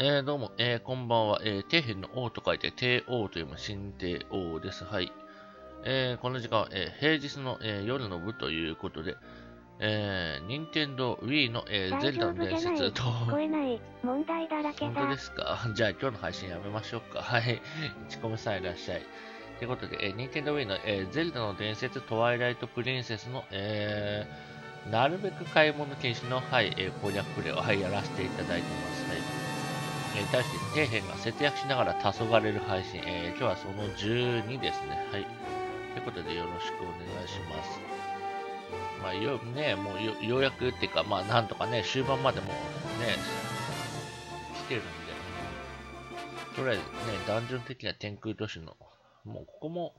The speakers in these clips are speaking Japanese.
えー、どうも、えー、こんばんは。えー、底辺の王と書いて、帝王という新帝王です。はい。えー、この時間は、えー、平日の、えー、夜の部ということで、えー、任天堂 Wii の、えー、ゼルダの伝説と、聞こえない問題だらけ本当ですか？じゃあ今日の配信やめましょうか。はい。ちこめさんいらっしゃい。ということで、えー、任天堂 Wii の、えー、ゼルダの伝説トワイライトプリンセスの、えー、なるべく買い物禁止の、はい、えー、攻略プレイを、はい、やらせていただいてます。はい。えー、対して、底辺が節約しながら黄昏る配信、えー、今日はその12ですね。はい。ということで、よろしくお願いします。まあ、よ、ね、もうようやくっていうか、まあ、なんとかね、終盤までもね、来てるんで、とりあえずね、ダンジョン的な天空都市の、もうここも、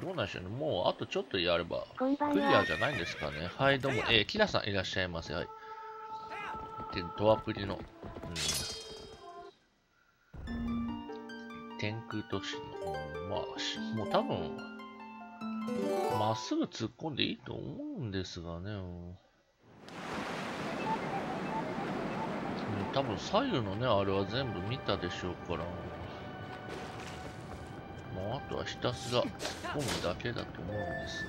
どうなんでしょうね、もうあとちょっとやれば、クリアじゃないんですかね。はい、どうも、えー、キラさんいらっしゃいませ。はい。で、ドアプリの、うん、天空都市の、まあ、もう多分、まっすぐ突っ込んでいいと思うんですがね。うん多分左右のね、あれは全部見たでしょうから。もうあとはひたすら突っ込むだけだと思うんです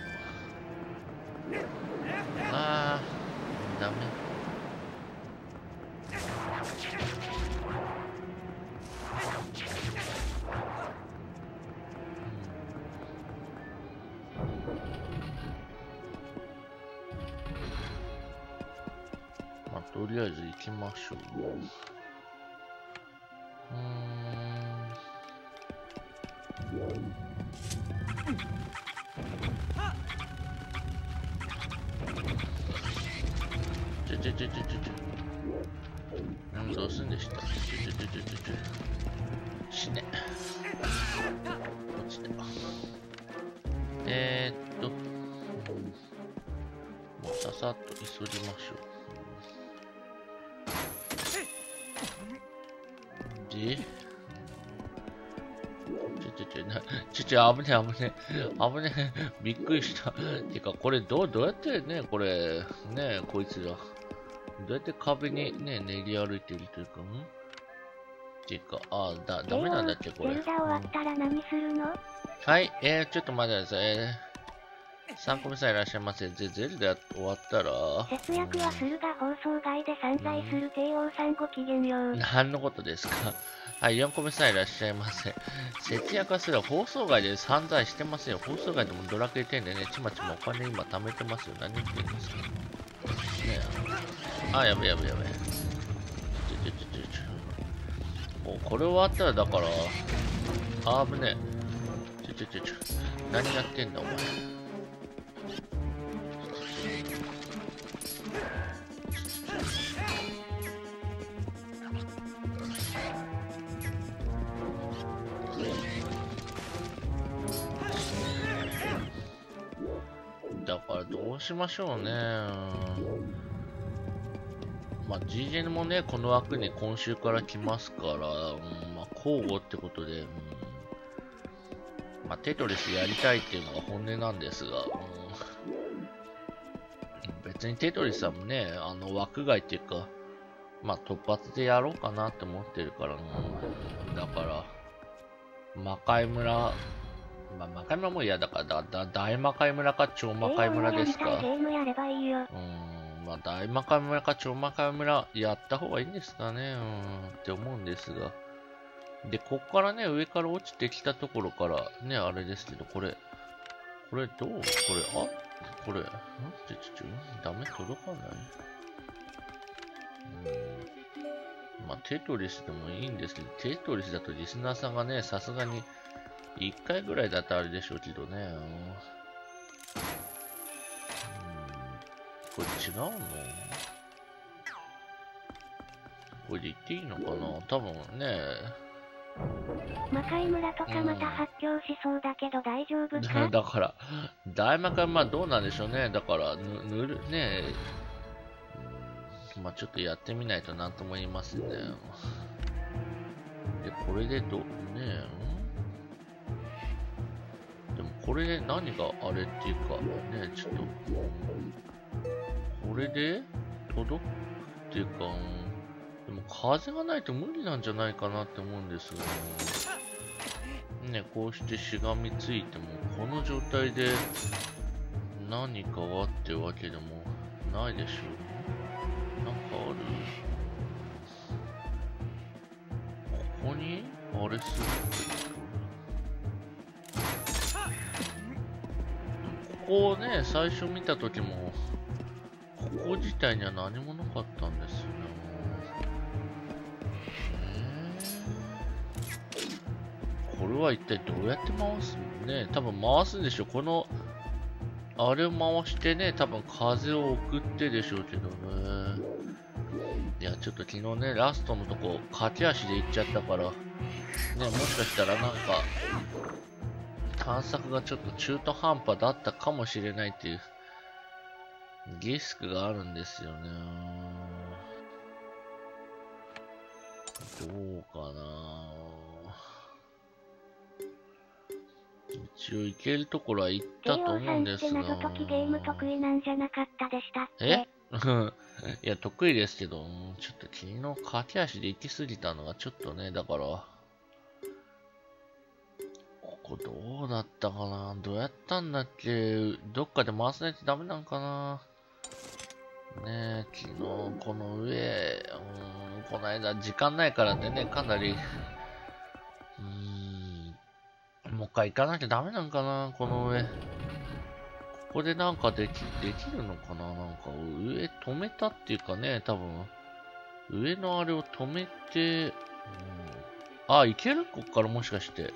が。あー、ダメ。りちょちょ、危ね危ね危ね びっくりした。てか、これどう、どうやってね、これ、ね、こいつら。どうやって壁にね、練り歩いてるというか、ん？てか、あだ、ダメなんだっけ、これ。終わったら何するの、はい、えー、ちょっと待ってください。えー3個目さんいらっしゃいませ。ゼゼルダ終わったら？節約はするが放送外で散財する帝王さんごきげんよう。何のことですか？はい、4個目さんいらっしゃいませ。節約はする放送外で散財してますよ。放送外でもドラクエ10でね、ちまちまお金今貯めてますよ。何言ってんですか？ねあ、やべやべやべ。ちょちょちょちょ。もうこれ終わったらだから、あぶねえ。ちょちょちょちょ。何やってんだお前。どうしましょうね。まあ、GN もね、この枠に今週から来ますから、うん、まあ、交互ってことで、うん、まあ、テトリスやりたいっていうのが本音なんですが、うん、別にテトリスはね、あの、枠外っていうか、まあ、突発でやろうかなって思ってるから、うん、だから、魔界村まあ、魔界村も嫌だから、だ、だ、大魔界村か超魔界村ですか。ゲームやればいいよ。うん、まあ、大魔界村か超魔界村やった方がいいんですかね、うん、って思うんですが。で、こっからね、上から落ちてきたところから、ね、あれですけど、これ、これどう？これ、あ？これ、なんちょちちょ、ダメ届かない？うん。まあ、テトリスでもいいんですけど、テトリスだとリスナーさんがね、さすがに、一回ぐらいだったらあれでしょうけどね。うん、これ違うの？これで言っていいのかな？多分ね。魔界村とかまた発狂しそうだけど大丈夫か、うん、だから、大魔界村どうなんでしょうね。だから、ぬ、ぬる、ね。まあちょっとやってみないとなんとも言いますね。で、これでど、ねこれで何があれっていうか、ね、ちょっと、これで届くっていうか、でも風がないと無理なんじゃないかなって思うんですが、ね、こうしてしがみついても、この状態で何かがってわけでもないでしょう。なんかある？ここに？あれする？ここをね、最初見た時も、ここ自体には何もなかったんですよね。これは一体どうやって回すの？ね多分回すんでしょこの、あれを回してね、多分風を送ってでしょうけどね。いや、ちょっと昨日ね、ラストのとこ、駆け足で行っちゃったから、ね、もしかしたらなんか、探索がちょっと中途半端だったかもしれないっていう、リスクがあるんですよね。どうかな一応行けるところは行ったと思うんですが。謎解きゲーム得意なんじゃなかったでしたえ？いや、得意ですけど、ちょっと昨日駆け足で行き過ぎたのがちょっとね、だから、こどうだったかな？どうやったんだっけ？どっかで回さないとダメなんかな？ねえ、昨日この上、うん、この間時間ないからでね、かなり、うん、もう一回行かなきゃダメなんかな？この上。ここでなんかでき、できるのかな？なんか上止めたっていうかね、多分、上のあれを止めて、うん、あ、いける？こっからもしかして。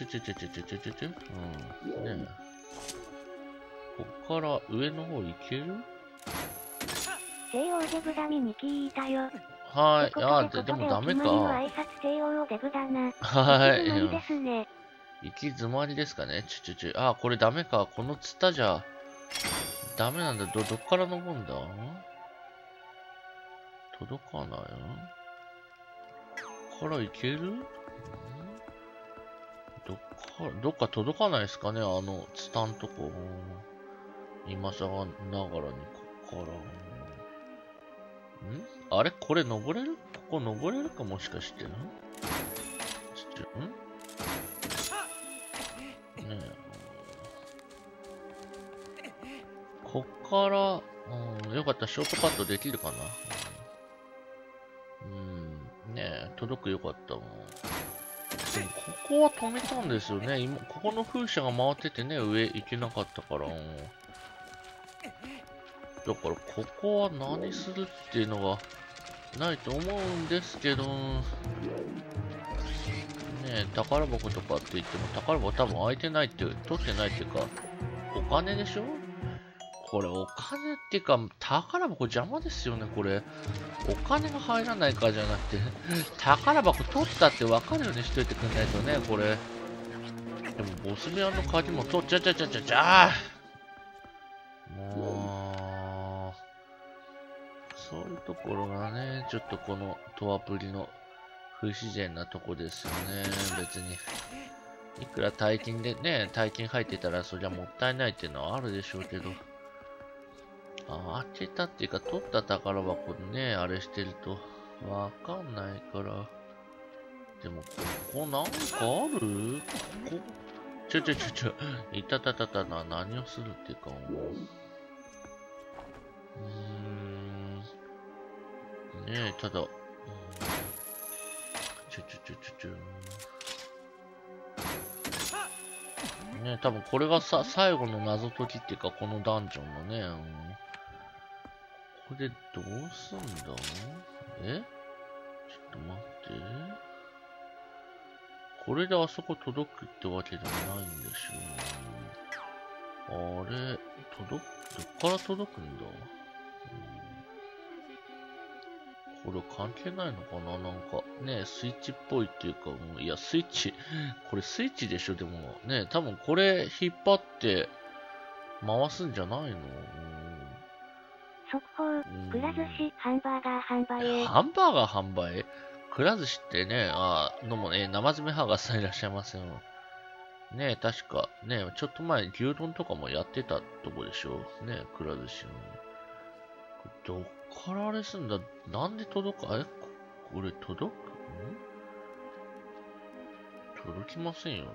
ちょちょちょちょちょちょちょちょうん。ねえこっから上の方いける JO デブダミに聞いたよ。はい。いうことあ、ででもダメか。挨拶 JO デブだな。はい。行き詰まりですね。行き詰まりですかね。ちょちょちょ。あ、これダメか。このツタじゃ、ダメなんだ。ど、どっから登るんだ届かないよ。から行けるうんどっか、どっか届かないですかね？あの、ツタんとこ。今さがながらに、こっから。ん？あれ？これ登れる？ここ登れるかもしかしてん、ん？ねえ。こっから、うん、よかった、ショートカットできるかな？うん、ねえ、届くよかったもん。でも、ここは止めたんですよね。今、ここの風車が回っててね、上行けなかったから。だから、ここは何するっていうのがないと思うんですけど、ね、宝箱とかって言っても、宝箱多分開いてないって、取ってないっていうか、お金でしょ？これお金っていうか、宝箱邪魔ですよね、これ。お金が入らないかじゃなくて、宝箱取ったって分かるようにしといてくんないとね、これ。でも、ボス部屋の鍵も取っちゃちゃちゃちゃちゃもう、そういうところがね、ちょっとこのトアプリの不自然なとこですよね、別に。いくら大金でね、大金入ってたらそりゃもったいないっていうのはあるでしょうけど。あ、開けたっていうか、取った宝箱ね、あれしてると、わかんないから。でも、ここなんかある？ここ、ちょちょちょちょ、いたたたたな、何をするっていうか、もう。うーん。ねえ、ただ、ちょちょちょちょちょ。ね多分これがさ、最後の謎解きっていうか、このダンジョンのね、うんこれどうすんだ？え？ちょっと待って。これであそこ届くってわけでもないんでしょう。あれ、届く、どっから届くんだ、うん、これ関係ないのかな？なんか、ねスイッチっぽいっていうか、もういや、スイッチ、これスイッチでしょ？でも、ね多分これ引っ張って回すんじゃないの、うん。速報、くら寿司、ハンバーガー販売へ。ハンバーガー販売？くら寿司ってね、あどうもね、生詰めハーガーさんいらっしゃいますよ。ね確か、ねちょっと前、牛丼とかもやってたとこでしょ。ねくら寿司の。どっからあれすんだ？なんで届く？あれ？ここれ届く？ん？届きませんよね。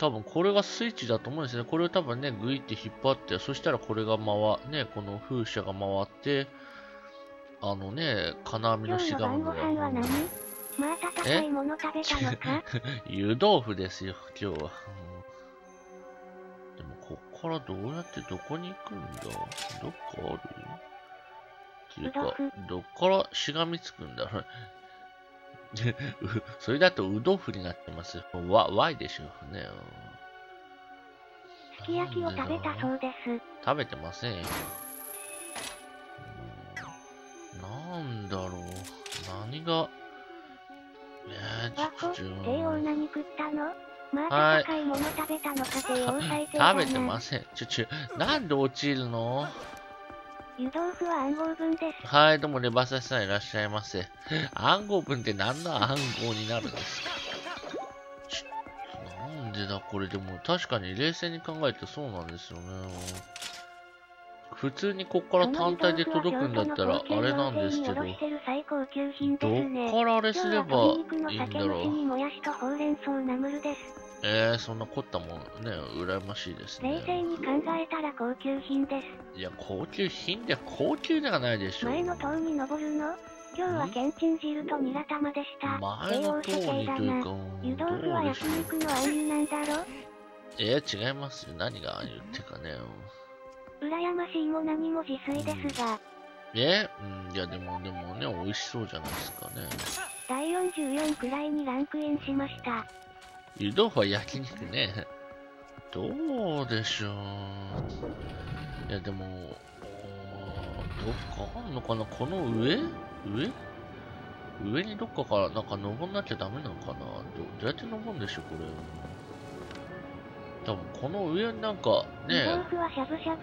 多分これがスイッチだと思うんですね。これを多分ね、グイって引っ張って、そしたらこれが回、ね、この風車が回って、あのね、金網のしがむのが。まあ温かいもの食べたのか湯豆腐ですよ、今日は。でも、こっからどうやってどこに行くんだ？どっかある？っていうか、どっからしがみつくんだろう。それだとうどふになってます。わ、わいでしょうね。すき焼きを食べたそうです。食べてませんよ。なんだろう。何が？えー、ちょっと。帝王何食ったの？まあ、高いもの食べたのか帝王最低食べてません。ちょ、ちょ、なんで落ちるの？湯豆腐は暗号文です。はい、どうもレバサシさんいらっしゃいませ。暗号文って何の暗号になるんですか？なんでだ、これでも確かに冷静に考えてそうなんですよね。普通にこっから単体で届くんだったらあれなんですけど、どっからあれすればいいんだろう。えー、そんな凝ったもんね、羨ましいですね。冷静に考えたら高級品です。いや、高級品で高級ではないでしょ。前の塔に登るの？今日はけんちん汁とニラ玉でした。前の塔にというか、湯豆腐は焼肉のあゆなんだろ？えー、違いますよ。何があゆってかね。羨ましいも何も自炊ですが。えうん、いやでも、でもね、美味しそうじゃないですかね。第44くらいにランクインしました。湯豆腐は焼肉ね。どうでしょう。いや、でも、どっかあんのかなこの上？上？上にどっかからなんか登んなきゃダメなのかなどどうやって登るんでしょうこれ。多分この上なんかね、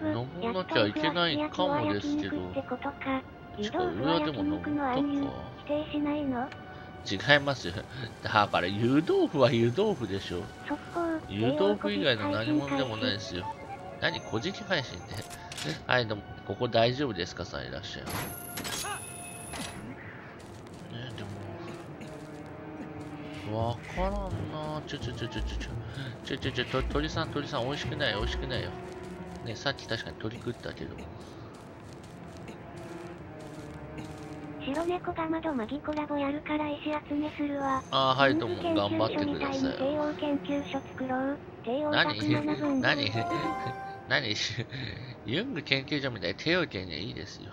登んなきゃいけないかもですけど。違う、上でも登ったか。違いますよ。だから湯豆腐は湯豆腐でしょ。湯豆腐以外の何者でもないですよ。何小じき配信で？はい、でも、ここ大丈夫ですかさんいらっしゃい。ね、でも、わからんなちょちょちょちょちょちょ。ちょちょちょ、鳥さん鳥さん美味しくない美味しくないよ。ね、さっき確かに鳥食ったけど。白猫が窓マギコラボやるから石集めするわ。あはい、どうも頑張ってください。帝王研究所作ろう。帝王107分。何？何？ユング研究所みたいに帝王研にはいいですよ。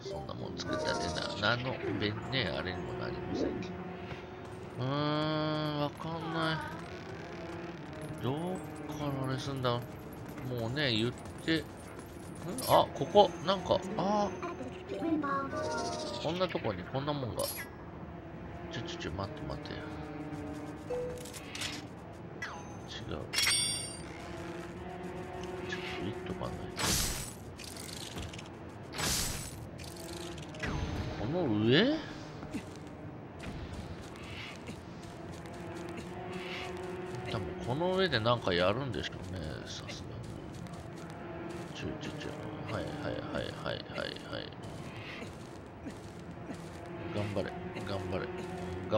そんなもん作ったってな、何の便ねあれにもなりませんけど。うーん、わかんない。どっからあれすんだ？もうね、言って、ん？あ、ここ、なんか、あこんなとこにこんなもんが。ちょちょちょ、待って待って。違う。ちょっと言っとかない。この上？多分この上でなんかやるんでしょうね、さすがに。ちょちょちょ。はいはいはいはいはいはい。頑張れ、頑張れ。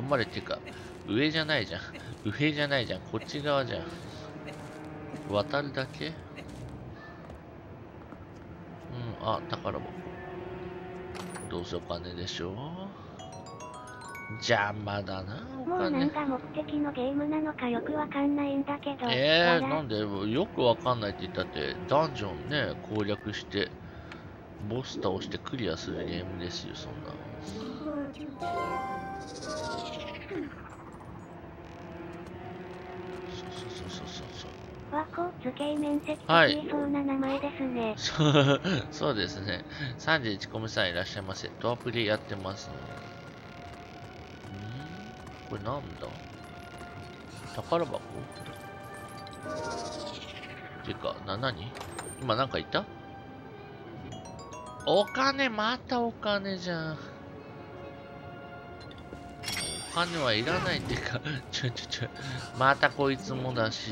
頑張れっていうか、上じゃないじゃん。上じゃないじゃん。こっち側じゃん。渡るだけ？うん、あ、宝箱。どうせお金でしょ？邪魔だな、お金。もうなんか目的のゲームなのかよくわかんないんだけど。えー、なんで、よくわかんないって言ったって、ダンジョンね、攻略して、ボス倒してクリアするゲームですよ、そんな。そうそうそう和光図形面積はいそうな名前ですね。そ うそうですね。31コムさんいらっしゃいませ。ドアプリやってます、ね。ん？これなんだ？宝箱？てか、な、なに今なんか言った？お金、またお金じゃん。金はいらないってかちょちょちょまたこいつもだし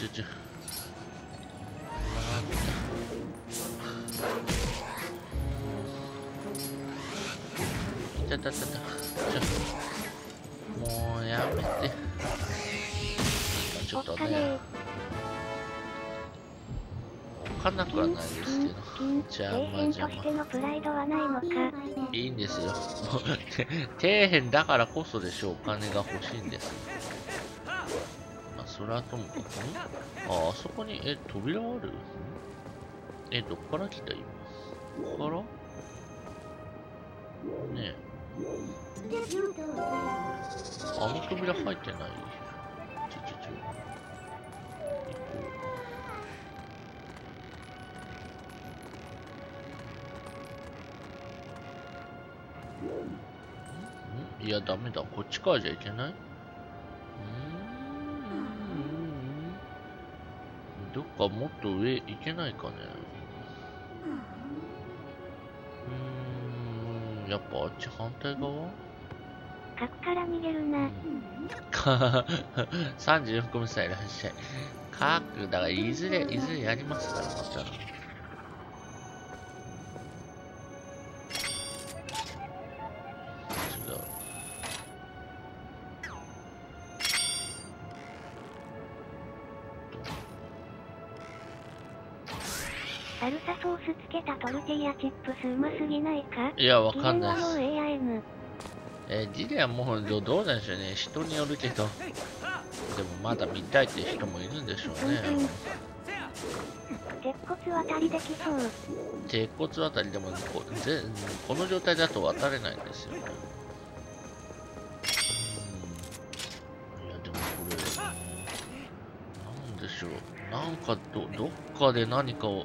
ちょちょちょちょちょちょもうやめてちょっとね置かなくはないですけど。じゃあ、まあじゃ、あ。いいんですよ。底辺だからこそでしょう、お金が欲しいんです。まあ、それはともかく、あ、あそこに、え、扉あるえ、どっから来た今。ここからねえ。あの扉入ってないいや、ダメだ。こっちからじゃいけない？どっかもっと上行けないかね。うーん。やっぱあっち反対側？角から逃げるな。か、34個目さえいらっしゃい。角、だからいずれ、いずれやりますから、また。たトルティーヤチップスうますぎないか？いや、わかんないです。えー、ジレはもうどどうなんでしょうね。人によるけど。でもまだ見たいって人もいるんでしょうね。鉄骨渡りできそう。鉄骨あたりでもこぜこの状態だと渡れないんですよね。うんいやでもこれ、なんでしょう。なんかど、どっかで何かを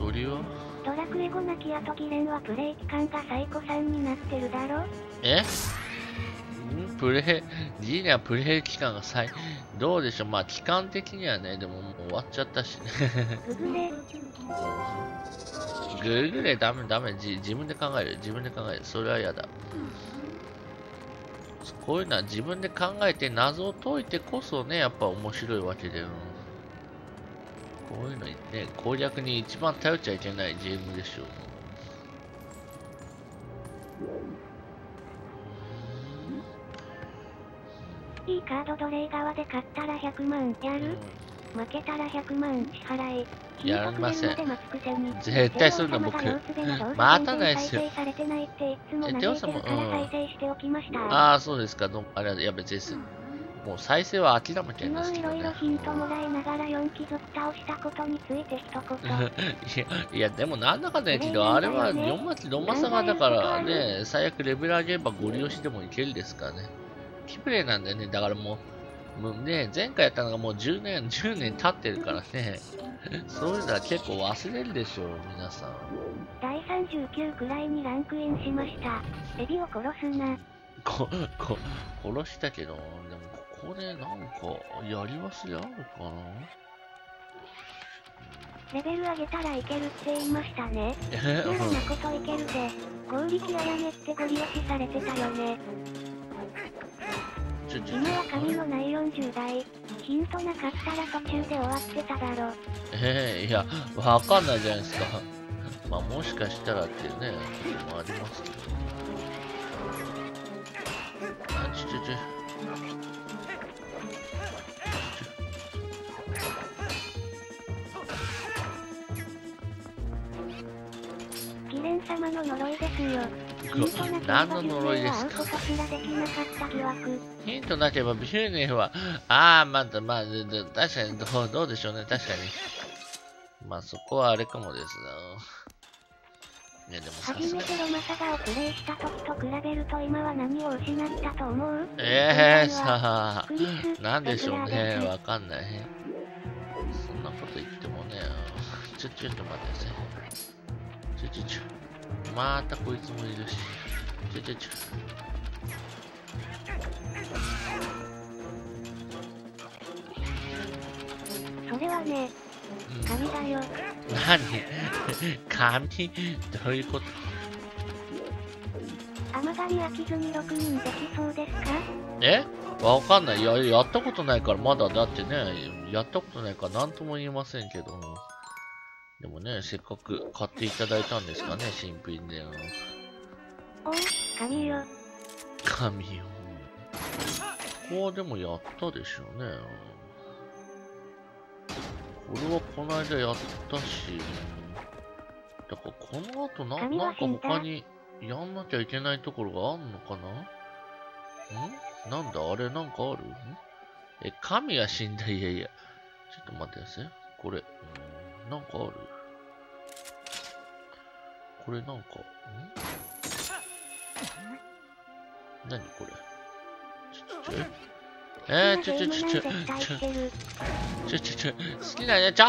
鳥はドラクエ5なき後ギレンはプレイ期間が最古3になってるだろ？え？んプレイ、ジーニアプレイ期間が最、どうでしょう？まあ期間的にはね、でももう終わっちゃったしね。ググレ。グーグレダメダメ、じ自分で考える、自分で考える。それは嫌だ。こういうのは自分で考えて謎を解いてこそね、やっぱ面白いわけで。うんこういうのにね、攻略に一番頼っちゃいけないゲームでしょ。う。いいカード奴隷側で買ったら100万やる、負けたら100万支払い。やりません。絶対するの僕待たないですよ。え、テオさんも、うん、ああそうですか。どうもあれはやべです、うん。もう再生は諦めてるんですけどねいろいろ。ヒントもらいながら4機ずつ倒したことについて一言。いや、いやでもなんだかんだ言うけど、あれは4巻ロマサガだからね、最悪レベル上げればゴリ押しでもいけるですからね。キプレイなんだよね、だからもう、もうね、前回やったのがもう10年、10年経ってるからね、そういうのは結構忘れるでしょう、皆さん。第39くらいにランクインしました。エビを殺すな。こ、こ、殺したけど、でもここでなんか、やり忘れあるかな？レベル上げたらいけるって言いましたね。え？嫌なこといけるぜ。攻撃あやめってゴリ押しされてたよね。今は神のない40代。ヒントなかったら途中で終わってただろ。ええいや、わかんないじゃないですか。まあ、もしかしたらっていうね、もありますけど。あ、ちょちょちょ。様の呪いですよ。何の呪いですか？ヒントなければビューネンは、ああ、まだ、まあ、確かにどう、どうでしょうね、確かに。まあ、そこはあれかもですな。いや、でもさ。初めてロマサガをプレイした時と比べると今は何を失ったと思う？ええさあ なんでしょうねわかんない。そんなこと言ってもね、ちょ、ちょっと待ってください。ちょ、ちょ、ちょ。またこいつもいるし。ちょちょちょ。それはね、神だよ。何？神？どういうこと？甘狩り飽きずに6人できそうですか？え？わかんない。や、やったことないから、まだだってね、やったことないから何とも言えませんけど。でもね、せっかく買っていただいたんですかね、新品で。おう、神よ。神よ。ここはでもやったでしょうね。これはこの間やったし、だからこの後な、なんか他にやんなきゃいけないところがあんのかな？ん？なんだ？あれなんかある？え、神は死んだいやいや。ちょっと待ってください。これ、んなんかある？これなんか、ん？何これ？ちょちょえー、ちょちょちょちょちょちょちょ好きなねちょ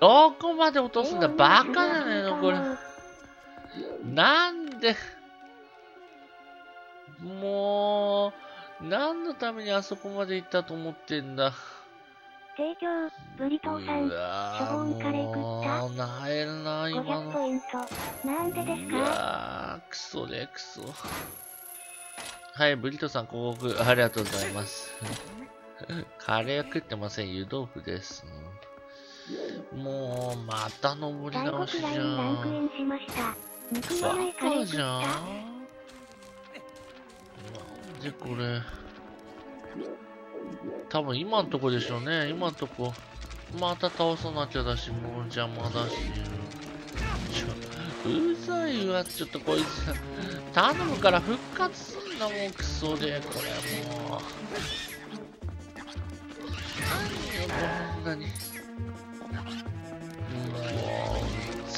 どこまで落とすんだ？バカなのこれ。なんで？もう何のためにあそこまで行ったと思ってんだ？提供、ブリトーさん、ショボンカレー食った。なえるな、今の。500ポイント。なんでですか？いやー、クソでクソ。はい、ブリトさん、広告ありがとうございます。カレーは食ってません、湯豆腐です。もう、また登り第5直しじゃくらいにランクイん。ンしました？肉のバないカレじゃん。なんでこれ？多分今んとこでしょうね。今んとこ。また倒さなきゃだし、もう邪魔だし。ちょ、うざいわ、ちょっとこいつ。頼むから復活すんな、もうクソで、これもう。何よ、こんなに。もう、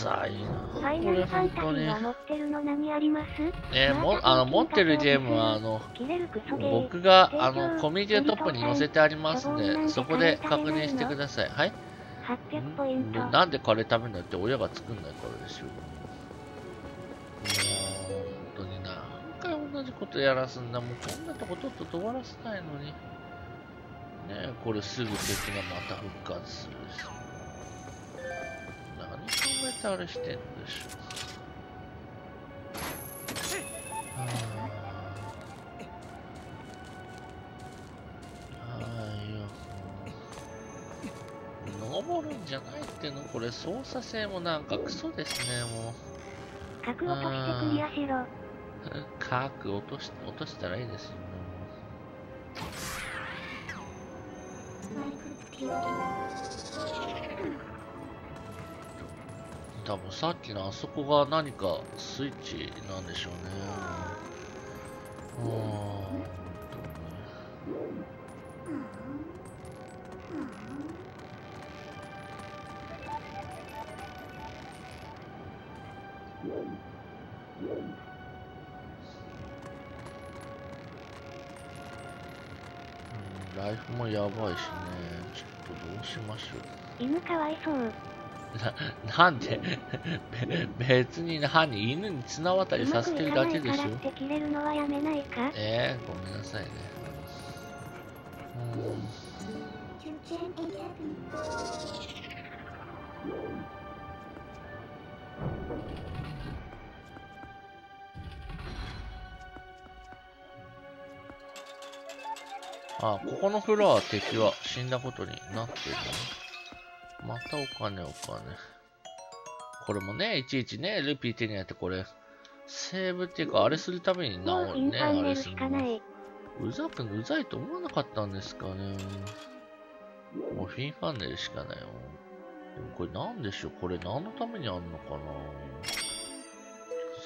うざいな。ファイこれナルファンタジー。は持ってるの何あります？えーも、あの、持ってるゲームは、あの。僕が、あの、コミュニティトップに載せてありますんで、そこで確認してください。はい？800ポイント。なんでカレー食べないって親が作んないからですよ。もう、本当に何回同じことやらすんだ。もうこんなとことっと終わらせないのに。ねえ、これすぐ敵がまた復活するし。何考えてあれしてんでしょう。はいよ。登るんじゃないってのこれ操作性もなんかクソですねも角落としてクリアしろ。う核落とし落としたらいいですよ多分さっきのあそこが何かスイッチなんでしょうね。うん。ライフもやばいしね。ちょっとどうしましょう。犬かわいそう。な、なんでべ 別に何犬に綱渡りさせてるだけでしょからって切れるのはやめないか？えー、ごめんなさいね。うん。あ、ここのフロアは敵は死んだことになってるの？またお金お金。これもね、いちいちね、ルピー手にやってこれ、セーブっていうか、あれするためになもうインね、あれするの。うざく、うざいと思わなかったんですかね。もうフィンファンネルしかないよ。でもこれなんでしょう？これ何のためにあんのかな？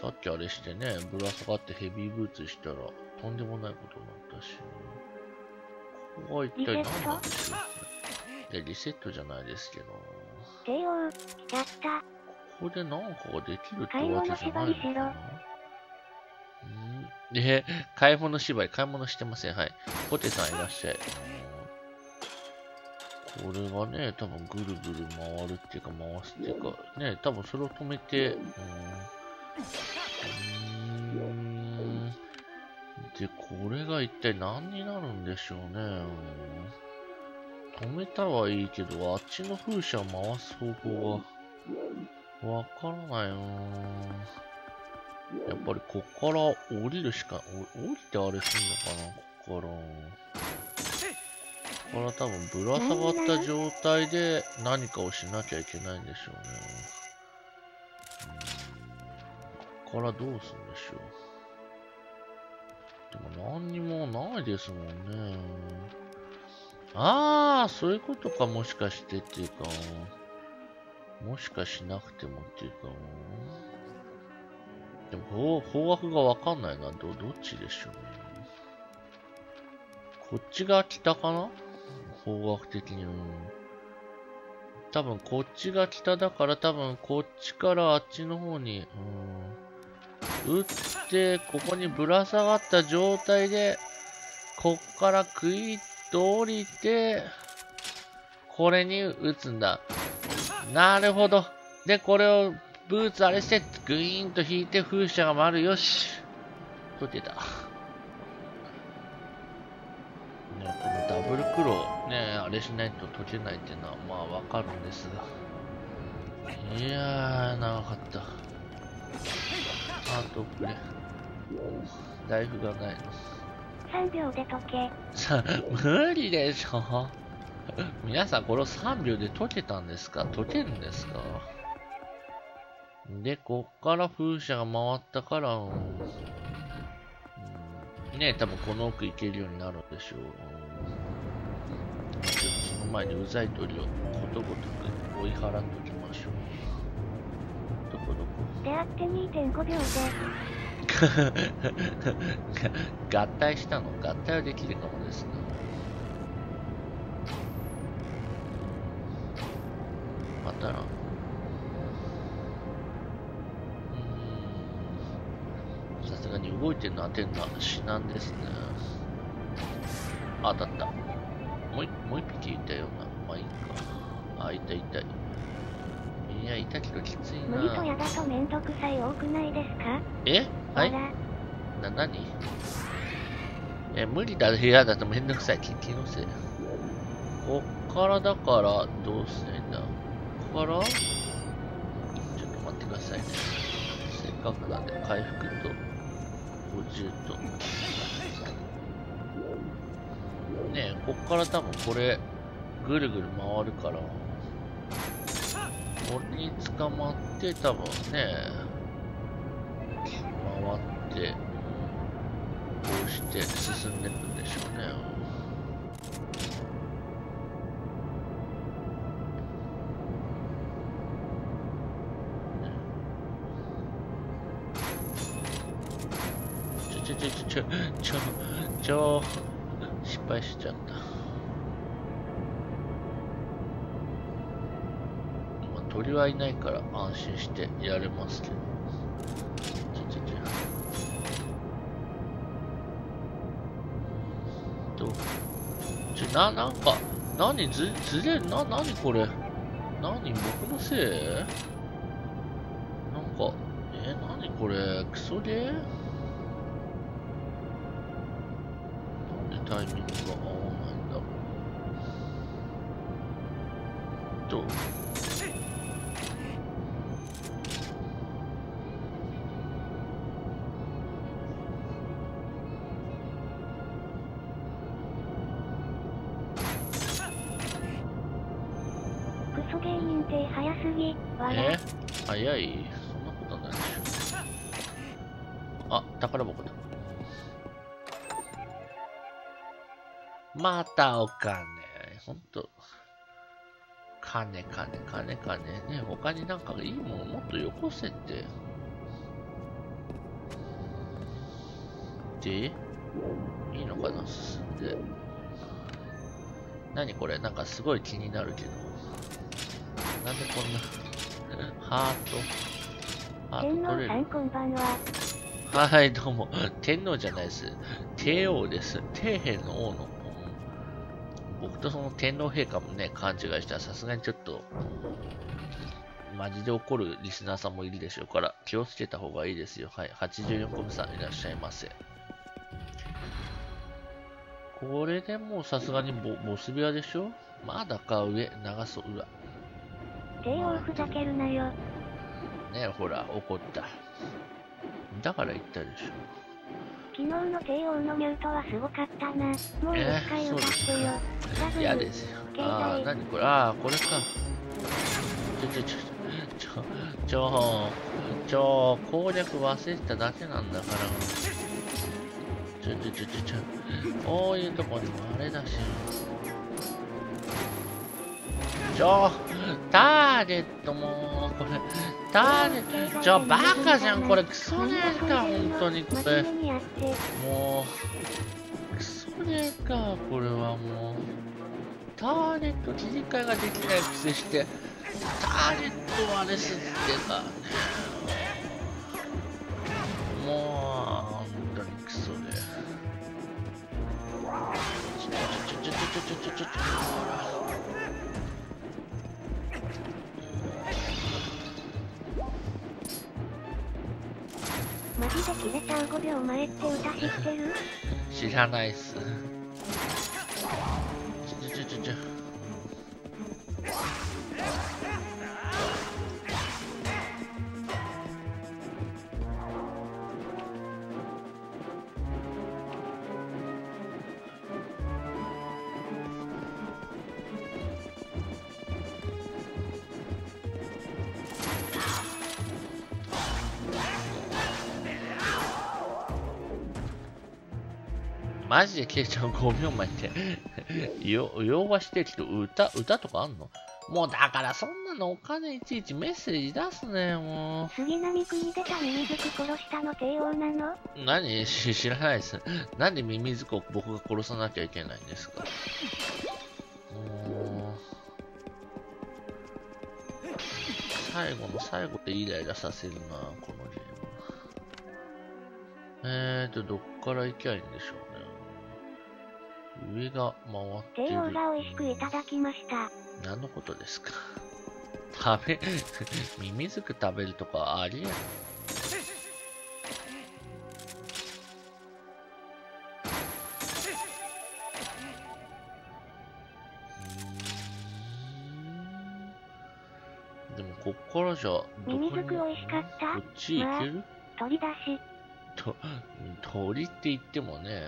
さっきあれしてね、ぶら下がってヘビーブーツしたらとんでもないことになったし。ここは一体何なんでしょう？いや、リセットじゃないですけど。JO、やった。ここで何かができるってわけじゃないのかな。んで、買い物縛り、買い物してません。はい。ポテさんいらっしゃい。これがね、多分ぐるぐる回るっていうか、回すっていうか、ね、多分それを止めて、うん。で、これが一体何になるんでしょうね。止めたはいいけど、あっちの風車を回す方法がわからないなやっぱりこっから降りるしか、降りてあれすんのかなこっから。これは多分ぶら下がった状態で何かをしなきゃいけないんでしょうね。ここからどうするんでしょう。でも何にもないですもんね。ああ、そういうことか、もしかしてっていうか。もしかしなくてもっていうか。でも方、方角がわかんないな。ど、どっちでしょうね。こっちが北かな？方角的に。うん。多分こっちが北だから多分こっちからあっちの方に、うん。打って、ここにぶら下がった状態で、こっからクイッと降りて、これに打つんだ。なるほど。で、これをブーツあれして、グイーンと引いて風車が回る。よし。解けた。ね、このダブルクロー、ね、あれしないと解けないっていうのは、まあわかるんですが。いやー、長かった。ハートくれ。ライフがないの。3秒で解け。さ、無理でしょ。皆さん、これを3秒で解けたんですか？解けるんですか？で、こっから風車が回ったから、うん、ね多分この奥行けるようになるんでしょう。でもその前にうざい鳥をことごとく追い払っときましょう。どこどこ？出会って2.5秒で。合体したの？合体はできるかもですね。またな。さすがに動いてるの当てるのは至難ですね。あ、当たった。もう一、もう一匹いたような。まあいいか。あ、いたいた。いや、いたけどきついな。無理とやだとめんどくさい多くないですか？え？はいな、なにえ、無理だ、部屋だとめんどくさい。気気のせい。こっからだから、どうすりゃいいんだ？ここから？ちょっと待ってくださいね。せっかくなんで、回復と、50と。ねえ、こっから多分これ、ぐるぐる回るから、これに捕まって、多分ね、て、こうして進んでいくんでしょうね。ちょちょちょちょちょちょ失敗しちゃった今鳥はいないから安心してやれますけどななんかなにずずれななにこれ？なに僕のせい？なんかえなにこれ？クソゲー？なんでタイミングまたお金。ほんと。金、金、金、金。ね他になんかいいものもっとよこせって。で、いいのかな？進んで。何これ？なんかすごい気になるけど。なんでこんな、ハート？ハー天皇ト取れる？さんこんばんは。はい、どうも。天皇じゃないです。帝王です。底辺の王の。僕とその天皇陛下もね、勘違いしたらさすがにちょっと、マジで怒るリスナーさんもいるでしょうから、気をつけた方がいいですよ。はい。84コムさんいらっしゃいませ。これでもうさすがにボボスビアでしょ？まだか上、長そう。うわ。帝王ふざけるなよ。ねほら、怒った。だから言ったでしょ。昨日の帝王のミュートはすごかったな。もう一回歌ってよ。嫌ですよ。ああ、なにこれ？ああ、これか。ちょちょちょ、ちょ、ちょ、ちょ、攻略忘れてただけなんだから。ちょちょちょちょちょ、こういうとこにもあれだし。ちょ、ターゲットもこれ、ターゲット、ちょ、バカじゃん、これ、クソねえか、本当にこれ。もう、クソねえか、これはもう。ターゲット切り替えができないくせして、ターゲットはあれすぎてか。もう、本当にクソで。ちょちょちょちょちょちょちょちょ。マジで切れちゃう5秒前って歌知ってる？知らないっす。マジでケイちゃん5秒前ってよ、洋和してる人歌、歌とかあんの？もうだからそんなのお金いちいちメッセージ出すねもう。杉並区に出たミミズク殺したの帝王なの？何？知らないです。なんでミミズクを僕が殺さなきゃいけないんですか？最後の最後でイライラさせるな、このゲーム。えーと、どっから行きゃいいんでしょう？ね。上が回ってる。帝王が美味しくいただきました。何のことですか食べ、ミミズク食べるとかありえんでもこっからじゃ、どこにミミズク美味しかった？こっち行ける、まあ、鳥だし。と、鳥って言ってもね、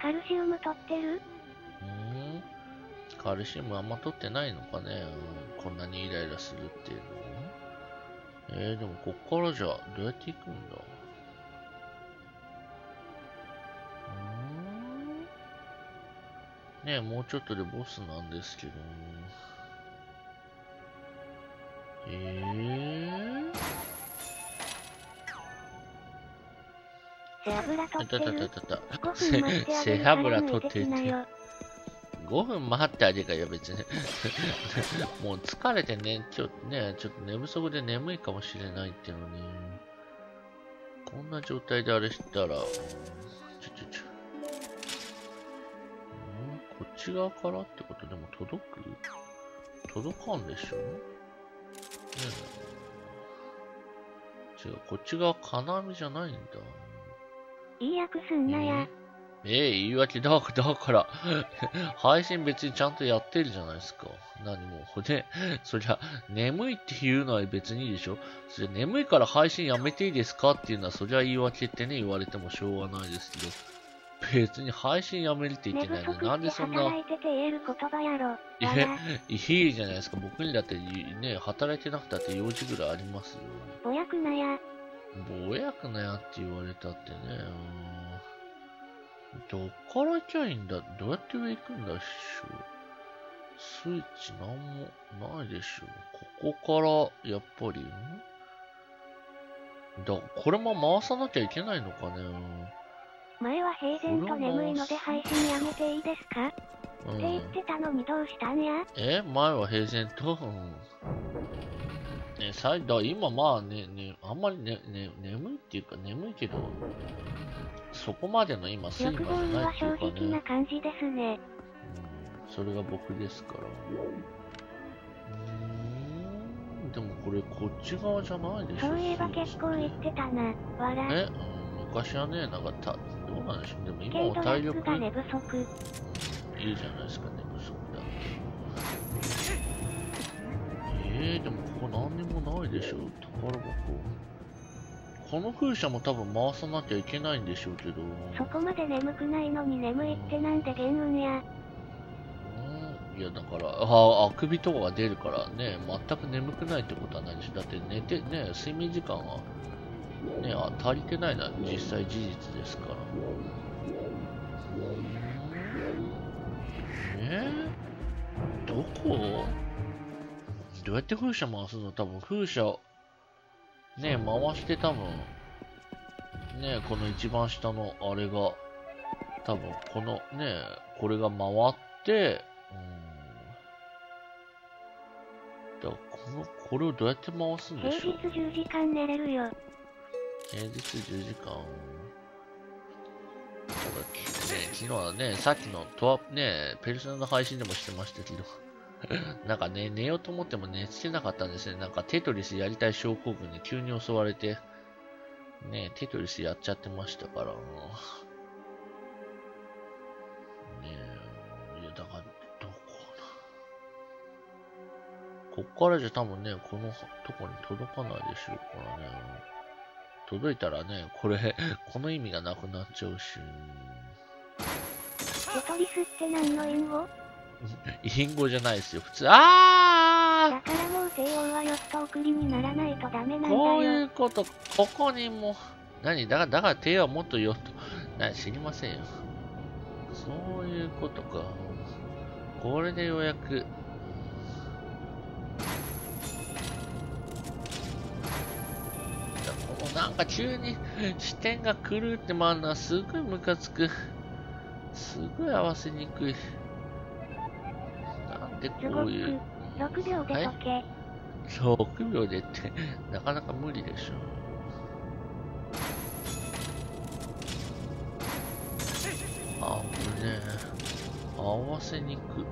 カルシウム取ってる？うん。カルシウムあんま取ってないのかね、うん、こんなにイライラするっていうの。えー、でもこっからじゃ、どうやって行くんだ？ねえ、もうちょっとでボスなんですけどえー。背脂取ってる？背脂取ってる。5分待ってあげるかよ、別に。もう疲れてね、ちょっとね、ちょっと寝不足で眠いかもしれないっていうのに。こんな状態であれしたら、ちょちょちょ。こっち側からってことでも届く？届かんでしょ？ねえ。違う、こっち側金網じゃないんだ。いい役すんなや。ええー、言い訳だ、だから、配信別にちゃんとやってるじゃないですか。何も。で、そりゃ、眠いっていうのは別にいいでしょそりゃ、眠いから配信やめていいですかっていうのは、そりゃ言い訳ってね、言われてもしょうがないですけど。別に配信やめるって言ってないのなんでそんな。働いてて言える言葉やろ。え、いいじゃないですか。僕にだってね、働いてなくたって用事ぐらいありますよ。ぼやくなや。ぼやくなやって言われたってね。どっから行きゃいいんだ？どうやって上行くんだっしょスイッチなんもないでしょここから、やっぱり、ん？だ、これも回さなきゃいけないのかね。前は平然と眠いので配信やめていいですか、うん、って言ってたのにどうしたんや？え？前は平然と、うん。ね、さいだ今まあね、ね、あんまりね、ね、眠いっていうか眠いけど、そこまでの今睡魔じゃないっていうかね。な感じですね。うん、それが僕ですから。うんでもこれこっち側じゃないでしょそういえば結構言ってたな。笑。え、うん昔はね、なんかた、どうなんでしょう。でも今けどは体力が寝不足。いいじゃないですか、寝不足だ。えー、でもここ何にもないでしょ。宝箱。この風車も多分回さなきゃいけないんでしょうけど。そこまで眠くないのに眠いってなんで原運や。うんいや、だから、あ、あくびとかが出るからね、全く眠くないってことはないでしょ。だって寝て、ね、睡眠時間が、ね、あ足りてないのは実際事実ですから。えー、どこ？どうやって風車回すの？多分風車、ね、回して多分、ね、この一番下のあれが、多分このね、これが回って、うん。だからこの、これをどうやって回すんで平日しょう？10時間寝れるよ。平日10時間。ね、昨日はね、さっきのトア、ね、ペルソナの配信でもしてましたけど、なんかね、寝ようと思っても寝つけなかったんですね。なんかテトリスやりたい症候群に急に襲われて、ね、テトリスやっちゃってましたから。もうね、いや、だから、どこな。こっからじゃ多分ね、このとこに届かないでしょうからね。届いたらね、これ、この意味がなくなっちゃうし。テトリスって何の隠語隠語じゃないですよ。普通、あだからもう西洋はよっと送りにならないとダメなんだーこうい。うこと、ここにも、何だから、だから手はもっとよっと、何知りませんよ。そういうことか。これでようやく、なんか急に視点が狂うって回るのはすごいムカつく。すごい合わせにくい。でこすごくういう。6秒で解け。6秒でって、なかなか無理でしょ。あ、これね、合わせにく。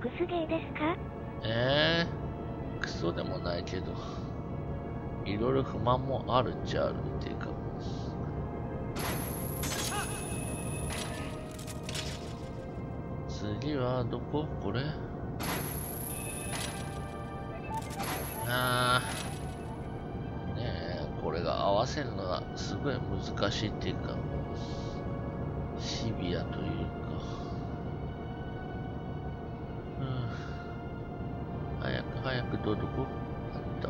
クスゲーですかえー、クソでもないけど、いろいろ不満もあるっちゃあるっていうか。次はどこ？これ？あー。ねえ、これが合わせるのがすごい難しいっていうか、シビアというか。うん。早く早くどどこ？あった。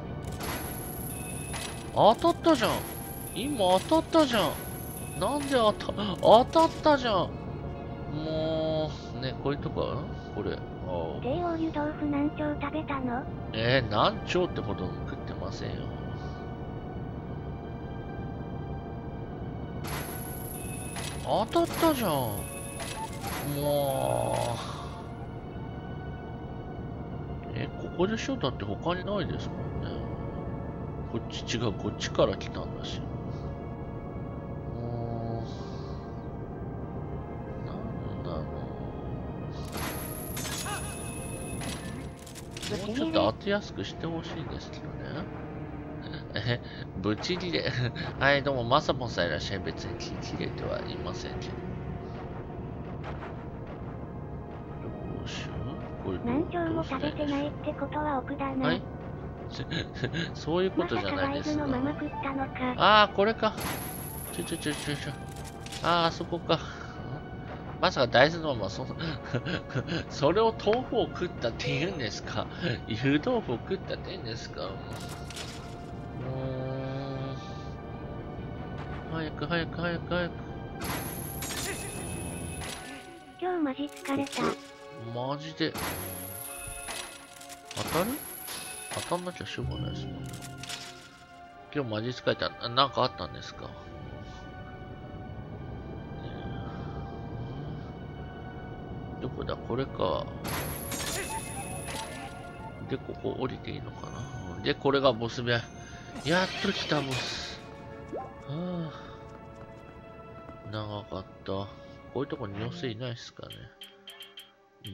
当たったじゃん今当たったじゃんなんで当た、当たったじゃんもう、ね、こういうとこある？これ。ああ西洋湯豆腐何丁食べたの？えー、何丁ってほど食ってませんよ。当たったじゃん。もう。え、ここでしょだって他にないですもんね。こっち違う、こっちから来たんだし。もうちょっと当てやすくしてほしいんですけどね。え、ブチギレ。はい、どうも、まさぽんさんいらっしゃい。別に切れてはいませんけど。どうしようこれどう何丁も食べてないってことは奥だな。はい そういうことじゃないです。まか。ああ、これか。ちょちょちょちょちょ。ああ、あそこか。まさか大豆のままその それを豆腐を食ったって言うんですか？湯豆腐を食ったって言うんですか？もうーん。早く早く早く早く。今日マジ疲れた。マジで。当たる？当たんなきゃしょうがないですもんね。今日マジ疲れた。あなんかあったんですか？こだこれか。で、ここ降りていいのかなで、これがボス部屋。やっと来たボス。はあ、長かった。こういうとこに妖精いないっすかね。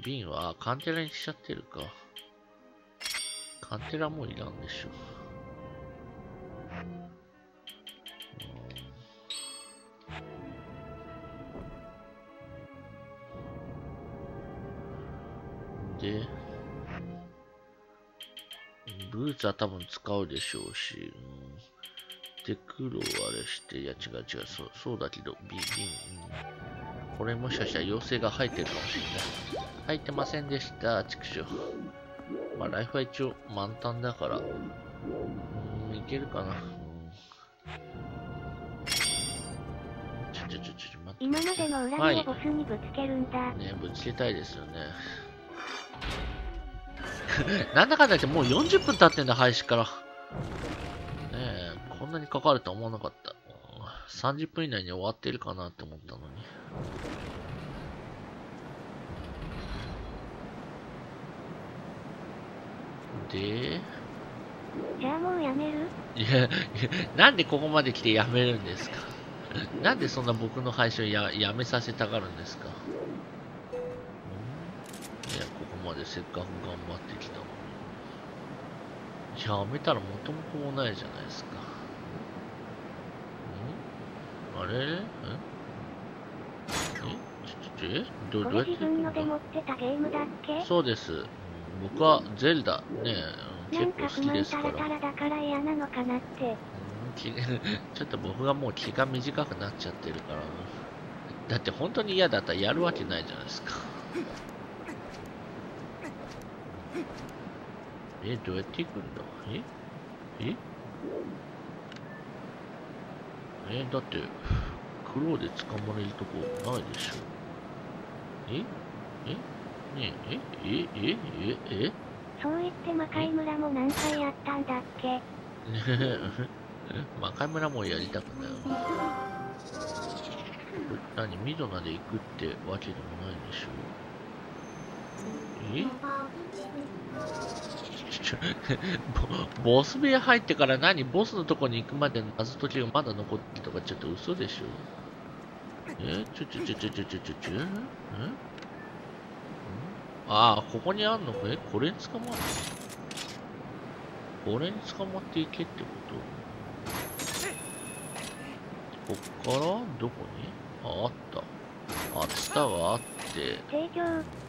瓶はカンテラにしちゃってるか。カンテラもいらんでしょ。で、ブーツは多分使うでしょうし、うん、で、黒をあれして、いや違う違う、そうそうだけど、ビビン、うん、これもしかしたら妖精が入ってるかもしれない。入ってませんでした、畜生。まあ、ライフは一応満タンだから、うん、いけるかな。ちょちょちょちょ、待って。今までの恨みをボスにぶつけるんだ。はい、ねぶつけたいですよね。なんだかんだ言ってもう40分経ってんだ、配信から。ねえ、こんなにかかると思わなかった。30分以内に終わってるかなって思ったのに。で、じゃあもうやめる？いや、なんでここまで来てやめるんですか？なんでそんな僕の配信をややめさせたがるんですか？までせっかく頑張ってきたのに。やめたら元も子もないじゃないですか。ん？あれ？んえ？ちょちょえ？どどうやって自分ので持ってたゲームだっけ？そうです。僕はゼルダね結構好きですから。なんか不満タラタラだから嫌なのかなって。ちょっと僕がもう気が短くなっちゃってるから。だって本当に嫌だったらやるわけないじゃないですか。え、どうやって行くんだ？え？え？え、だって、クローで捕まれるとこないでしょ。え？え？ねえ、え？え？え？え？え？そう言って魔界村も何回やったんだっけ？魔界村もやりたくないわ。何、ミドナで行くってわけでもないでしょ。えボス部屋入ってから何？ボスのとこに行くまでの謎解きがまだ残ってるとかちょっと嘘でしょ。え？ちょちょちょちょちょちょちょちょんああ、ここにあんの？かえ？これに捕まる？これに捕まっていけってこと？こっから？どこに？あ、あった。あ、ツタがあって。提供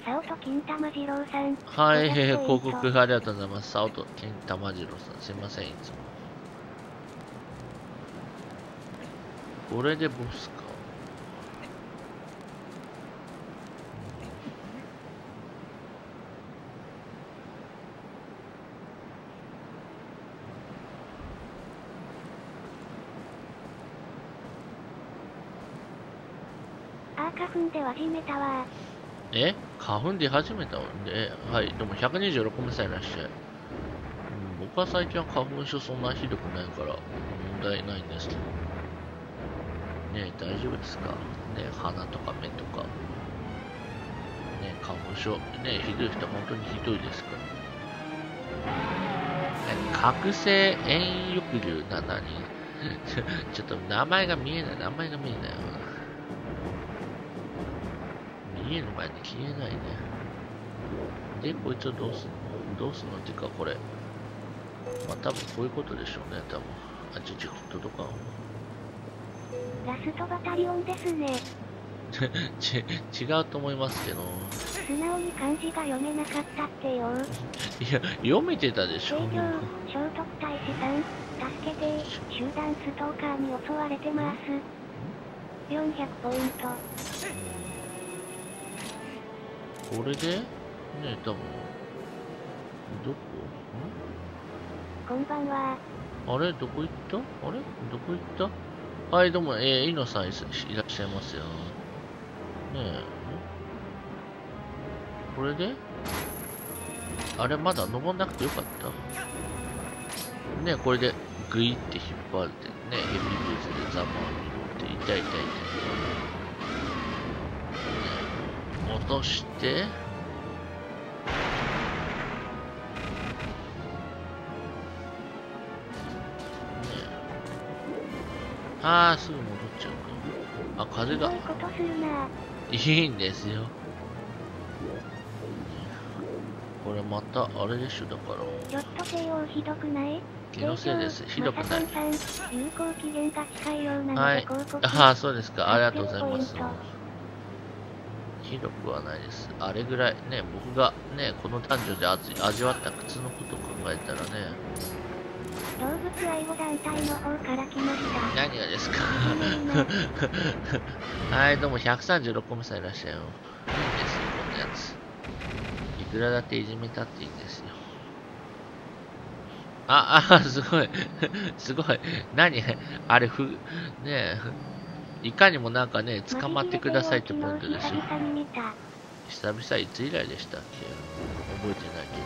早乙金玉次郎さん。はい、広告ありがとうございます。早乙金玉次郎さん。すいません、いつも。これでボスか。あー、花粉で始めたわえ？花粉出始めたんで、はい、でも126目さえいらっしゃい。うん、僕は最近は花粉症そんなひどくないから、問題ないんですけど。ね大丈夫ですか？ね鼻とか目とか。ね花粉症。ねひどい人は本当にひどいですか？ら。覚醒遠翼流な何 ちょっと名前が見えない、名前が見えない。見える前に消えないね。で、こいつをどうすんの？どうすんの？っていうか、これ。まあ、多分こういうことでしょうね、多分。あ、ちょ、ちょっと届かん。ラストバタリオンですね。ち、違うと思いますけど。素直に漢字が読めなかったってよ。いや、読めてたでしょ。聖聖徳太子さん、助けて集団ストーカーに襲われてます。400ポイント。これで？ね多分、どこ？こんばんは。あれ？どこ行った？あれ？どこ行った？はい、どうも、えー、イノさんいらっしゃいますよ。ねえ。これで？あれ、まだ登んなくてよかった？ねこれで、グイって引っ張ってね、ヘビーブーツでザマを見るって、痛い痛い痛い。落として、ね、ああ、すぐ戻っちゃうか。あ、風が。いいんですよ。これまたあれでしょだから。ちょっと JO ひどくない？気のせいです。ひどくない。マサトンさん有効期限が近いようなので、はい。ああそうですか。ありがとうございますひどくはないですあれぐらいね僕がねこの男女で味味わった苦痛のことを考えたらね動物愛護団体の方から来ました。何がですか？はい、どうも136個目さんいらっしゃいよ。いいんですよ、こんなやつ。いくらだっていじめたっていいんですよ。あ、あ、すごい。すごい。何？あれ、ふ、ねえ。いかにもなんかね、捕まってくださいってポイントでしょ。久々いつ以来でしたっけ覚えてないけど。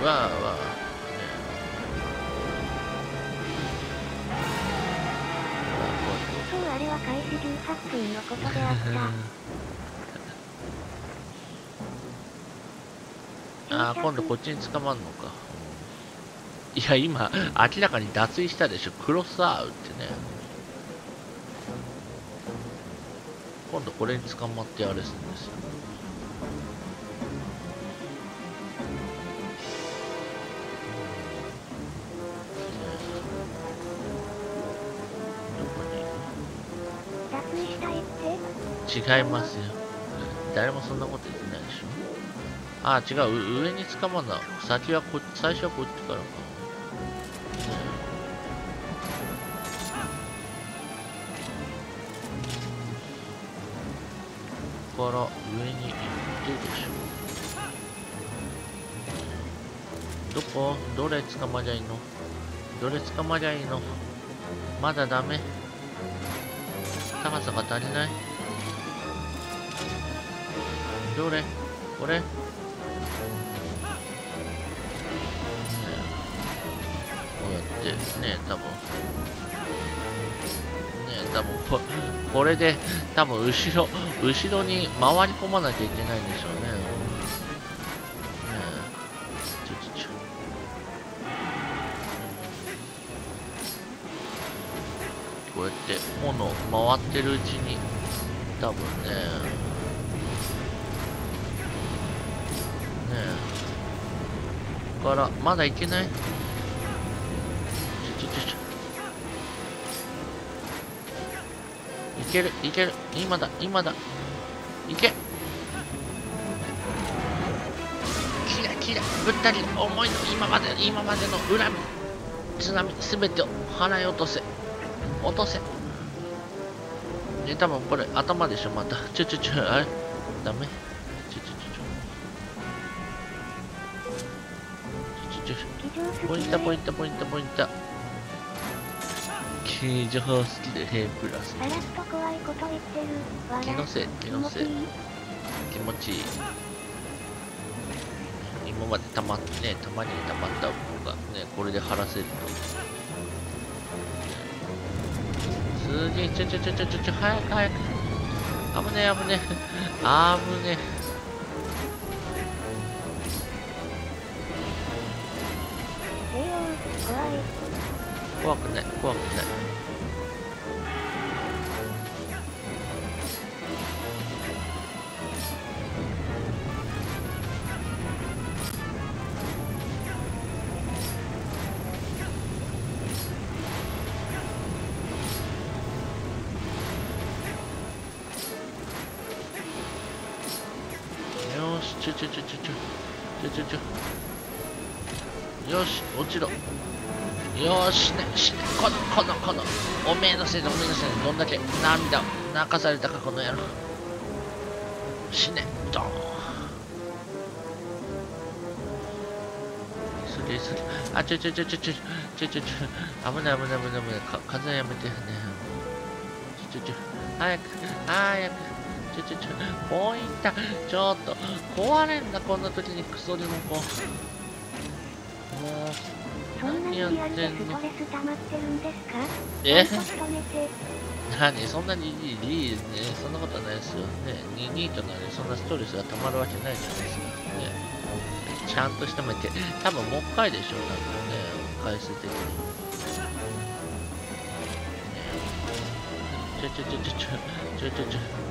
うわあわあ、ああれは開始18分のことであった。ああ、今度こっちに捕まんのか。いや、今、明らかに脱衣したでしょ。クロスアウってね。今度これに捕まってあれするんですよ。違いますよ。誰もそんなこと言ってないでしょ。ああ違う、上に捕まんな。先はこ最初はこっちからか。から上に行ってでしょ。どこ？どれ捕まりゃいいの？どれ捕まりゃいいの？まだダメ。高さが足りない。どれ？これ？こうやってね多分。多分ここれで多分後ろ後ろに回り込まなきゃいけないんでしょうね。ねえ。ちょちょちょこうやって炎回ってるうちに多分ね。ねえ。ここからまだいけない？けるいける。今だ今だ。いけ。キラキラ。ぶったり思いの今まで今までの恨み津波すべてを払い落とせ。落とせ。え多分これ頭でしょまた。ちょちょちょあれ？ダメ？ちょちょちょちょ。ちょちょポイントポインントポイントポイント。形状好きでヘイプラス。さらっと怖いこと言ってる。笑気のせい気のせい。気持ちいい。今までたまってねたまにたまった分がねこれで晴らせるすげえちょちょちょちょちょちょ早く早く。危ねえ危ねえ。危ね。え。怖くない怖くない涙を泣かされたかこの野郎。死ね。ドーン。急げ急げ。あちょちょちょちょちょちょちょちょ危ない危ない危ない危ない。か風やめてね。ちょちょちょ早く早く。ちょちょちょポインターちょっと壊れんなこんな時にクソリモコンもうそんなにリアルでス何やってんの？トレス溜まってるんですか？え？何そんなにいいいいねそんなことないですよね。ニニートなのにそんなストレスがたまるわけないじゃないですか。ね。ちゃんとしてめて多分もう一回でしょだからね回数的に。ね。ちょちょちょちょちょちょちょ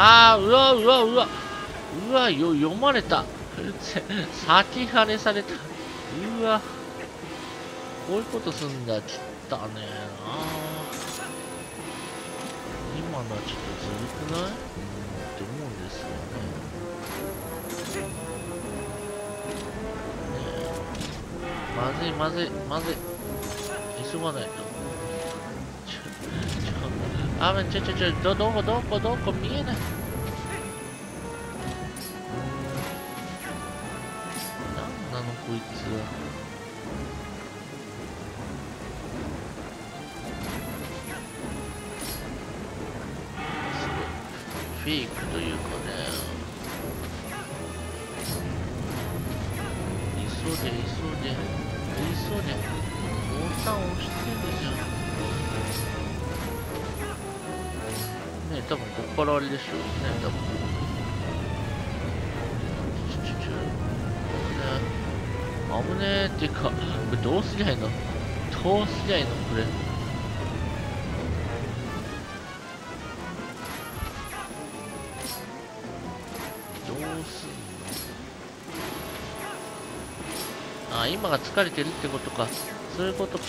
あーうわうわうわ。うわよ読まれた。先跳ねされた。うわ。こういうことすんだちったね。あー。今のはちょっとずるくない？うんって思うんですよね。ねえ。まずいまずいまずい。急がないと。Avanti, c'è, c'è, dopo, dopo, dopo, No, non qui, zio. 4試合のプレあ今が疲れてるってことか。そういうことか。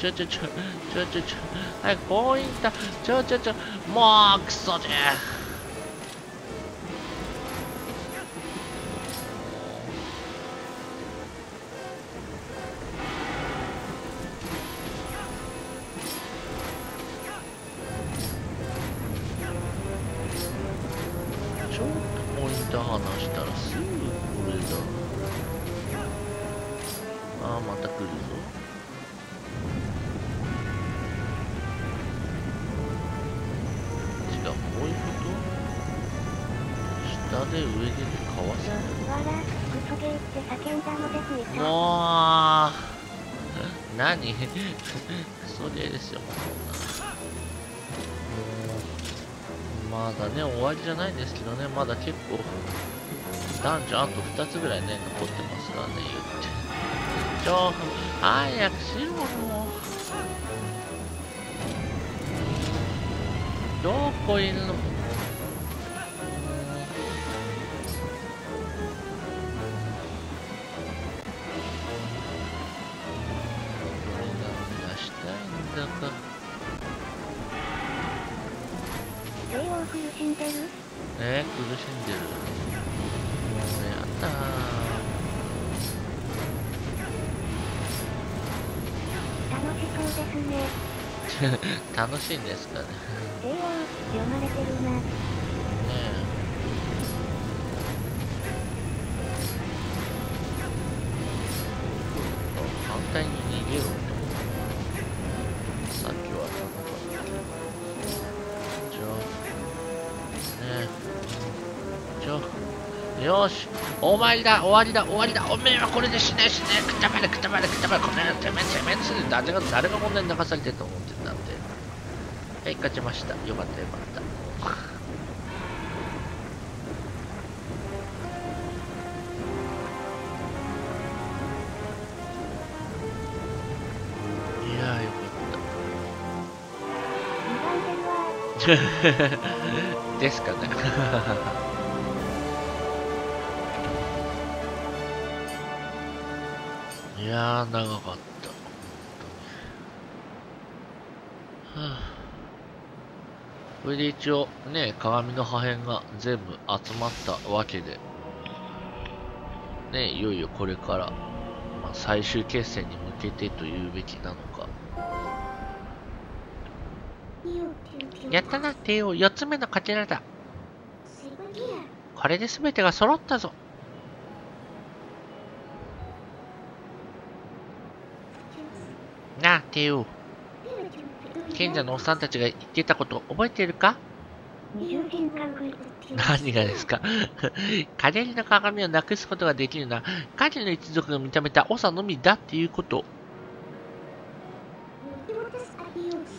ちょちょちょちょちょちょ早くポインたちょちょちょもうクソじゃ这个人呢しいんですかね。霊を読まれてるな。ねえ反対に逃げろさっきは。なかったじゃあ。ねえ。じゃあよし。お前だ。終わりだ。終わりだ。おめえはこれで死ね。死ね。くたばれ。くたばれ。くたばれ。この野郎。てめえてめえつい誰が誰が問題に流されてると思ってんだって。はい勝ちました。よかったよかった。いやーよか。った。ですかね。いやー長かった。本当に。はあ。これで一応ね鏡の破片が全部集まったわけでねいよいよこれから、まあ、最終決戦に向けてというべきなのかやったな、帝王、4つ目のカテラだ。これで全てが揃ったぞ。なあ、帝王。賢者のおっさんたちが言ってたこと覚えているか？何がですか？陰りの鏡をなくすことができるのは、影の一族が認めた長のみだっていうこと。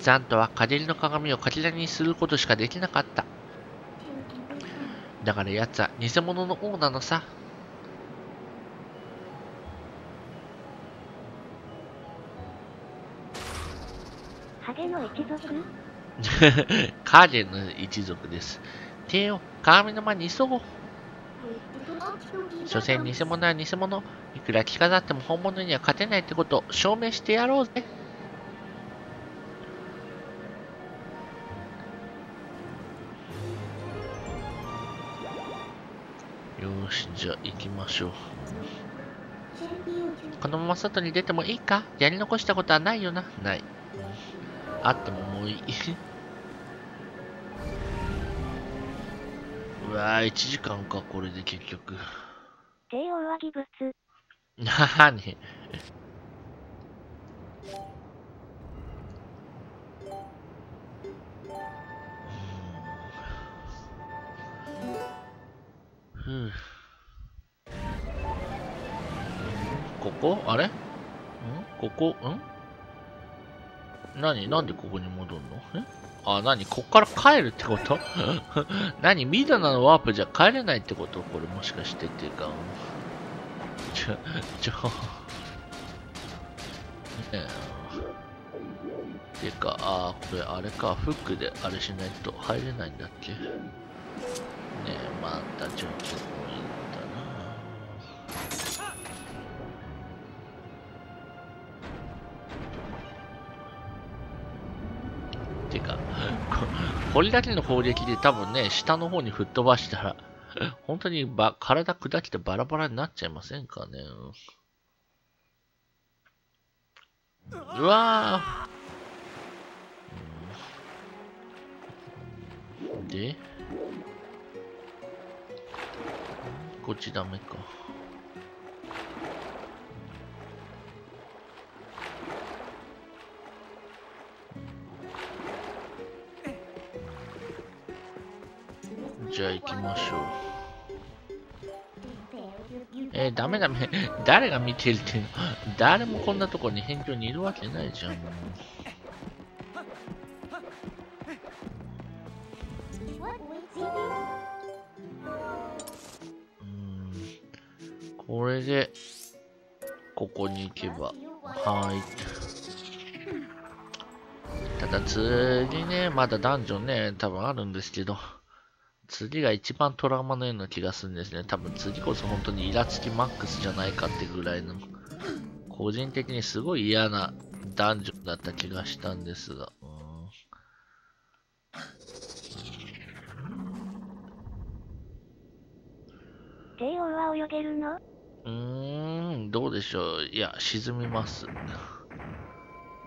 ザントは陰りの鏡をかけらにすることしかできなかった。だから奴は偽物の王なのさ。ハゲの一族？影の一族です。帝王、鏡の間に急ごう。所詮偽物は偽物。いくら着飾っても本物には勝てないってことを証明してやろうぜ。よし、じゃあ行きましょう。このまま外に出てもいいか？やり残したことはないよな？ない。あってももういい。うわぁ、1時間か、これで結局。帝王は義物。なに ふう。ここ？あれ？ん？ここ？ん？何なんでここに戻るの？え？あ、何こっから帰るってこと？何ミダナのワープじゃ帰れないってこと？これもしかしてっていうか。ちょ、ちょ。ねえ。てか、あー、これあれか、フックであれしないと入れないんだっけ？ねえ、またちょっとこれだけの攻撃で多分ね、下の方に吹っ飛ばしたら、本当にば体砕けてバラバラになっちゃいませんかね。うわぁ、うんで、こっちダメか。じゃあ行きましょう。えー、ダメダメ。誰が見てるっていうの？誰もこんなとこに返上にいるわけないじゃん。これで、ここに行けば。はい。ただ次ね、まだダンジョンね、多分あるんですけど。次が一番トラウマのような気がするんですね。多分次こそ本当にイラつきマックスじゃないかってぐらいの、個人的にすごい嫌なダンジョンだった気がしたんですが。う帝王は泳げるの？うーんどうでしょう。いや、沈みます。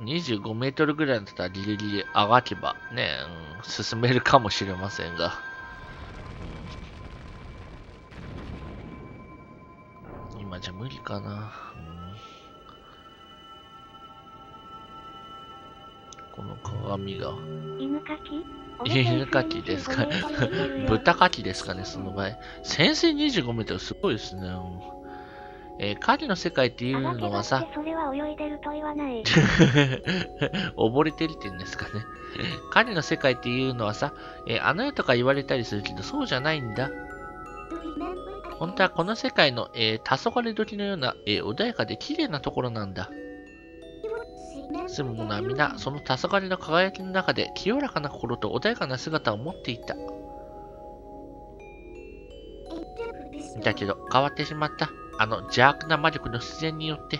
25メートルぐらいだったらギリギリ上がけばね、うん、進めるかもしれませんが。じゃ無理かな。うんこの鏡が。犬かき？犬かきですか豚かきですかね、その場合。潜水25メートルすごいですね。うんえー、狩りの世界っていうのはさ、それは泳いでると言わない。溺れてるって言うんですかね。狩りの世界っていうのはさ、えーあの世とか言われたりするけど、そうじゃないんだ。本当はこの世界の、えー、黄昏時のような、えー穏やかで綺麗なところなんだ。住む者は皆、その黄昏の輝きの中で清らかな心と穏やかな姿を持っていた。だけど、変わってしまった。あの邪悪な魔力の出現によって。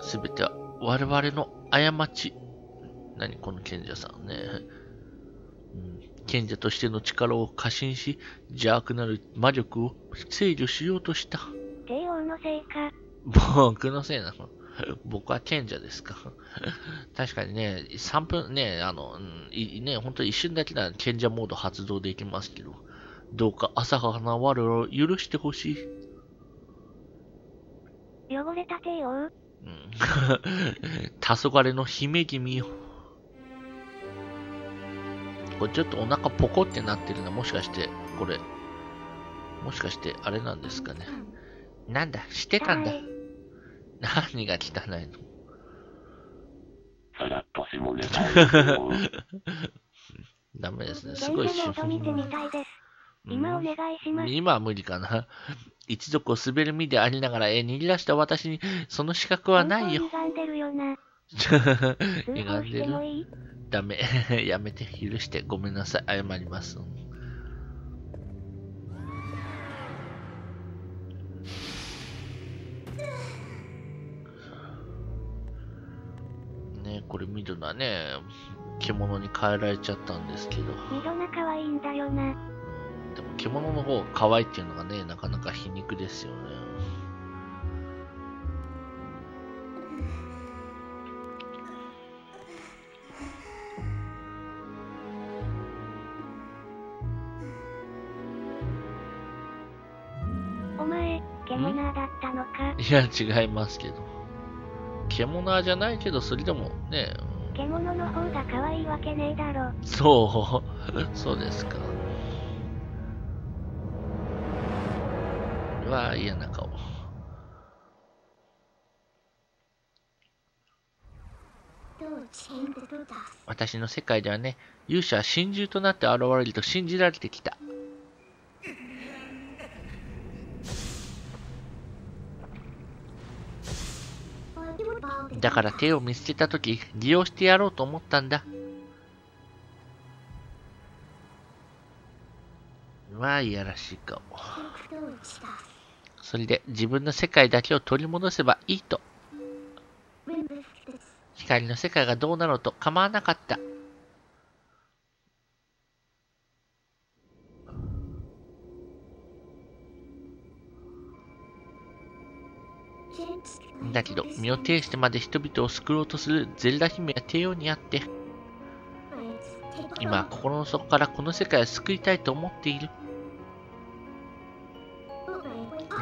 すべては我々の過ち。何この賢者さんね。うん賢者としての力を過信し、邪悪なる魔力を制御しようとした。帝王のせいか。僕のせいなの？僕は賢者ですか？確かにね、3分ね、あの、ね、本当に一瞬だけなら賢者モード発動できますけど、どうか浅はかな我らを許してほしい。汚れた帝王？うん 黄昏の姫君よ。これちょっとお腹ポコってなってるのもしかして、これ、もしかしてあれなんですかね。なんだ、してたんだ。何が汚いの？さらっと下ネダメですね。すごいしの音見てみたいです。今お願いします。今は無理かな。一族を滑る身でありながら、え、逃げ出した私にその資格はないよ。歪んでるよな。通歪んでるてもいいダメ。やめて。許して。ごめんなさい。謝ります。ねこれミドナね、獣に変えられちゃったんですけど。ミドナ可愛いんだよな。うんでも獣の方が可愛いっていうのがね、なかなか皮肉ですよね。前、ケモナーだったのか？いや、違いますけど。獣じゃないけど、それでもね、獣の方が可愛いわけねえだろ。そう、そうですか。うわあ、嫌な顔。私の世界ではね、勇者は神獣となって現れると信じられてきた。だから手を見捨てた時、利用してやろうと思ったんだ。まあ、いやらしい顔。それで自分の世界だけを取り戻せばいいと。光の世界がどうなろうと構わなかった。だけど、身を挺してまで人々を救おうとするゼルダ姫や帝王にあって、今心の底からこの世界を救いたいと思っている。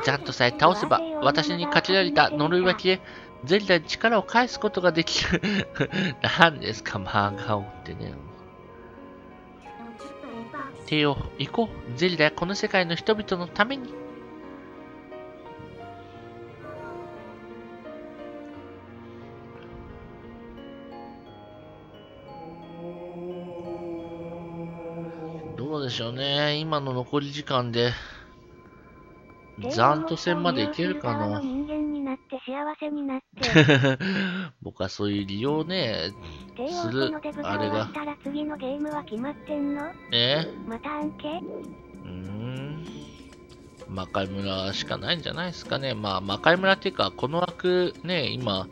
ジャンとさえ倒せば、私にかけられた呪いは消え、ゼルダに力を返すことができる。何ですか、マーガオってね。帝王、行こう。ゼルダやこの世界の人々のために。でしょうね。今の残り時間で、残都戦までいけるかな。人間になって幸せになって。僕はそういう利用ね、するあれがームは決まってんの？え？また案件うーん。魔界村しかないんじゃないですかね。まあ、魔界村っていうか、この枠ね、今、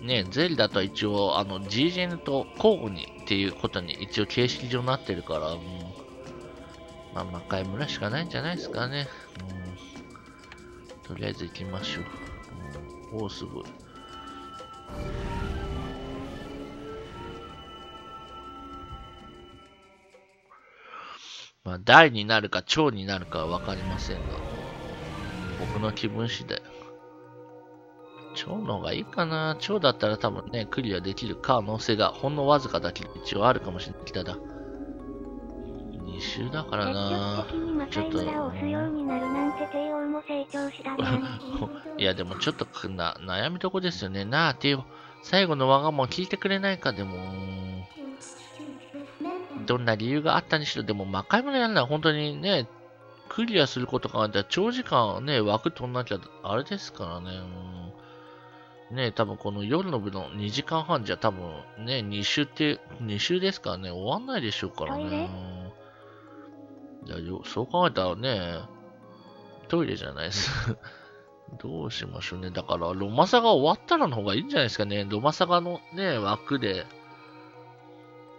ね、ゼルダとは一応、あの、GGN と交互にっていうことに一応形式上になってるから、うん、まあ、魔界村しかないんじゃないですかね。うん、とりあえず行きましょう。うん、おお、すごい。まあ、大になるか超になるかは分かりませんが、僕の気分次第。超の方がいいかな。超だったら多分ね、クリアできる可能性がほんのわずかだけ一応あるかもしれない。ただ、2周だから積な極。的に魔界村を押すようになるなんて帝王も成長したな。いや、でもちょっとな悩みとこですよね。なあ、てよ。最後のわがまま聞いてくれないか、でも。どんな理由があったにしろ、でも魔界村やるのは本当にね、クリアすること考えたら長時間ね、枠取んなきゃあれですからね。うんね、多分この夜の部の2時間半じゃ多分ね、2周って、2周ですからね、終わんないでしょうからね。いやよそう考えたらね、トイレじゃないです。どうしましょうね。だから、ロマサガ終わったらの方がいいんじゃないですかね。ロマサガのね、枠で、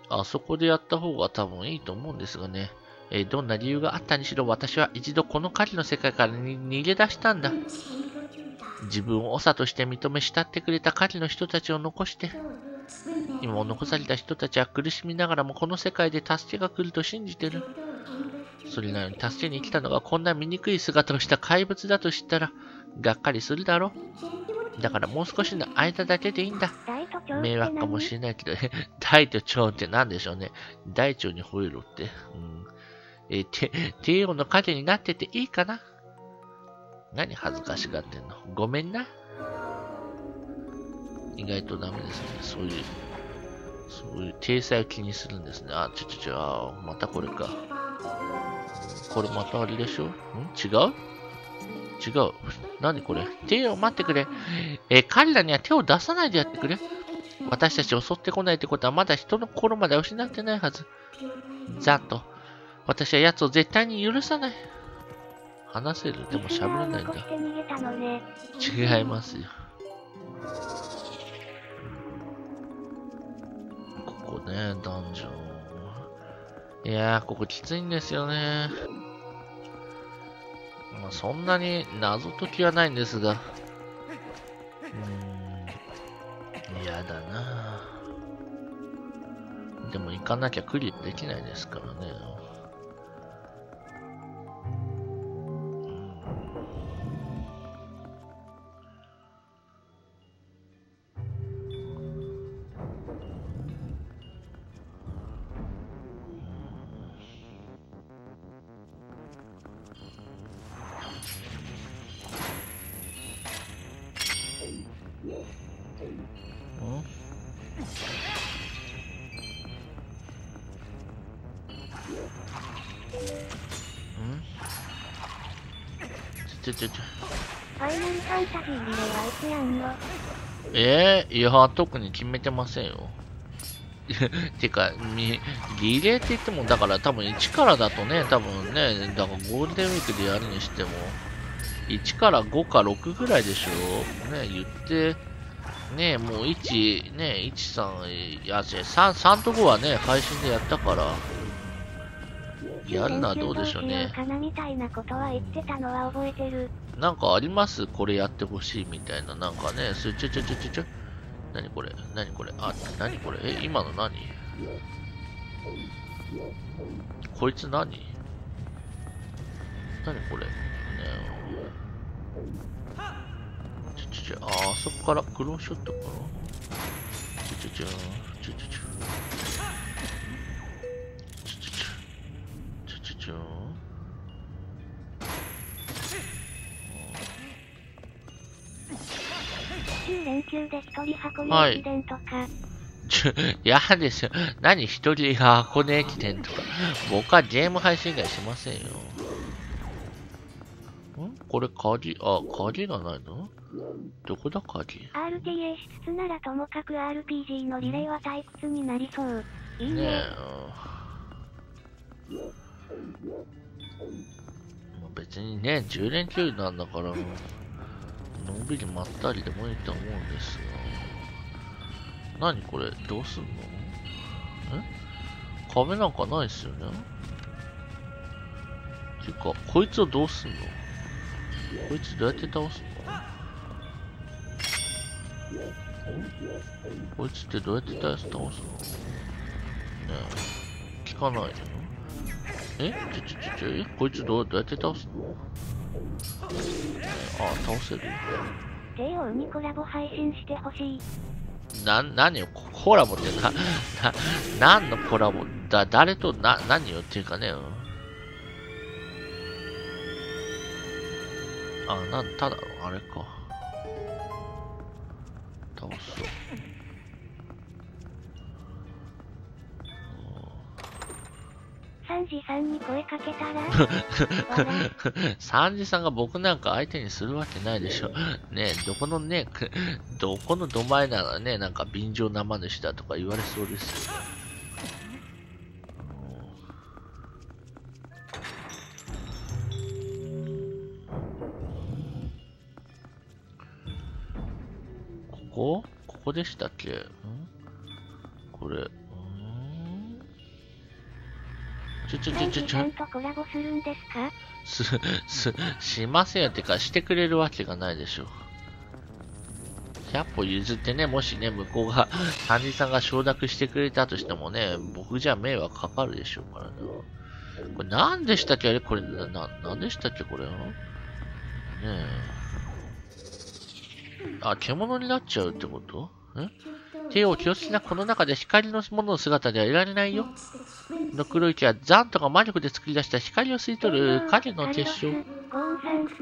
あそこでやった方が多分いいと思うんですがね。えーどんな理由があったにしろ私は一度この狩りの世界からに逃げ出したんだ。自分を長として認め慕ってくれた狩りの人たちを残して、今も残された人たちは苦しみながらもこの世界で助けが来ると信じてる。それなのに助けに来たのがこんな醜い姿をした怪物だと知ったら、がっかりするだろ。だからもう少しの間だけでいいんだ。迷惑かもしれないけど、大と長って何でしょうね。大腸に吠えろって。うん。えー、て、帝王の影になってていいかな？何恥ずかしがってんの？ごめんな。意外とダメですね。そういう、そういう体裁を気にするんですね。あ、ちょちょちょ、またこれか。これまたあれでしょ？ん？違う？違う。何これ？手を待ってくれ。えー彼らには手を出さないでやってくれ。私たちを襲ってこないってことはまだ人の心まで失ってないはず。ザンと、私は奴を絶対に許さない。話せる？でも喋れないんだ。違いますよ。ここね、ダンジョン。いやー、ここきついんですよね。まあ、そんなに謎解きはないんですが。うーん、嫌だなでも行かなきゃクリアできないですからね。いや、特に決めてませんよ。てか、み、リレーって言っても、だから多分1からだとね、多分ね、だからゴールデンウィークでやるにしても、1から5か6ぐらいでしょね、言って、ね、もう1、ね、1、3、いや、違う3、3と5はね、配信でやったから、やるのはどうでしょうねなみたいなことは言ってたのは覚えてる。なんかあります？これやってほしいみたいな。なんかね、それちょちょちょちょちょ。何これ？何これ？あ、何これ？え、今の何？こいつ何？何これ？ねえ。ちょちょちょ、あ、あそこからクローショットかな？ちょちょちょ、ちょちょちょ。ちょちょちょ。ちょで一人箱根はい駅伝とか、ちょ、嫌ですよ。何一人が箱根駅伝とか。僕はゲーム配信以外しませんよ。ん？これ鍵、あ、鍵がないの？どこだ鍵 RTA 室ならともかく RPG のリレーは退屈になりそう。いいね。ねえ。別にね、10連休なんだから、のんびりまったりでもいいと思うんですよ。何これ？どうすんの？え？壁なんかないっすよね。ていうか、こいつをどうすんの？こいつどうやって倒すの？こいつってどうやって倒すの？ねえ、聞かないの？え？ちょちょちょちょ、こいつどうどうやって倒すの、ねえ、あ、倒せる？JO にコラボ配信してほしい。な、何よ、ココラボってな、な、何のコラボ？だ、誰と、な、何よっていうかね、うん。あ、なん、ただ、あれか。倒す。サンジさんに声かけたら？サンジさんが僕なんか相手にするわけないでしょ。ねえ、どこのね、どこのど前ならね、なんか便乗生主だとか言われそうですよ。ここ？ここでしたっけ？ん？これ、ちょちょちょちょちょ。とコラボするんですか？す、す、しませんよってか、してくれるわけがないでしょ。100歩譲ってね、もしね、向こうが、サンジさんが承諾してくれたとしてもね、僕じゃ迷惑かかるでしょうからね。これ何でしたっけ？あれこれ、な、な何でしたっけこれ？ねえ。あ、獣になっちゃうってこと？手を気をつけなこの中で光のものの姿ではいられないよ。の黒い木はザンとか魔力で作り出した光を吸い取る影の結晶。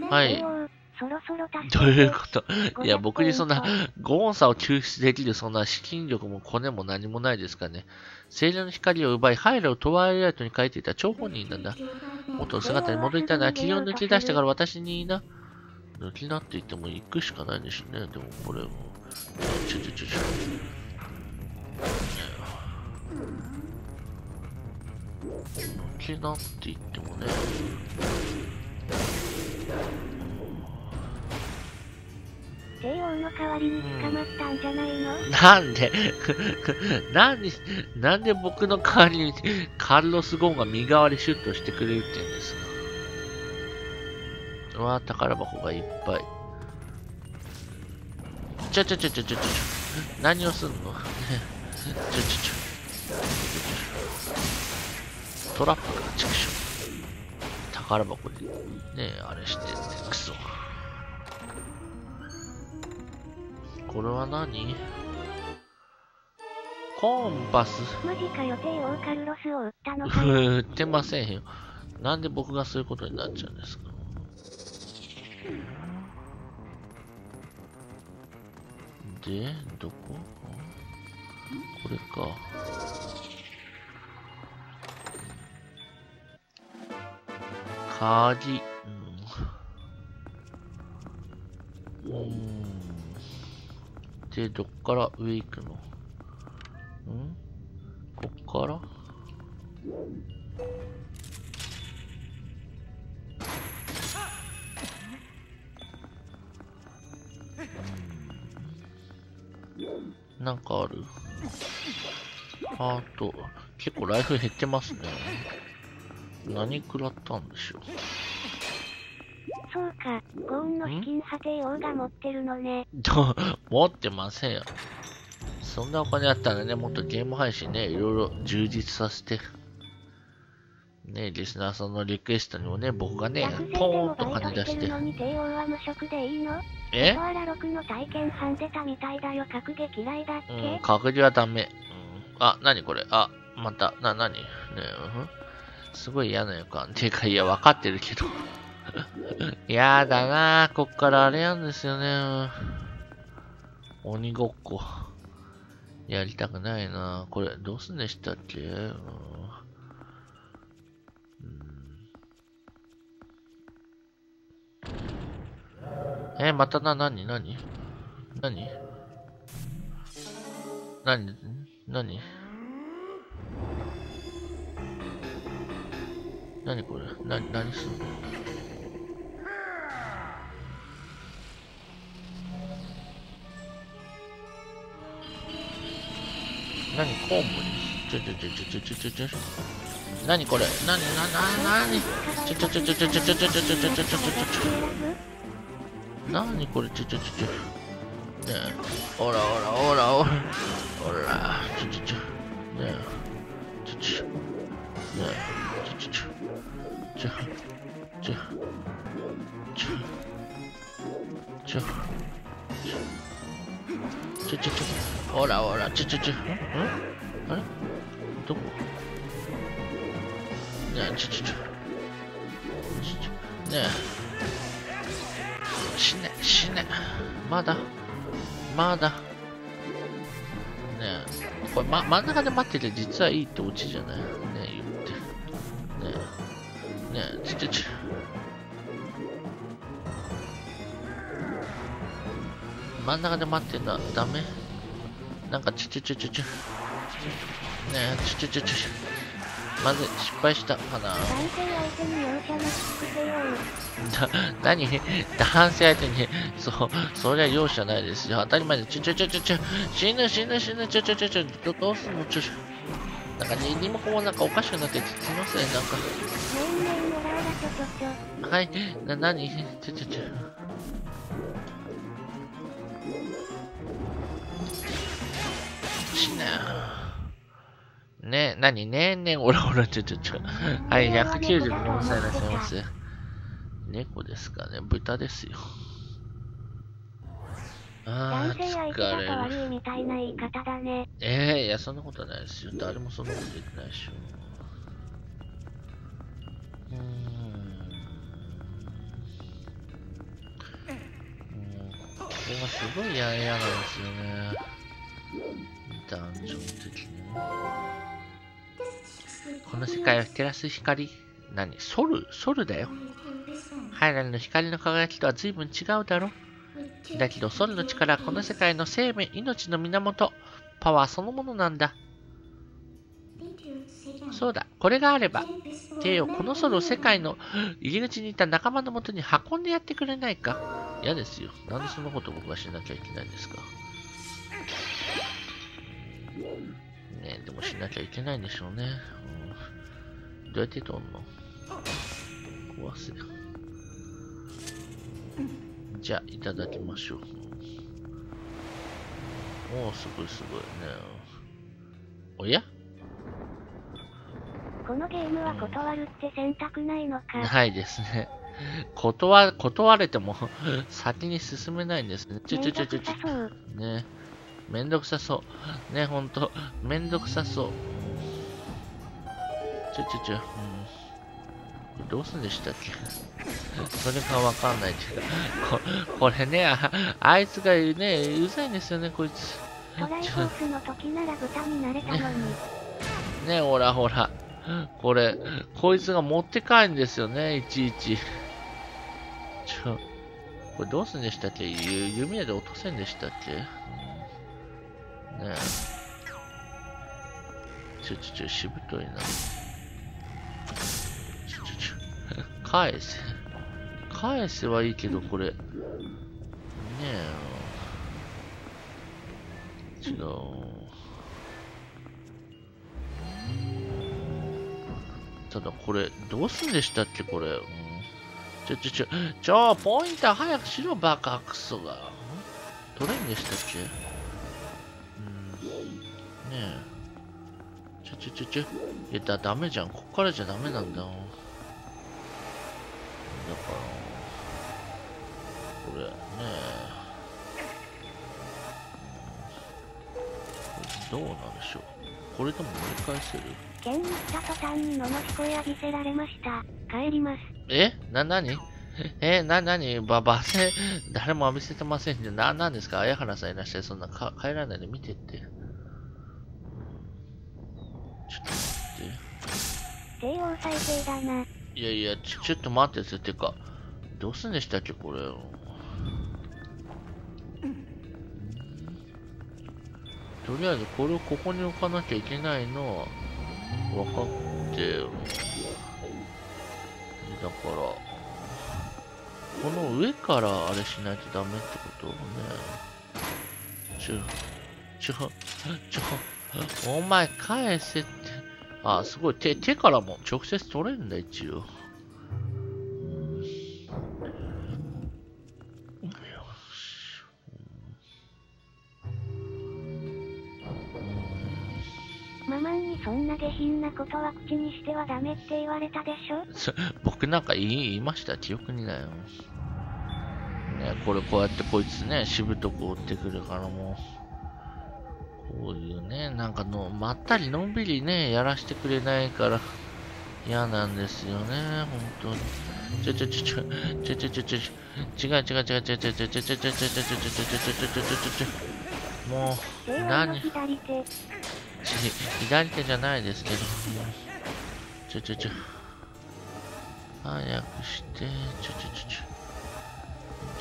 はいどういうこと？いや、僕にそんな、ゴーンさを救出できるそんな資金力もコネも何もないですからね。精霊の光を奪い、ハイラをトワイライトに書いていた張本人なんだ。元の姿に戻りたいなら、霧を抜き出してから私に言いな。抜きなって言っても行くしかないんでしょうね。でもこれも。ちょちょちょちょ。抜きなって言ってもね。帝王の代わりに捕まったんじゃないのなんでなんで、なんで僕の代わりにカルロス・ゴーンが身代わりシュッとしてくれるって言うんですかうわー宝箱がいっぱい。ちょちょちょちょちょちょ。何をすんの？ちょちょちょ。トラップが畜生。宝箱で、ねえ、あれしてって、クソ。これは何？コンパス。マジかよ、帝王カルロスを撃ったのかよ。売ってませんよ。なんで僕がそういうことになっちゃうんですか？で、どこ？これか。鍵。うん。うん。で、どっから上行くの？ん？こっから？なんかあるあーと、結構ライフ減ってますね。何食らったんでしょう。そうか、ゴーンの資金派帝王が持ってるのね。と、持ってませんよ。そんなお金あったらね、もっとゲーム配信ね、いろいろ充実させて。ね、リスナーさんのリクエストにもね、僕がねポーもンとバイトして金出して。るのに帝王は無職でいいの？え？コアラ6の体験班出たみたいだよ、格ゲー嫌いだっけ、うん、隔離はダメ。うん、あ、なにこれ？あ、また、な、なにねうん、すごい嫌な予感。ていうか、いや、わかってるけど。やだなこっからあれやんですよね。鬼ごっこ。やりたくないなこれ、どうすんでしたっけ？うんえ、またな、なになになになになになにこれな、なに？すんのなにコウモリちょちょちょちょちょちょちょちょなにこれなにな、な、なにちょちょちょちょちょちょちょちょちょちょちょちょちょちょなにこれちょちょちょちょ。ねえ。ほらほらほらほら。ほら。ちょちょちょ。ねえ。ちょちょ。ねえ。ちょちょちょ。ちょ。ちょ。ちょ。ちょ。ちょちょちょ。ほらほら。ちょちょちょ。ん？んあれ？どこ？ねえちょちょ。ちょちょ。ねえ。死ね、死ね。まだ、まだ。ねえ、これ、ま、真ん中で待ってて実はいいってオチじゃない？ねえ、言って。ねえ、ねえ、ちょちょち。真ん中で待ってんのはダメ？なんかちょちょちょちょち。ねえ、ちょちょちょち。まずい、失敗したかな。何？男性相手に、そう、そりゃ容赦ないですよ。当たり前で、ちょちょちょちょちょ、死ぬ死ぬ死ぬ、ちょちょちょちょ、どどうすんの？ちょちょ。なんかに、リモコンもなんかおかしくなって、すいません、なんか。はい、な、なにちょちょちょ。死ねね、なにねえねえ、おらおら、ちょちょちょ。はい、194歳いらっしゃいます。猫ですかね豚ですよ。ああ、疲れる。ええいや、そんなことないですよ。誰もそんなこと言ってないでしょ。うーん。もう、ここがすごい嫌なんですよね。ダンジョン的に。この世界を照らす光。何？ソルソルだよ。ハイラルの光の輝きとは随分違うだろだけど、ソルの力はこの世界の生命、命の源、パワーそのものなんだ。そうだ、これがあれば、テイよ、このソルを世界の 入り口にいた仲間のもとに運んでやってくれないか嫌ですよ。なんでそんなこと僕がしなきゃいけないんですかねえ、でもしなきゃいけないんでしょうね。うん、どうやって取んの？壊せ。じゃあ、いただきましょう。おお、すごいすごいね。おや？このゲームは断るって選択ないのか？ないですね。断、断れても 先に進めないんですね。ちょちょちょちょちょ。ねめんどくさそう。ね、ほんと、めんどくさそう。ちょちょちょ。うん、どうすんでしたっけ？それがわかんないっていうか、ここれねあ、あいつがね、うざいんですよね、こいつ。トライースの時なら豚になれたのに。ねほらほら。これ、こいつが持って帰るんですよね、いちいち。ちょ、これどうすんでしたっけ？ゆ弓矢で落とせんでしたっけ、うん、ねえ。ちょちょちょ、しぶといな。ちょちょちょ、返せ。返せはいいけど、これ。ねえ。違う。ただこれ、どうすんでしたっけこれ。うん、ちょちょちょ、ちょ、ポインター早くしろ、バカクソが。取れんでしたっけ？ねえ。ちょちょちょちょ。いや、だ、ダメじゃん。こっからじゃダメなんだ。だから、これ、ねえ。どうなんでしょう。これでも盛り返せる？剣に来た途端にののしこ浴びせられました。帰ります。え？な、なに えな、なにば、ばせ、誰も浴びせてませんって、な、なんですか？綾原さんいらっしゃい。そんな、か、帰らないで見てって。ちょっと待って。帝王再生だな。いやいや、ちょ、っと待ってですよ。てか、どうすんでしたっけ、これを。とりあえず、これをここに置かなきゃいけないのは、分かって、だから、この上からあれしないとダメってことね。ちょ、ちょ、ちょ、お前返せって。あ、すごい。手、手からも直接取れるんだ、一応。ママンにそんな下品なことは口にしてはダメって言われたでしょ？そ 僕なんか言い言いました記憶にないよ。ね、これこうやってこいつね、しぶとく追ってくるからもう、こういうね、なんかの、まったりのんびりね、やらしてくれないから、嫌なんですよね、本当に。ちょちょちょちょ、ちょちょちょちょ、違う違う違う違う違う違う違う違う違う違う違う違う違うもう、何左手。ち左手じゃないですけど、ちょちょちょ。早くして、ちょちょちょち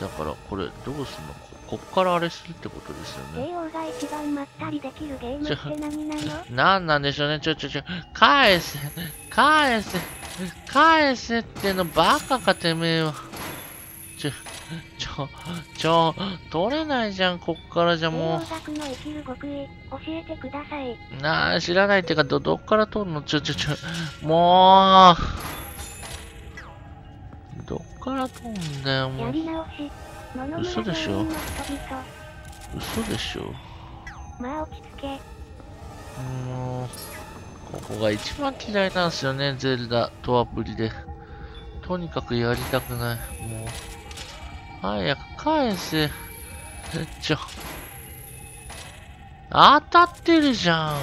ょ。だから、これ、どうすんの？ここっからあれするってことですよね。帝王が一番まったりできるゲームって何なんなんでしょうね、ちょちょちょ。返せ、返せ、返せってのバカかてめえは。ちょ、ちょ、ちょ、取れないじゃん、こっからじゃ帝も王学の生きる極意、教えてください。う。なあ、知らないってか、ど、どっから取るの？ちょちょちょ、もう。どっから取んだよ、もう。やり直し。嘘でしょ？嘘でしょ？まあ落ち着け。もう、ここが一番嫌いなんですよね、ゼルダとアプリで。とにかくやりたくない。もう、早く返せ。ちょ。当たってるじゃ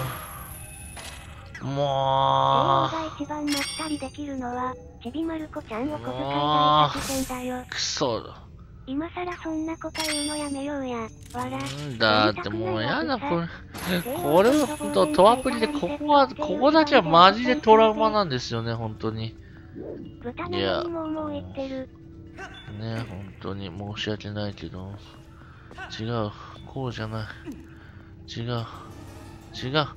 ん。もが一番まったりできるのは、ちびまる子ちゃんを小遣い大作戦だ。今さらそんなこと言うのやめようや。わら。んだってもうやだ、これ。これは本当、トアプリで、ここは、ここだけはマジでトラウマなんですよね、本当に。豚なのにもうもう言ってる。ね、本当に申し訳ないけど。違う、こうじゃない。違う、違う。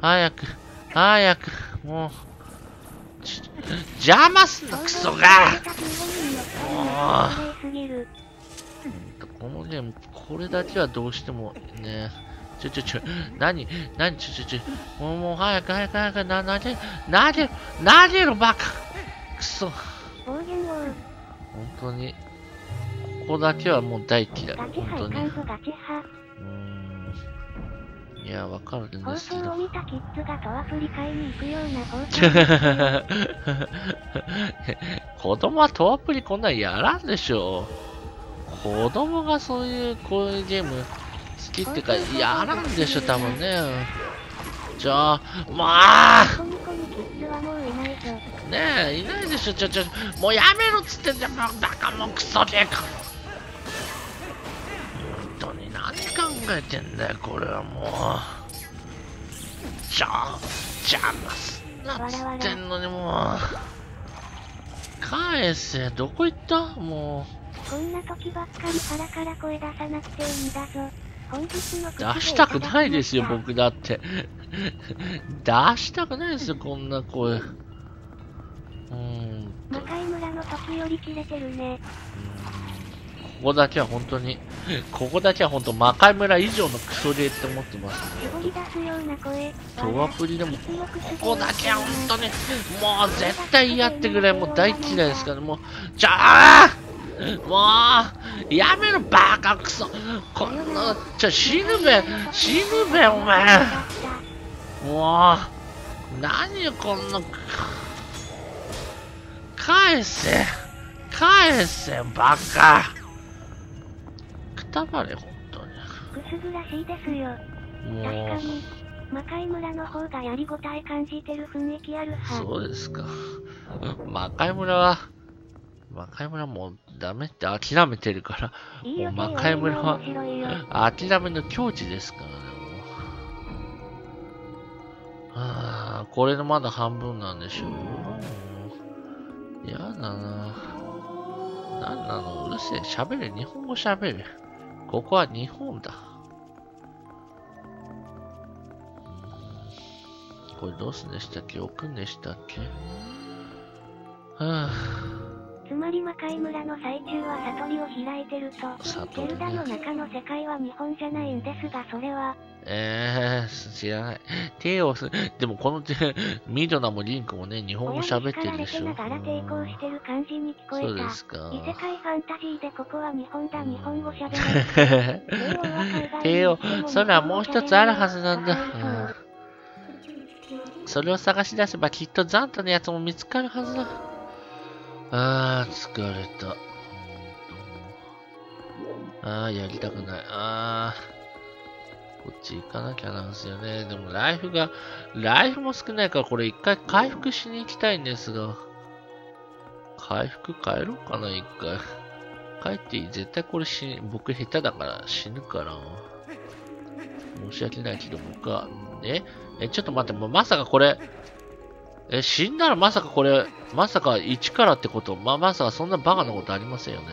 早く、早く、もう。ち邪魔すんな、クソがもう。このゲーム、これだけはどうしてもね。ちょちょちょ、なに、なに、ちょちょちょ、もうもう早く早く早く、な、なげ、なげ、なげろ、バカくそ。本当に、ここだけはもう大嫌い。本当に。いや、わかるん放ですけど送を。見たキッズがとアプリ買いに行くような放送。子供はトアプリこんなんやらんでしょ。子供がそういう、こういうゲーム好きってか、やらんでしょ、多分ね。じゃあ、まあ。ねえ、いないでしょ、ちょ、ちょ、もうやめろっつってんじゃん、もうバカもクソゲーか。本当に何考えてんだよ、これはもう。じゃあ、邪魔すんなっつってんのにもう。返せ、どこ行った？もこんな時ばっかり腹から声出さなくていいんだぞ。本日のう、出したくないですよ、僕だって。出したくないですよ、こんな声。うーんと。魔界村の時より切れてるね。ここだけは本当に、ここだけは本当、魔界村以上のクソゲーって思ってます。絞り出すような声。トアプリでも、ここだけは本当に、もう絶対やってくれ、もう大嫌いですから、もう、じゃあもう、やめろ、バカクソこんな、ちょ、死ぬべ、死ぬべ、お前。もう、何よ、こんな、返せ返せ、バカくたばれ、本当に。くすぐらしいですよ。確かに。魔界村の方がやりごたえ感じてる雰囲気ある派。そうですか。魔界村は、魔界村もうダメって諦めてるから、もう魔界村は。諦めの境地ですからね、もう。はあ、これでまだ半分なんでしょう？やだな。なんなの？うるせえ。喋れ。日本語喋れ。ここは日本だ。うんこれどうすんでしたっけ？置くんでしたっけ？はあ。つまり魔界村の最中は悟りを開いてると、悟りルダの中の世界は日本じゃないんですが、それは、えー、知らない。手をす、でもこの手、ミドナもリンクもね、日本語親に喋ってるでしてょ。ながら抵抗してる感じに聞こえた。そうですか異世界ファンタジーでここは日本だ、日本語喋れ。帝王、それはもう一つあるはずなんだ。うんそれを探し出せばきっとザンタのやつも見つかるはずだ。あー、疲れた。あー、やりたくない。あー、こっち行かなきゃなんですよね。でもライフが、ライフも少ないからこれ一回回復しに行きたいんですが。回復帰ろうかな、一回。帰っていい？絶対これ死に、僕下手だから死ぬから。申し訳ないけど僕は、ええ、ちょっと待って、まさかこれ、え、死んだらまさかこれ、まさか1からってこと、ま、まさかそんなバカなことありませんよね。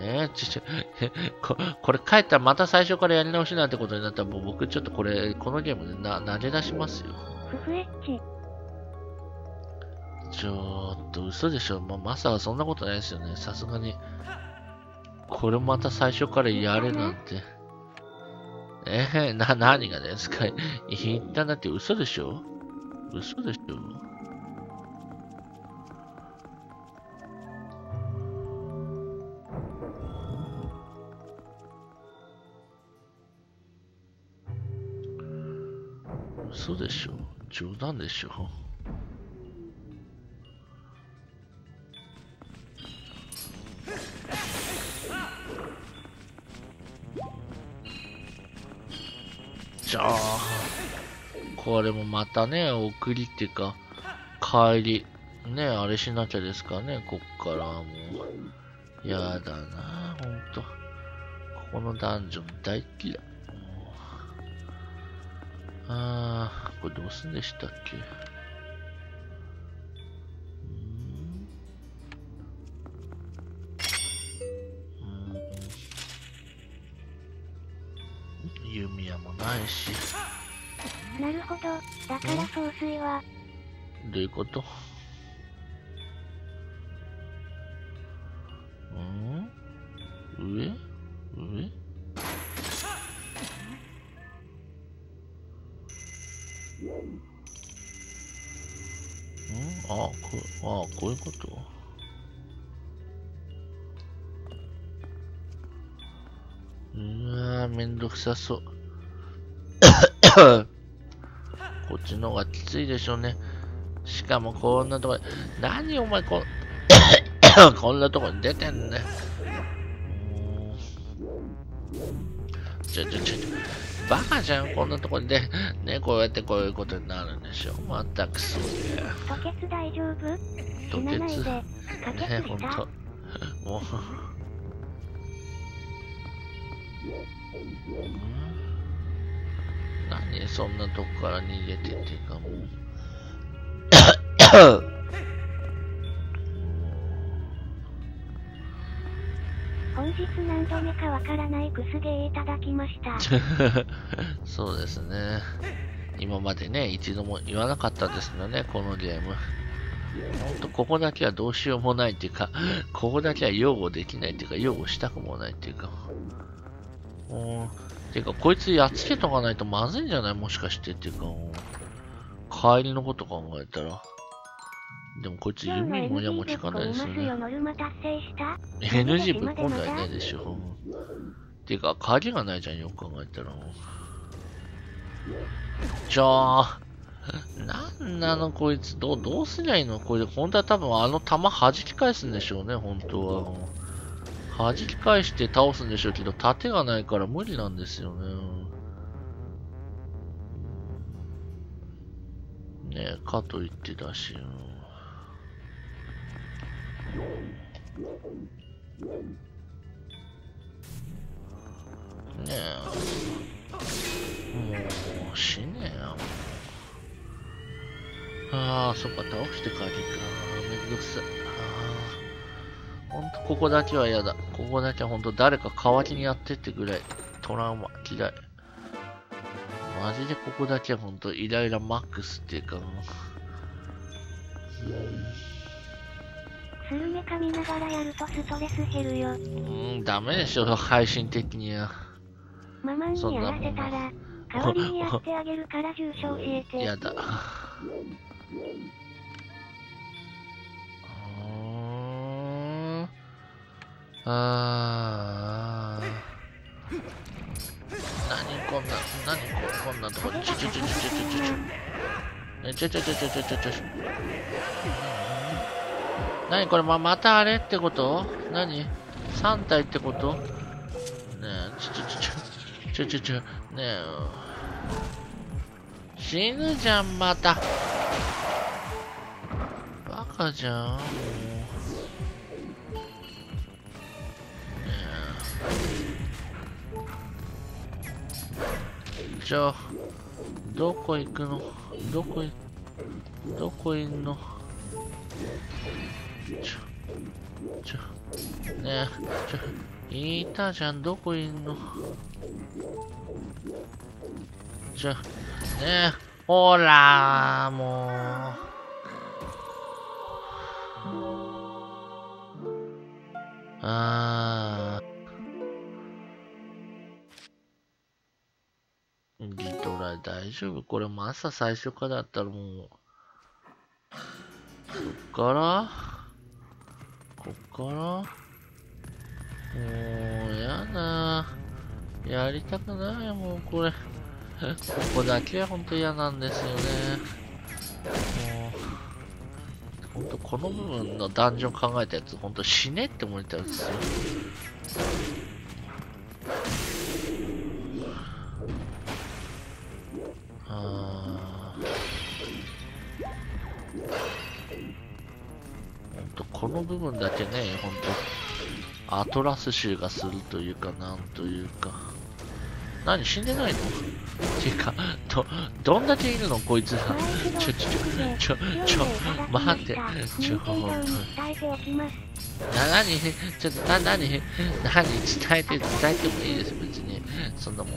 ねえ、ちょ、ちょ、ここれ帰ったらまた最初からやり直しなんてことになったらもう僕ちょっとこれ、このゲームでな、投げ出しますよ。ちょっと嘘でしょ。ままさかそんなことないですよね。さすがに。これまた最初からやれなんて。えー、な、何がですか？言ったんだって嘘でしょ？嘘でしょ嘘でしょ冗談でしょじゃあ。これもまたね、送りっていうか、帰り、ね、あれしなきゃですかね、こっからもう。やだなほんと。ここのダンジョン大っ嫌い。あー、これどうすんでしたっけ？は、どういうこと？うん？上？上？ん？あこあこういうこと？うわめんどくさそう。の方がきついでしょうね。しかもこんなとこ何お前こ、こんなとこに出てんね。ちょちょちょ、バカじゃん、こんなとこにで、ね、こうやってこういうことになるんでしょ。まったくすげえ。吐血大丈夫？ね、ほん。と。もう。何そんなとこから逃げてっていうかもう。本日何度目かわからないクスゲーいただきました。そうですね。今までね、一度も言わなかったですよね、このゲーム。ほんと、ここだけはどうしようもないっていうか、ここだけは擁護できないっていうか、擁護したくもないっていうか。うん。ていうか、こいつやっつけとかないとまずいんじゃない？もしかしてっていうか、うん帰りのこと考えたら。でもこいつ弓も矢も効かないですよね NG ぶっ込んだらいないでしょ。ていうか、鍵がないじゃん、よく考えたら。じゃあ、なんなの、こいつ？どう、どうすりゃいいの？これ、本当は多分あの弾弾き返すんでしょうね、本当は。弾き返して倒すんでしょうけど、盾がないから無理なんですよね。ねえ、かといってだし。ねえ。もう、死ねえよ。ああ、そっか、倒して鍵か。めんどくさい。ほんと、ここだけは嫌だ。ここだけはほんと、誰か代わりにやってってぐらい。トラウマ、嫌い。マジでここだけはほんと、イライラマックスっていうか、もうスルメ噛みながらやるとストレス減るよ。うーん、ダメでしょ、配信的には。ママンにやらせたら、代わりにやってあげるから住所教えて。やだ。あー。何こんな、何ここんなとこに、ちょちょちょちょちょちょちょ。えちょちょちょちょちょちょちょ。何これま、またあれってこと何 ?3 体ってことねえ、ちょちょちょちょ。ちょちょちょ、ねえ。死ぬじゃん、また。バカじゃん。じゃあ、どこ行くの？どこい、どこいんの？ちょ、ちょ、ねえ、ちょ、いたじゃん、どこいんの？ちょ、ねえ、ほらもう。あー。リトライ大丈夫？これも朝最初からだったらもう。こっから？こっから？もう、やだ。やりたくないもうこれ。ここだけは本当嫌なんですよね。もう、本当この部分のダンジョン考えたやつ、本当死ねって思ったやつですよ。の部分だけね、ほんと、アトラス臭がするというか、なんというか。何、死んでないの？ていうか、ど、どんだけいるの？こいつら。ちょ、ちょ、ちょ、ちょ、待って、ちょ、ほんと。な、なに、ちょっと、な、なに、なに、伝えて、伝えてもいいです、別に。そんなもん、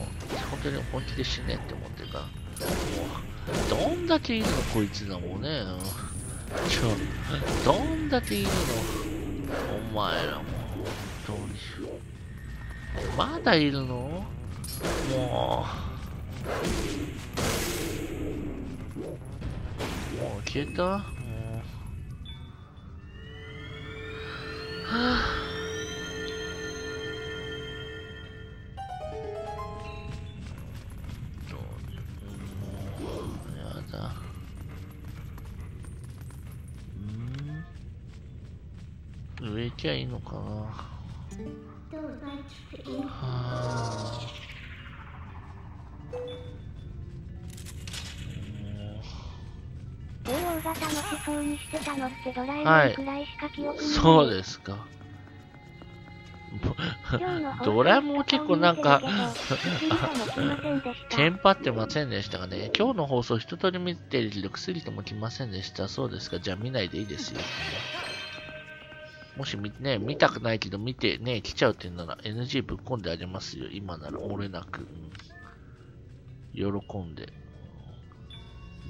本当に本気で死ねって思ってるから。もう、どんだけいるの、こいつらもね。ちょ、どんだけいるの？お前らも、本当に。まだいるの？もう、もう消えた？もう。はぁ、あ。うん上行きゃいいのかなはあ。竜王が楽しそうにしてたのってドラえはいもんくらいしか記憶にない。そうですか。ドラえもん結構なんかテンパってませんでしたがね、今日の放送一通り見てるけど薬とも来ませんでした。そうですか。じゃあ見ないでいいですよ。もしみね、見たくないけど見てね、来ちゃうっていうなら NG ぶっ込んであげますよ。今なら漏れなく。うん喜んで。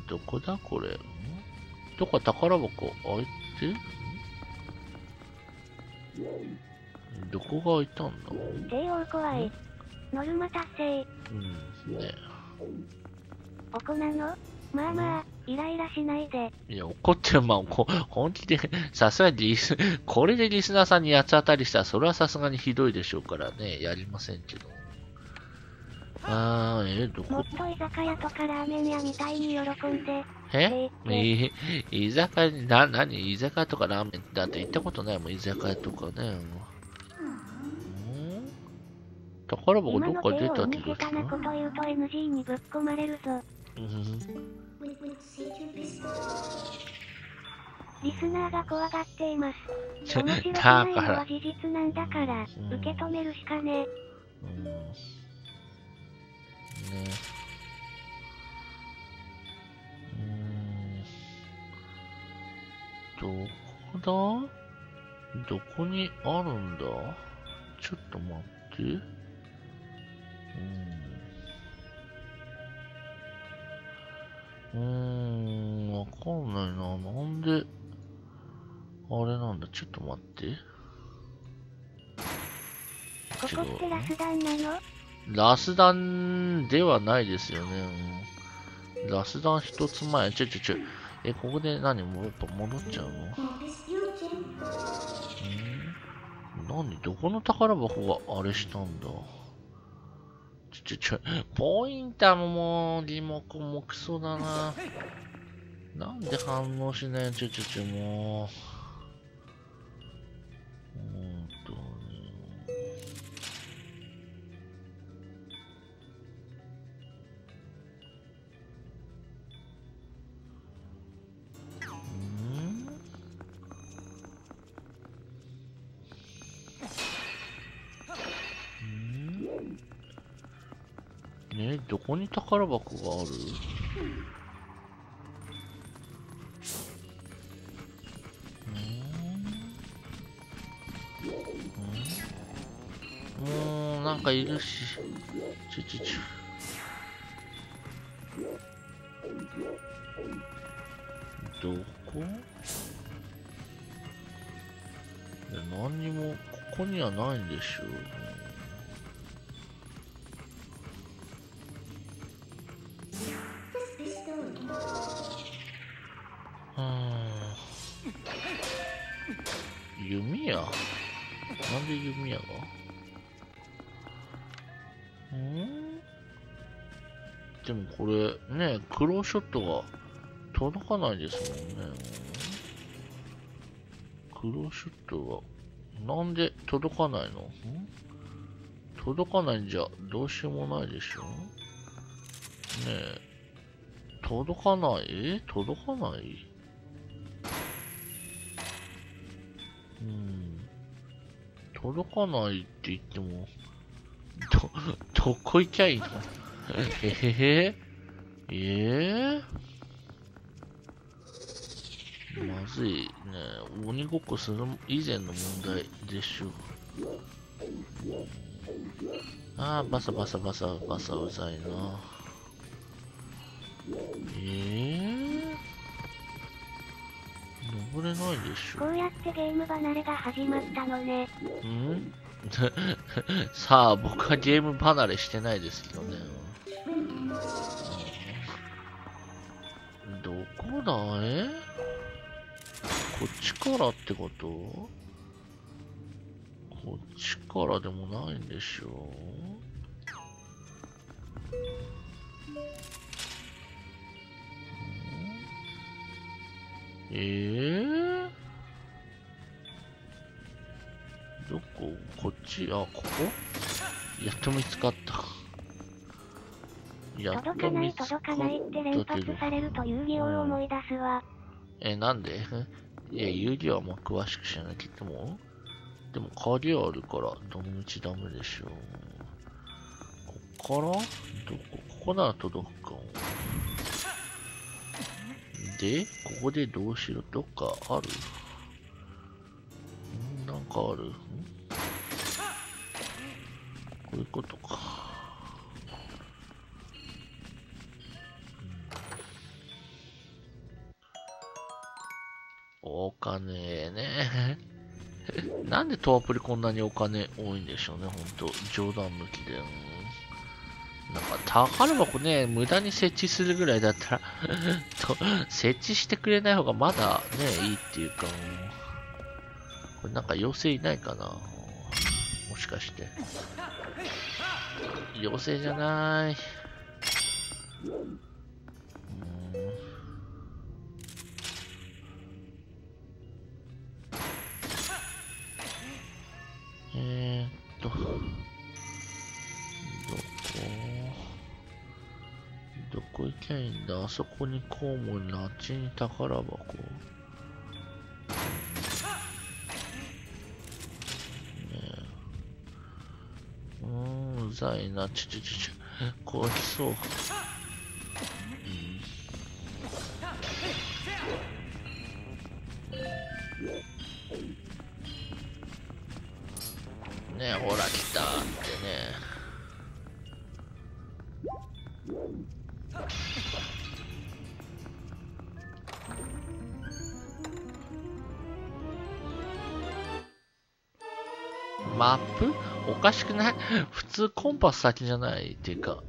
どこだこれ？ん？どこ宝箱開いてんどこが開いたんだ？帝王怖い。ノルマ達成。うん、ね。おこなの？まあまあ、イライラしないで。いや、怒ってる、まあ、こ本気で、さすがにリス、これでリスナーさんに八つ当たりしたら、それはさすがにひどいでしょうからね、やりませんけど。あー、え、どもっこと居酒屋とかラーメン屋みたいに喜んで。え？えい居酒屋に、な、なに居酒屋とかラーメンだって行ったことないもん、居酒屋とかね。うん？宝箱今どっか出の帝王にた気がする下手なこと言うと NG にぶっ込まれるぞ。うんリスナーが怖がっています。面白くだないのは、事実なんだから、うん。受け止めるしかね。うん。ねうーん。どこだ？どこにあるんだ？ちょっと待って。うーん。わかんないな。なんで、あれなんだ。ちょっと待って。ここってラスダンなの？ラスダンではないですよね。うんラスダン一つ前。ちょちょちょ。え、ここで何？もうやっぱ戻っちゃうの？ん何？どこの宝箱があれしたんだ？ちょちょ。ポインターももう、リモコンもクソだな。なんで反応しないちょちょちょ、もう。どこに宝箱がある？ん？ん？もうなんかいるし。ちょちょちょ。どこ？いや何にもここにはないんでしょうで弓矢がうん？でもこれねクローショットが届かないですもんね。クローショットが、なんで届かないの？届かないんじゃ、どうしようもないでしょ？ねえ。届かない？え届かない？うん。届かないって言っても、ど、どこ行きゃいいの？えへへ？ええまずいね。鬼ごっこする以前の問題でしょう。ああ、バサバサバサバサうざいな。ええ登れないでしょ。こうやってゲーム離れが始まったのね。ん？さあ、僕はゲーム離れしてないですけどね。うん。どこだえこっちからってこと？こっちからでもないんでしょうんええどこ？こっち？あ、ここ？やっと見つかった。やっと見つかっ届かないって連発。されると遊戯王を思い出すわ。え、なんで？いや、遊戯はもう詳しく知らなきゃでも、でも鍵あるから、どの道ダメでしょう。こっから？どこ？ここなら届くかも。で、ここでどうしろ？どっかある？ん？なんかある？こういうことか。お金ね。なんでトアプリこんなにお金多いんでしょうね、ほんと。冗談抜きで。なんか、宝箱ね、無駄に設置するぐらいだったら と、設置してくれない方がまだね、いいっていうか、これなんか妖精いないかな。もしかして。妖精じゃない。えーっと、どこ、どこ行きゃいいんだ？あそこにコウモリのあっちに宝箱。ねえうーん、うざいな。ちょちょちょちょ。こいそう。ねほら来たってね。マップ？おかしくない？普通コンパス先じゃないっていうか、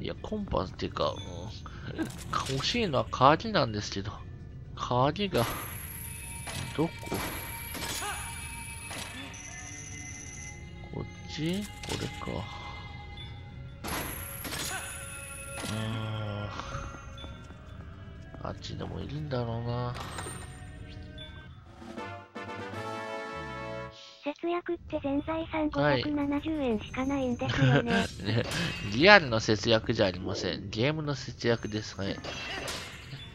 いや、コンパスっていうか、うん、欲しいのは鍵なんですけど、鍵が、どこ？こっち？これか。あーあっちでもいるんだろうな。節約って全財産はい570円しかないんですよね。ね、リアルの節約じゃありません。ゲームの節約です。はい。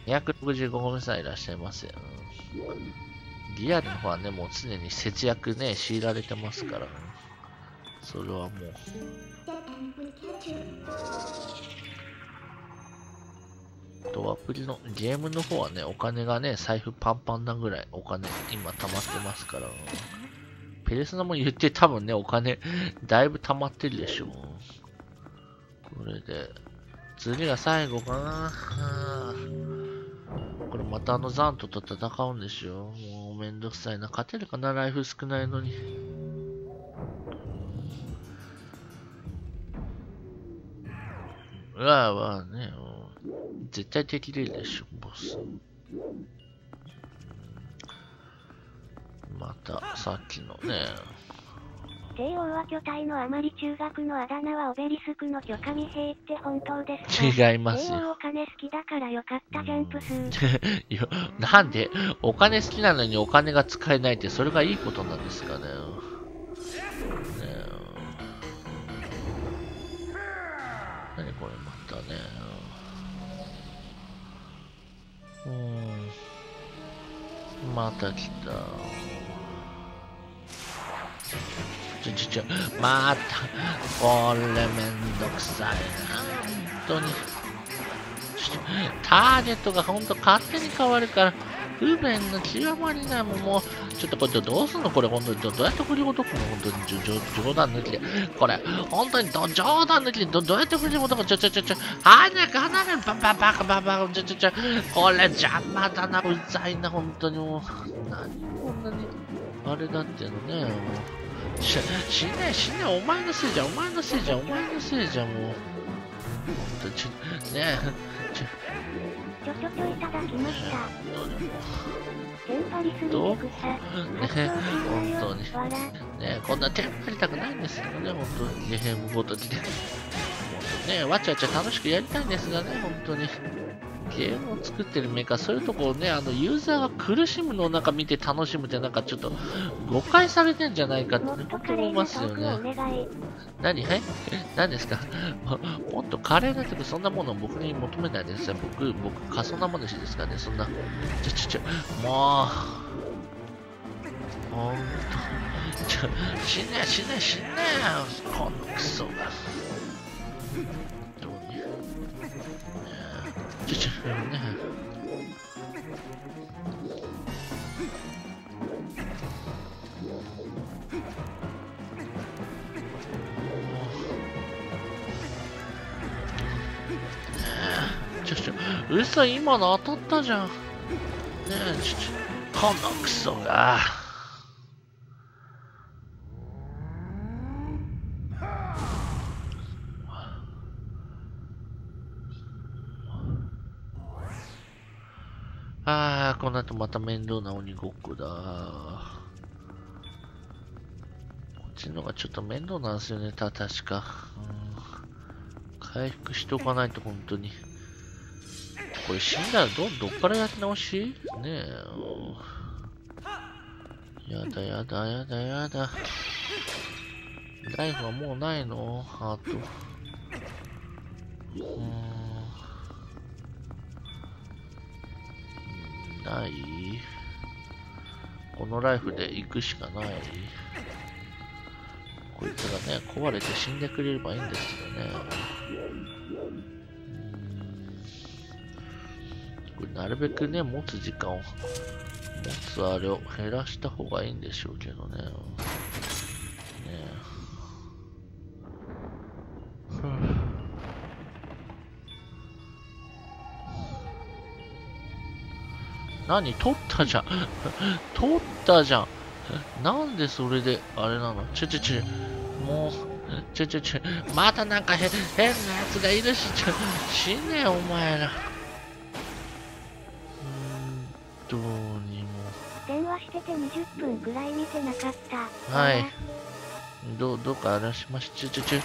265ごめんなさいいらっしゃいませ。うんリアルの方はね、もう常に節約ね、強いられてますから、それはもう。と、アプリの、ゲームの方はね、お金がね、財布パンパンなぐらいお金今溜まってますから、ペルソナも言って多分ね、お金だいぶ溜まってるでしょう。これで、次が最後かな。これまたあのザントと戦うんでしょもうめんどくさいな。勝てるかな？ライフ少ないのに。うわうわね、絶対敵でいいでしょ、ボス。また、さっきのね、帝王は巨体のあまり中学のあだ名はオベリスクの巨神兵って本当ですか？違いますよ帝王お金好きだからよかったジャンプ数。いや、なんで、お金好きなのにお金が使えないって、それがいいことなんですかね。ねえ何これうん。また来た。ちょちょちょまたこれめんどくさいな。本当に。ターゲットが本当勝手に変わるから。不便の極まりないもん、もう、ちょっとこれどうすんの？これ本当にどどうやって振りほどくの本当にじょ冗談抜きで。これ、本当にど冗談抜きでどどうやって振りほどくのちょちょちょちょ、早く離れバババカババカちょちょちょ、これ邪魔だな、うざいな、本当にもう。何こんなに、あれだってのね、もう。し、死ねえ、死ねえ、お前のせいじゃん、お前のせいじゃん、お前のせいじゃん、もう。本当にちょ、ねえ、ちょ、ちょちょちょいただきました。にもう？テンパりすぎて草。ね本当に。わら。ねこんなテンパりたくないんですけどね、本当に。ゲームごとにね。ねわちゃわちゃ楽しくやりたいんですがね、本当に。ゲームを作ってるメーカー、そういうとこをね、あの、ユーザーが苦しむのをなんか見て楽しむってなんかちょっと誤解されてんじゃないかって本当思いますよね。何？はい何ですか？もっとカレーなとかそんなものを僕に求めないでください。僕、僕、過疎なものしですかね、そんな。ちょちょちょ、もう。ほんと。ちょ、死ね死ね死ねこのクソが。嘘今の当たったじゃん。ねえ、ちょちょ、このクソが。ああ、この後また面倒な鬼ごっこだ。こっちのがちょっと面倒なんですよね、た、確か。回復しておかないと、本当に。これ死んだらど、どっからやり直し？ねえ。やだやだやだやだ。ライフはもうないの？ハート。うーん。ない？このライフで行くしかない？こいつがね、壊れて死んでくれればいいんですけどね。これなるべくね、持つ時間を、持つあれを減らした方がいいんでしょうけどね。ねふ何？取ったじゃん。取ったじゃん。なんでそれで、あれなの？ちょちょちょ、もう、ちょちょちょ、またなんかへ変なやつがいるし、ちょ、死ねよ、お前ら。うーん、どうにも。電話してて20分くらい見てなかった。はい。どう、どうか荒らしまし、ちょちょちょ、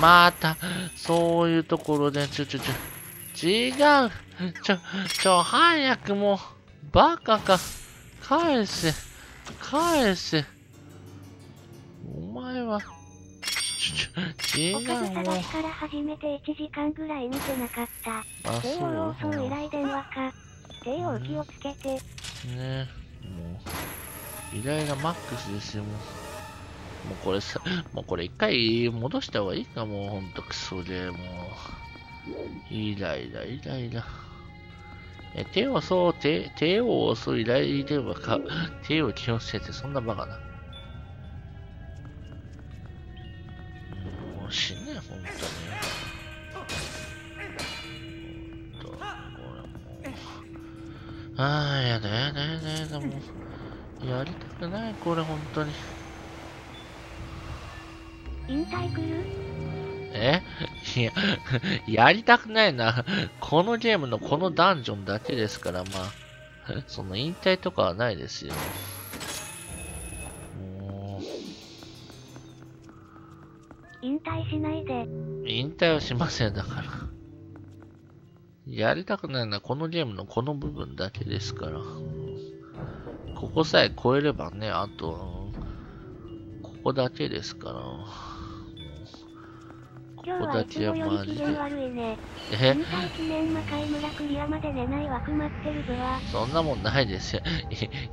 また、そういうところで、ちょちょちょ、違う、ちょ、ちょ、早くもう、バカか、返せ、返せ、お前は、違う、かず探もうし、から始めて1時間ぐらい見てなかった。あ、帝そう王そう依頼電話か。帝王気をつけて。ねもう、イライラマックスですよ、もう。もうこれさ、もうこれ一回戻した方がいいかもう、ほんとクソで、もう。イライラ、イライラ。手をそう、手、手を押すイライラはか、手を気をつけて、そんなバカな。もう死ね、ほんとに。ほんと、これもう。ああ、やだやだやだやだ、もう。やりたくない、これ、本当に。引退来るえ？いや、やりたくないな。このゲームのこのダンジョンだけですから、まあ。その引退とかはないですよ。も引退しないで。う、引退はしません、だから。やりたくないのはこのゲームのこの部分だけですから。ここさえ超えればね、あと、ここだけですから。今日はいつもはマジでより機嫌。悪いね。え？記念魔界村クリアまで寝ない枠待ってるぞわ。そんなもんないですよ。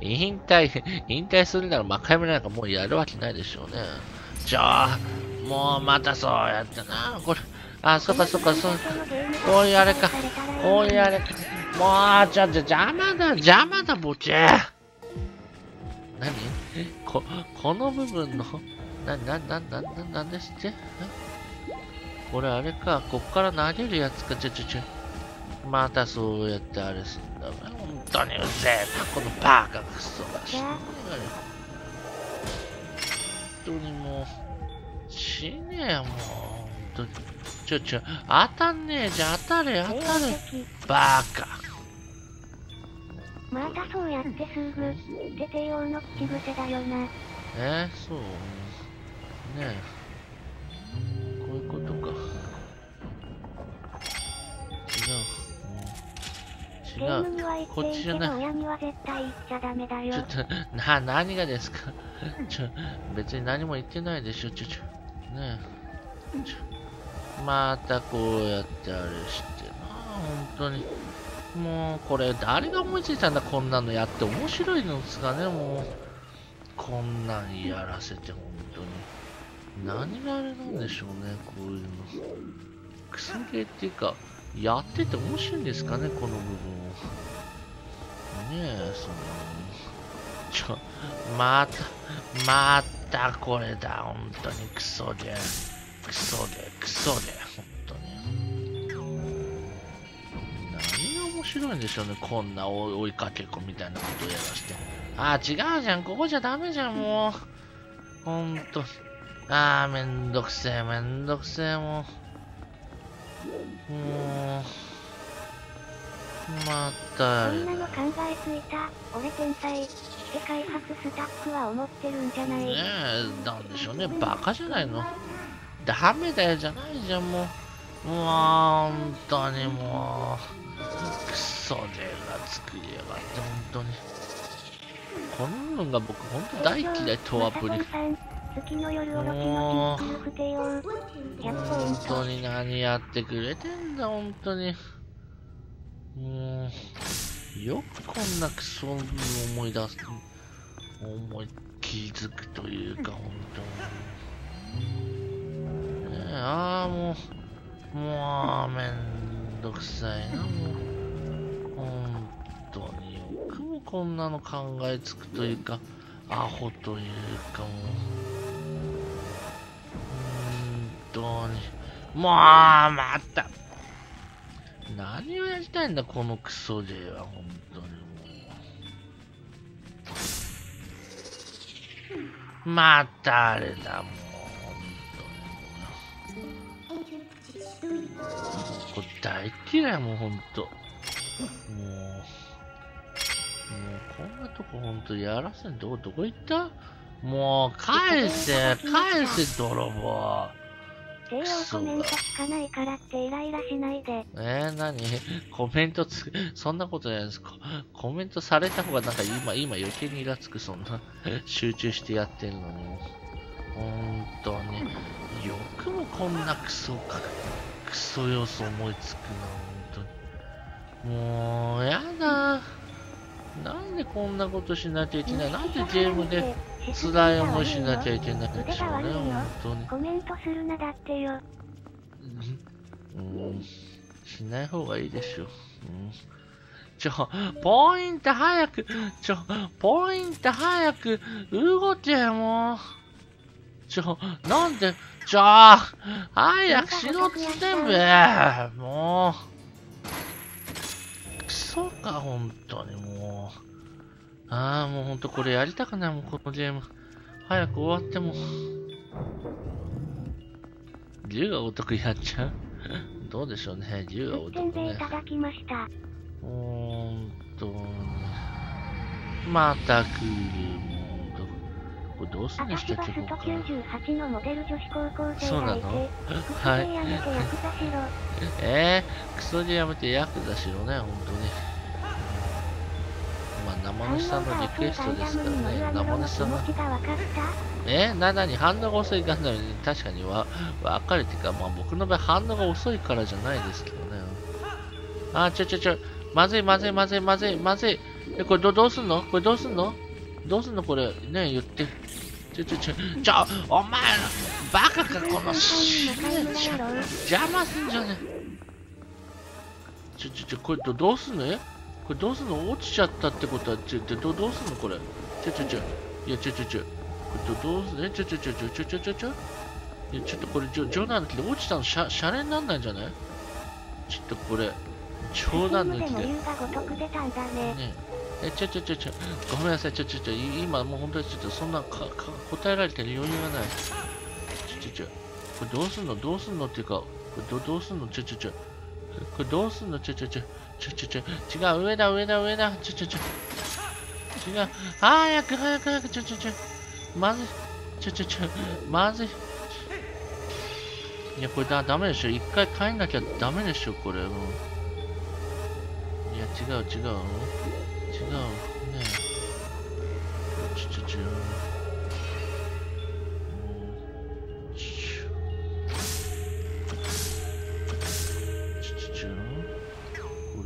い 引退、引退するなら魔界村なんかもうやるわけないでしょうね。ちょ、もうまたそうやってな。これ、あ、そっかそっか、そう、こういうあれか。こういうあれか。もう、ちょっと邪魔だ、邪魔だ、ボチェ。何？こ、この部分の、な、な、な、な、な、なんですってこれあれか、こっから投げるやつか、ちょちょちょ。またそうやってあれすんだ。本当にうぜえな、このバカクソが。じゃあ本当にもう、死ねえよ、もう。本当に。ちょちょ、当たんねえじゃん、当たれ、当帝たれ。バカ。またそうやってすぐ、って帝王の口癖だよな。えー、そうねえ。こういうこと違う。こっちじゃない。親には絶対言っちゃダメだよちょっ。と、な、何がですか？ちょ、別に何も言ってないでしょ、ちょ、ちょ。ねえ。ちょ、またこうやってあれしてな、本当に。もう、これ、誰が思いついたんだ、こんなのやって面白いのですかね、もう。こんなんやらせて、本当に。何があれなんでしょうね、こういうの。クソゲーっていうか、やってて面白いんですかね、この部分を。ねえ、その、ちょ、また、またこれだ、本当にクソゲー。クソゲー、クソゲー、本当に。何が面白いんでしょうね、こんな追いかけっこみたいなことをやらして。あー、違うじゃん、ここじゃダメじゃん、もう。ほんと。あー、めんどくせえ、めんどくせえ、もう。もう。またあれだこんなの考えついた、俺天才。って開発スタッフは思ってるんじゃないねえ、なんでしょうね、バカじゃないの。ダメだよじゃないじゃん、もう。もう、本当にもう、クソゲーが作りやがって、本当に。こののが僕、本当大嫌い、トアプリ。月の夜おろしの新旧不帝王。100ポイン本当。に何やってくれてんだ、本当に。もう、よくこんなクソを思い出す、思い気づくというか、本当に。ね、ああ、もう、もう、めんどくさいな、もう。本当によくもこんなの考えつくというか、アホというか、もう。当に。もう、また。何をやりたいんだ、このクソゲーは、本当にもう。またあれだ、もう、本当にもう。これ大嫌い、もう、本当。もう、もう、こんなとこ、本当やらせん、どこ、どこ行った？もう、返せ、返せ、泥棒。帝王コメントつかないからってイライラしないで。えー、何？コメントつ、そんなことないです。ココメントされた方がなんか今、今余計にイラつく、そんな。集中してやってるのに。本当に。よくもこんなクソか、クソ要素思いつくな、本当に。もう、やだ。なんでこんなことしなきゃいけない？なんでゲームで辛い思いしなきゃいけないんでしょうね、本当に。コメントするなだってよ。うん、しない方がいいでしょ。うん、ちょ、ポイント早く、ちょ、ポイント早く、動けよ、もう。ちょ、なんで、ちょ、早くしろっつってんべ。もう。クソか、本当にもう。ああ、もう本当これやりたくないもん、このゲーム。早く終わっても。竜がお得やっちゃう？どうでしょうね、竜がお10得ねい。ただきました。ほんとに。また来る、もうど。これどうすんでしたっけ、私バストここから。98のモデル女子高校生そうなの？はい。えー、クソでやめてヤクザしろね、ほんとに。生主さんのリクエストですからね、生主さんの。えな、なに反応が遅いガンダムに確かにわ、わかるっていうか、まあ僕の場合反応が遅いからじゃないですけどね。あ、ちょちょちょ、まずいまずいまずいまずいまずい。え、これど、どうすんの？これどうすんの？どうすんの？これ、ね言って。ちょちょちょ、ちょ、お前、バカか、このし、邪魔すんじゃねちょちょちょ、これどどうすんの？え？これどうすんの？落ちちゃったってことは、ちょ、どどうすんのこれ？ちょちょちょ、いや、ちょちょちょ、これどどうすん？のえちょちょちょちょちょちょちょちょ。いや、ちょっとこれ、冗談抜きで落ちたのシャ、シャレになんないんじゃない？ちょっとこれ、冗談抜きで。ね。ねえ、ちょちょちょちょ、ごめんなさい、ちょちょちょ、い今もう本当にちょっとそんなかか答えられてる余裕がない。ちょちょちょ、これどうすんの？どうすんの？っていうか、これどどうすんの？ちょちょちょ、これどうすんの？ちょちょちょ、ちょちょちょ、違う、上だ、上だ、上だ、ちょちょちょ、違う、早く早く早く、ちょちょちょ、まずい、ちょちょちょ、まずい。いや、これだ、ダメでしょ。一回帰んなきゃダメでしょ、これ。もういや、違う、違う。違う。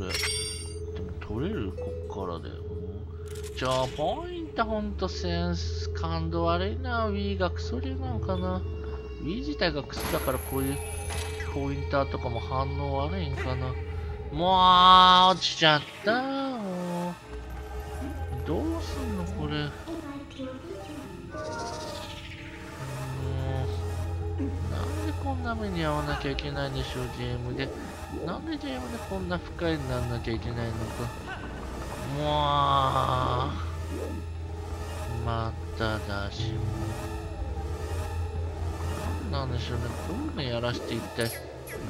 れ。取れるこっからで。じゃあ、ポイントほんとセンス感度悪いな。Wii がクソ流なんかな。Wii 自体がクソだからこういうポインターとかも反応悪いんかな。もう、落ちちゃった。もうどうすんのこれ。もう、なんでこんな目に遭わなきゃいけないんでしょう、ゲームで。なんでゲームでこんな不快にならなきゃいけないのか。もう、まただし、も。なんでしょうね、こういうのやらして一体、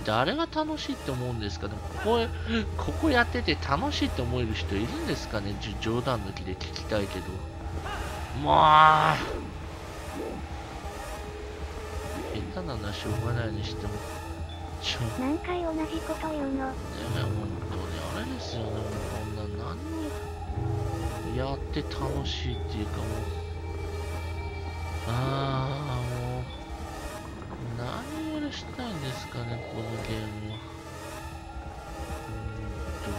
誰が楽しいって思うんですかね。ここ、ここやってて楽しいって思える人いるんですかね。冗談抜きで聞きたいけど。もう、下手なのはしょうがないにしても、何回同じこと言うの？本当にあれですよね、もうこんな何をやって楽しいっていうかもう、ああ、もう、何をしたいんですかね、このゲームは。本当に。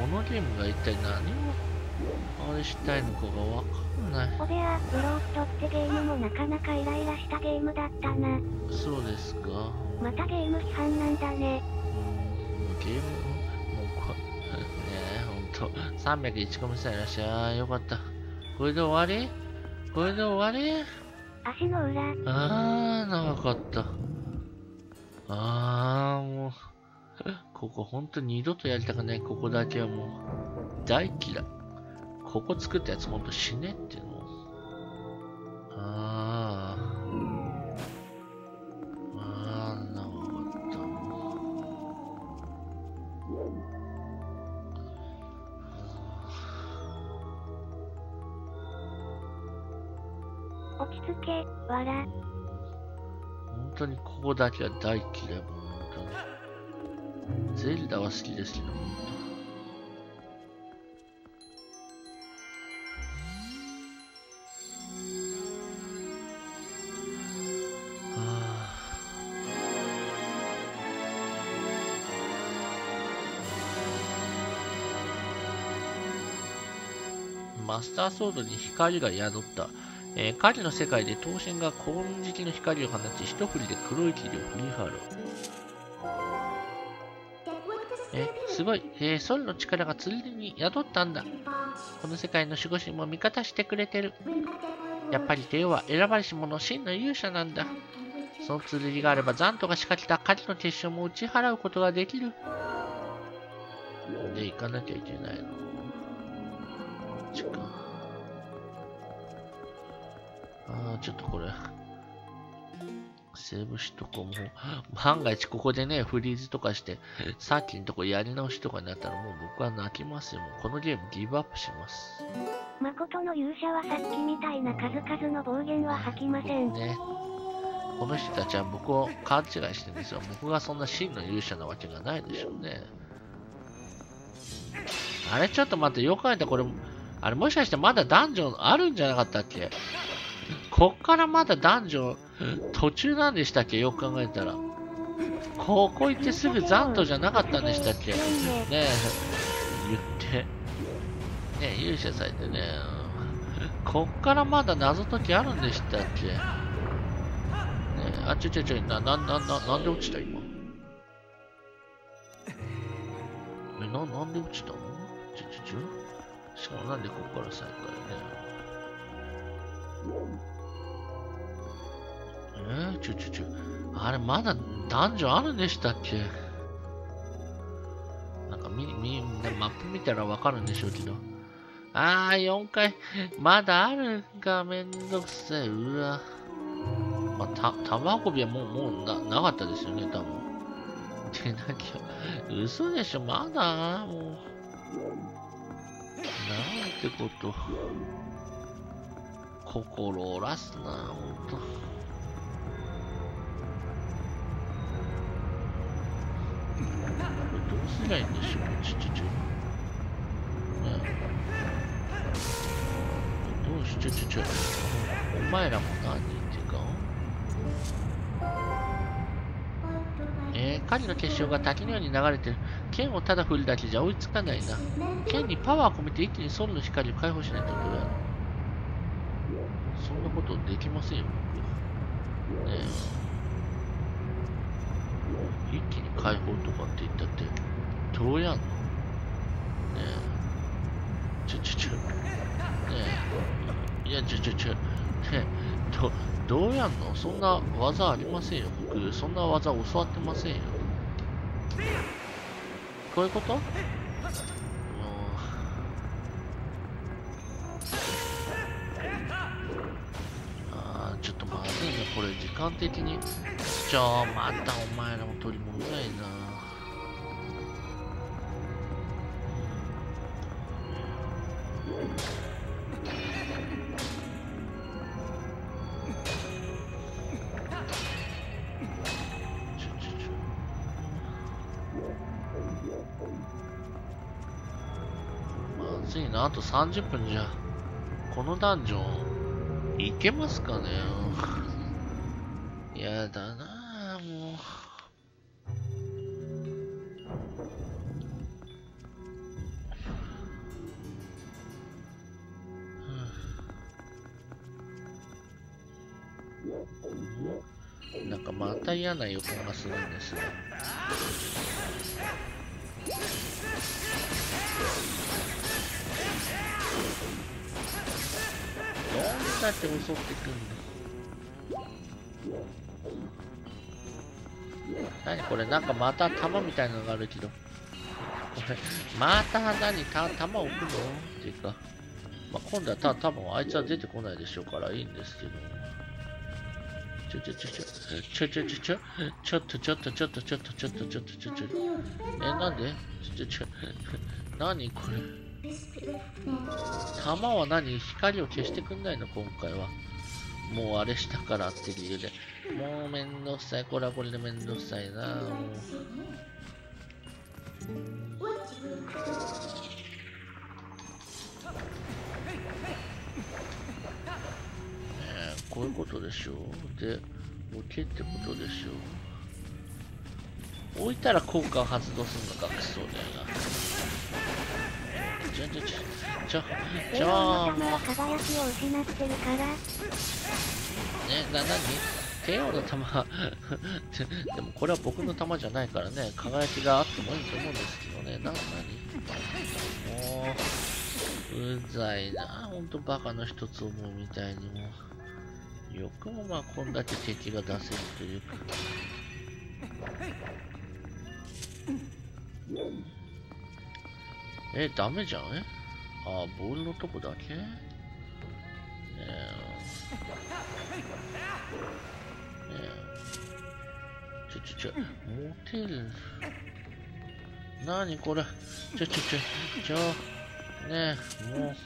このゲームが一体何をあれしたいのかがわかんない。おべあ、ブローストってゲームもなかなかイライラしたゲームだったな。そうですか。またゲーム批判なんだね。うんゲーム、もうこ、ねえ、ほんと、301個目さえいらっしゃい。よかった。これで終わり？これで終わり？足の裏、あー、長かった。あー、もう、ここほんと二度とやりたくない、ここだけはもう、大嫌い。ここ作ったやつほんと死ねっていうの。あー。あー、長かった。落ち着け、わら。本当にここだけは大嫌い、もう本当に。ゼルダは好きですけど、本当。スターソードに光が宿った。えー、影の世界で刀身が金色の光を放ち、一振りで黒い霧を振り払う。え、すごい。えー、ソルの力が剣に宿ったんだ。この世界の守護神も味方してくれてる。やっぱりテオは選ばれし者真の勇者なんだ。その剣があれば残党が仕掛けた影の結晶も打ち払うことができる。で、行かなきゃいけないの。ちか。ああ、ちょっとこれ、セーブしとこう。もう、万が一ここでね、フリーズとかして、さっきのとこやり直しとかになったらもう僕は泣きますよ。もうこのゲームギブアップします。誠の勇者はさっきみたいな数々の暴言は吐きません。ね。この人たちは僕を勘違いしてるんですよ。僕がそんな真の勇者なわけがないでしょうね。あれちょっと待って、よく考えたらこれ、あれもしかしてまだダンジョンあるんじゃなかったっけ？こっからまだダンジョン途中なんでしたっけ？よく考えたら。ここ行ってすぐ残党じゃなかったんでしたっけ？ねえ。言って。ね、ね、勇者されてね、こっからまだ謎解きあるんでしたっけ？ねえ、あ、ちょちょちょ、な、な、な、な、なんで落ちた今？え、な、なんで落ちたの？ちょちょちょ。しかもなんでこっから再開ね。えー、ちょちょちょ、あれまだ男女あるんでしたっけ？なんかみ、み、マップ見たらわかるんでしょうけど。あー、4回、まだあるか、めんどくさい。うわ。まあ、た、玉運びはもう、もうな、なかったですよね、多分。でなきゃ、嘘でしょ、まだ？もう。なんてこと。心折らすな、ほんと。どうすりゃいいんでしょう、ちちちょ。ねどうしちょちょちょ。お前らも何っていうか？えー、狩りの結晶が滝のように流れてる。剣をただ振るだけじゃ追いつかないな。剣にパワーを込めて一気にソルの光を解放しないとどうやろそんなことできませんよ、僕。ねえ。一気に解放とかって言ったって、どうやんのねえ。ちょちょちょ。ねえ。いや、ちょちょちょ。ねえ。ど、どうやんの？そんな技ありませんよ、僕。そんな技教わってませんよ。こういうこと？もうあちょっとまずいな、これ時間的に。ちょ、またお前らも取り戻せないな。30分じゃ。このダンジョン、いけますかね？やだな、もう。なんかまた嫌な予感がするんですよ。どんだけ襲ってくんの何これなんかまた弾みたいなのがあるけど。これ、また何た弾置くの？っていうか。まあ、今度はた多分あいつは出てこないでしょうからいいんですけど。ちょちょちょちょ、ちょちょちょちょ、ちょっとちょっとちょっとちょっとちょっとちょっとちょっと。え、なんで？ちょちょちょ、何これ？弾は何？光を消してくんないの？今回は。もうあれしたからって理由で。もうめんどくさい。これはこれでめんどくさいな。もう。ねえこういうことでしょう。で、置けってことでしょう。置いたら効果を発動するのか、クソだよな。ちょちょちょ、ちょ、ちょ、もうンの玉は輝きを失ってるから、ね、な、なに帝王の玉でもこれは僕の玉じゃないからね、輝きがあってもいいと思うんですけどね、な、なにもう、うざいな、ほんとバカの一つ思うみたいにも。よくもまあこんだけ敵が出せるというか。え、ダメじゃん？え？あ、ボールのとこだけ？ねえ。ねえ。ちょちょちょ、モテる。なにこれ？ちょちょちょ、ちょ。ねえ、もう。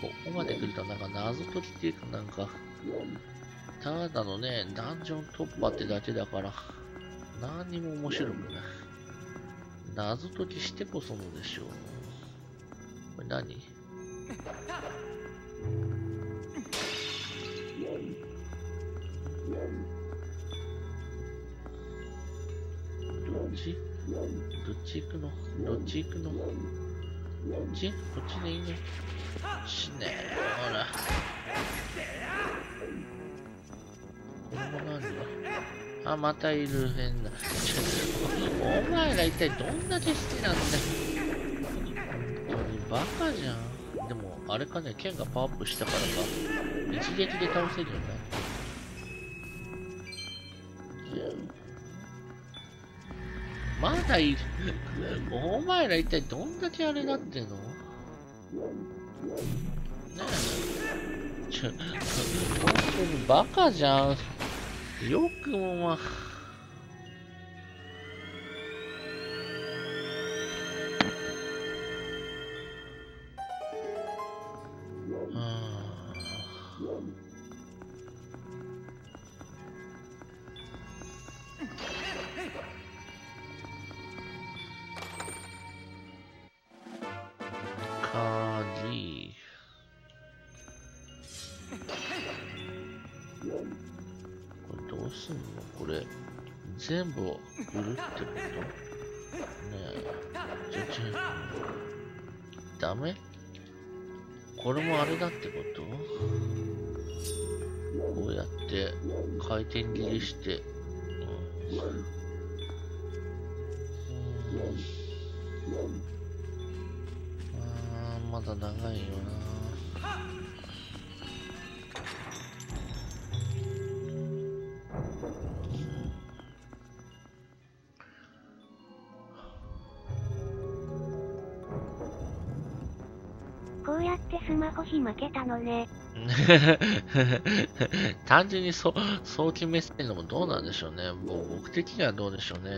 ここまで来るとなんか謎解きっていうかなんか、ただのね、ダンジョン突破ってだけだから、何にも面白くない。謎解きしてこそのでしょう。これ何？どっち？どっち行くの？どっち行くの？っちこっちでいいのしねえほら。これも何あまたいる変な。お前ら一体どんだけ好きなんだよ。本当にバカじゃん。でもあれかね剣がパワーアップしたからか一撃で倒せるよね。まだいる。お前ら一体どんだけあれなってんの？ねえ。ちょ、本当にバカじゃん。よくもまあ。カ全部売るってこと？ねえ全然。ダメ？これもあれだってこと？こうやって回転切りして、負けたのね。単純にそう、そう決めせるのもどうなんでしょうね。もう僕的にはどうでしょうね。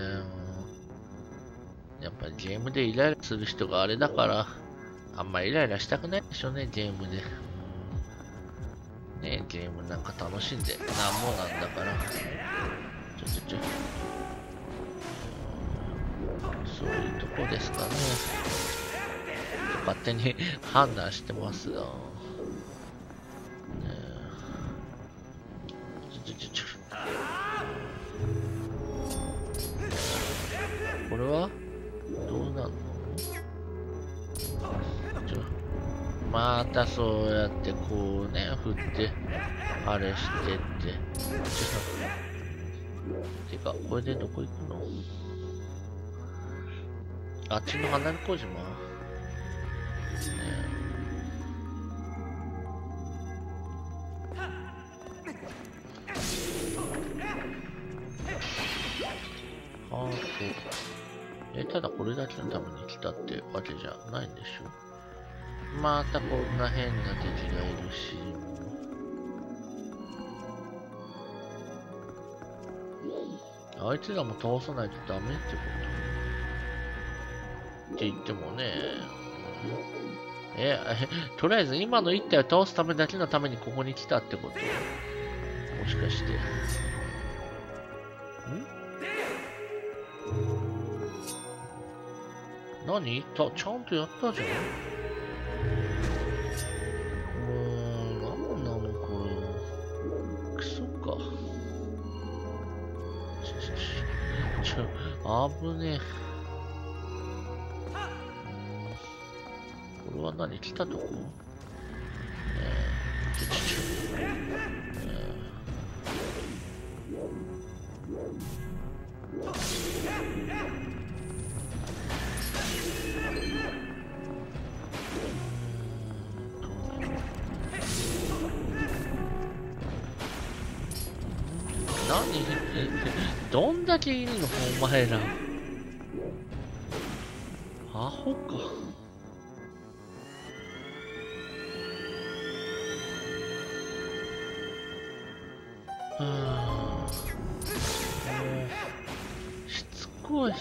やっぱりゲームでイライラする人があれだから、あんまイライラしたくないでしょうね、ゲームで。ねゲームなんか楽しんでなんもなんだから。ちょちょちょ。そういうとこですかね。勝手に 判断してますよ。ねちょちょちょ。これは？どうなんの？ちょまたそうやってこうね、振って、あれしてって。ちょてか、これでどこ行くの？あっちの離れ小島ねはーと。え、ただこれだけのために来たってわけじゃないんでしょまたこんな変な敵がいるし。あいつらも倒さないとダメってことって言ってもね、え、とりあえず今の一体を倒すためだけのためにここに来たってこと？もしかして。ん？何？たちゃんとやったじゃんもう、なんなのこれ。クソか。ちょちょ、ちょ、危ねえ。うんこれは何来たとこ？ねえちょちょちょ。ねえ何どんだけいるのお前ら。アホか。はあ、しつこい。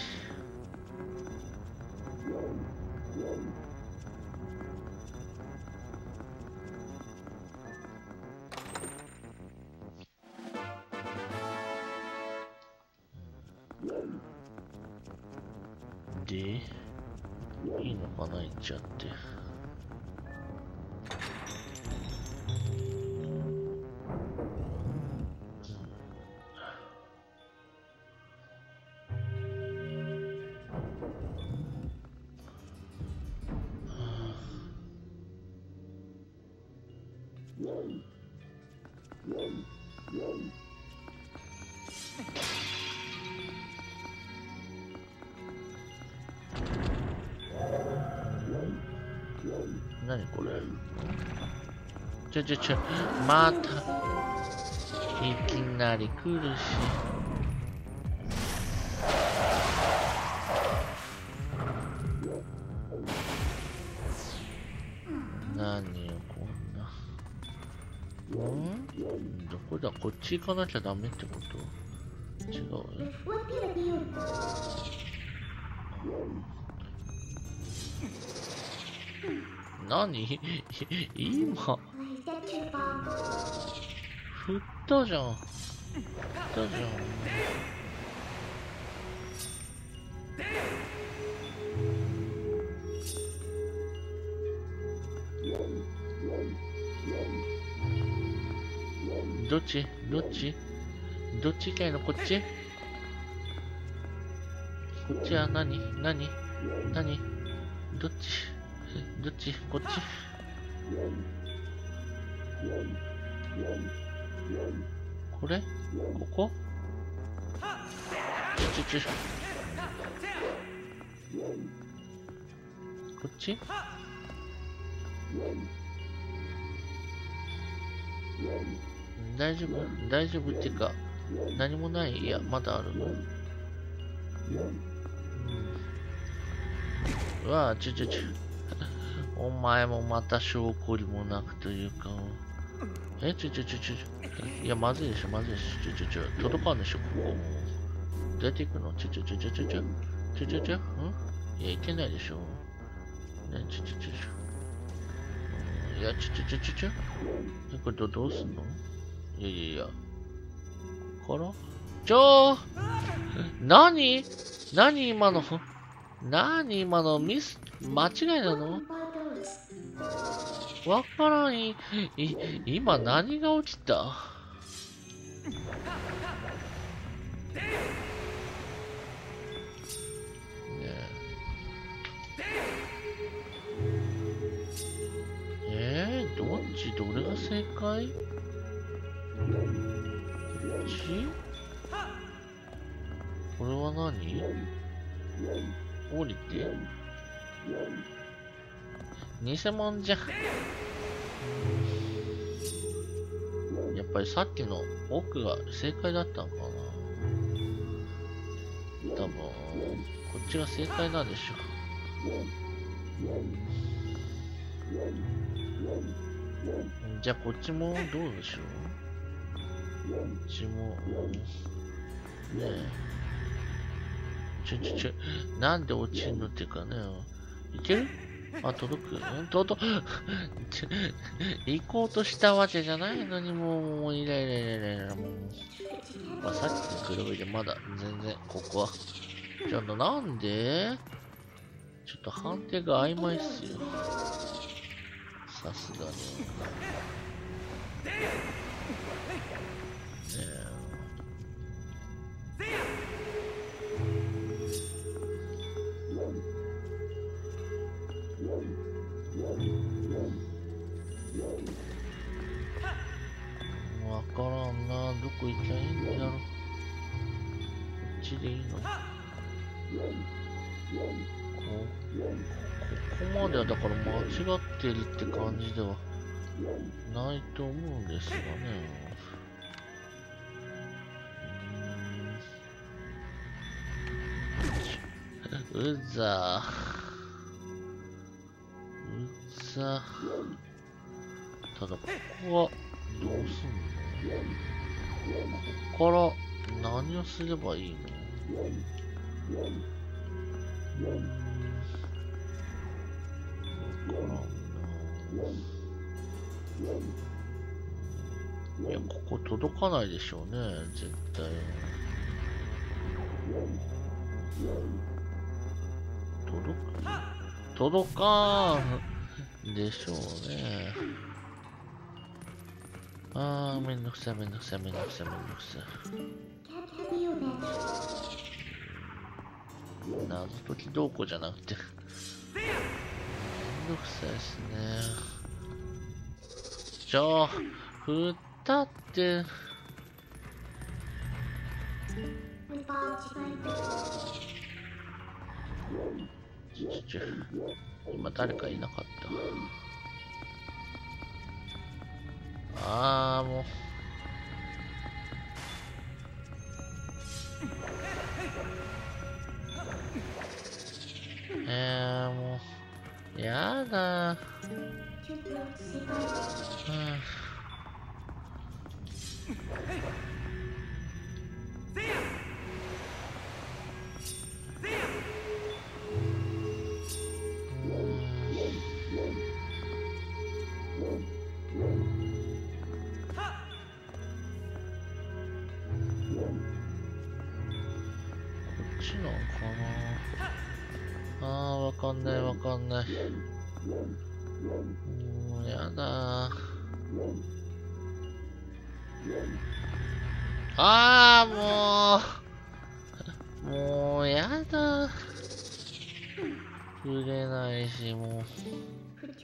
で、いいのかな、行っちゃって。ちょちょちょ、また、いきなり来るし。何よ、こんな。ん？どこだ？こっち行かなきゃダメってこと？違うよ。何？今、振ったじゃん。振ったじゃん。どっち？どっち？どっち行きいのこっち？こっちは何？何？何？どっち？どっち？こっち？これ？ここ？ちょちょちょ。こっち？大丈夫？大丈夫っていうか何もない？いやまだあるの。うん。うわあちょちょちょ。お前もまた証拠りもなくというか。えちょちょちょちょいやまずいでしょまずいでしょ。ちょちょちょ届かんでしょ。ここもうどうやって行くの？ちょちょちょちょちょちょ。ちょちょちょ。ん？いや行けないでしょ。ねちょちょちょちょ。いやちょちょちょちょちょ。えこれどどうすんの？いやいやいや。から？ちょー。何？何今の？何今の？ミス？間違いなの？わからん。い、今何が起きた？え。えー、どっち？どれが正解？こっち？これは何？降りて？偽物じゃ。やっぱりさっきの奥が正解だったのかな多分、こっちが正解なんでしょう。じゃあこっちもどうでしょう？こっちも、ねえ。ちょちょちょ、なんで落ちんのっていうかね、いける？あ、届くん届ちょ行こうとしたわけじゃないのに、もう、もう、イライライライライラ、もう。まあ、さっきに比べてまだ全然、ここは。ちょっとなんで？ちょっと判定が曖昧っすよ。さすがに。ねえ。からんな。どこ行きゃいいんだろう。こっちでいいの？こここまではだから間違ってるって感じではないと思うんですがね。うざうざただここはどうすんの？ここから何をすればいいの？からんないや、ここ届かないでしょうね、絶対。届く届かんでしょうね。あー、めんどくさ、めんどくさ、めんどくさ、めんどくさ。謎解きどうこうじゃなくて。めんどくさいですね。ちょ、振ったって。ちょちょ今誰かいなかった。ああもうえー、もうやだうんああ、もう。もうやだ。触れないし、もう。Could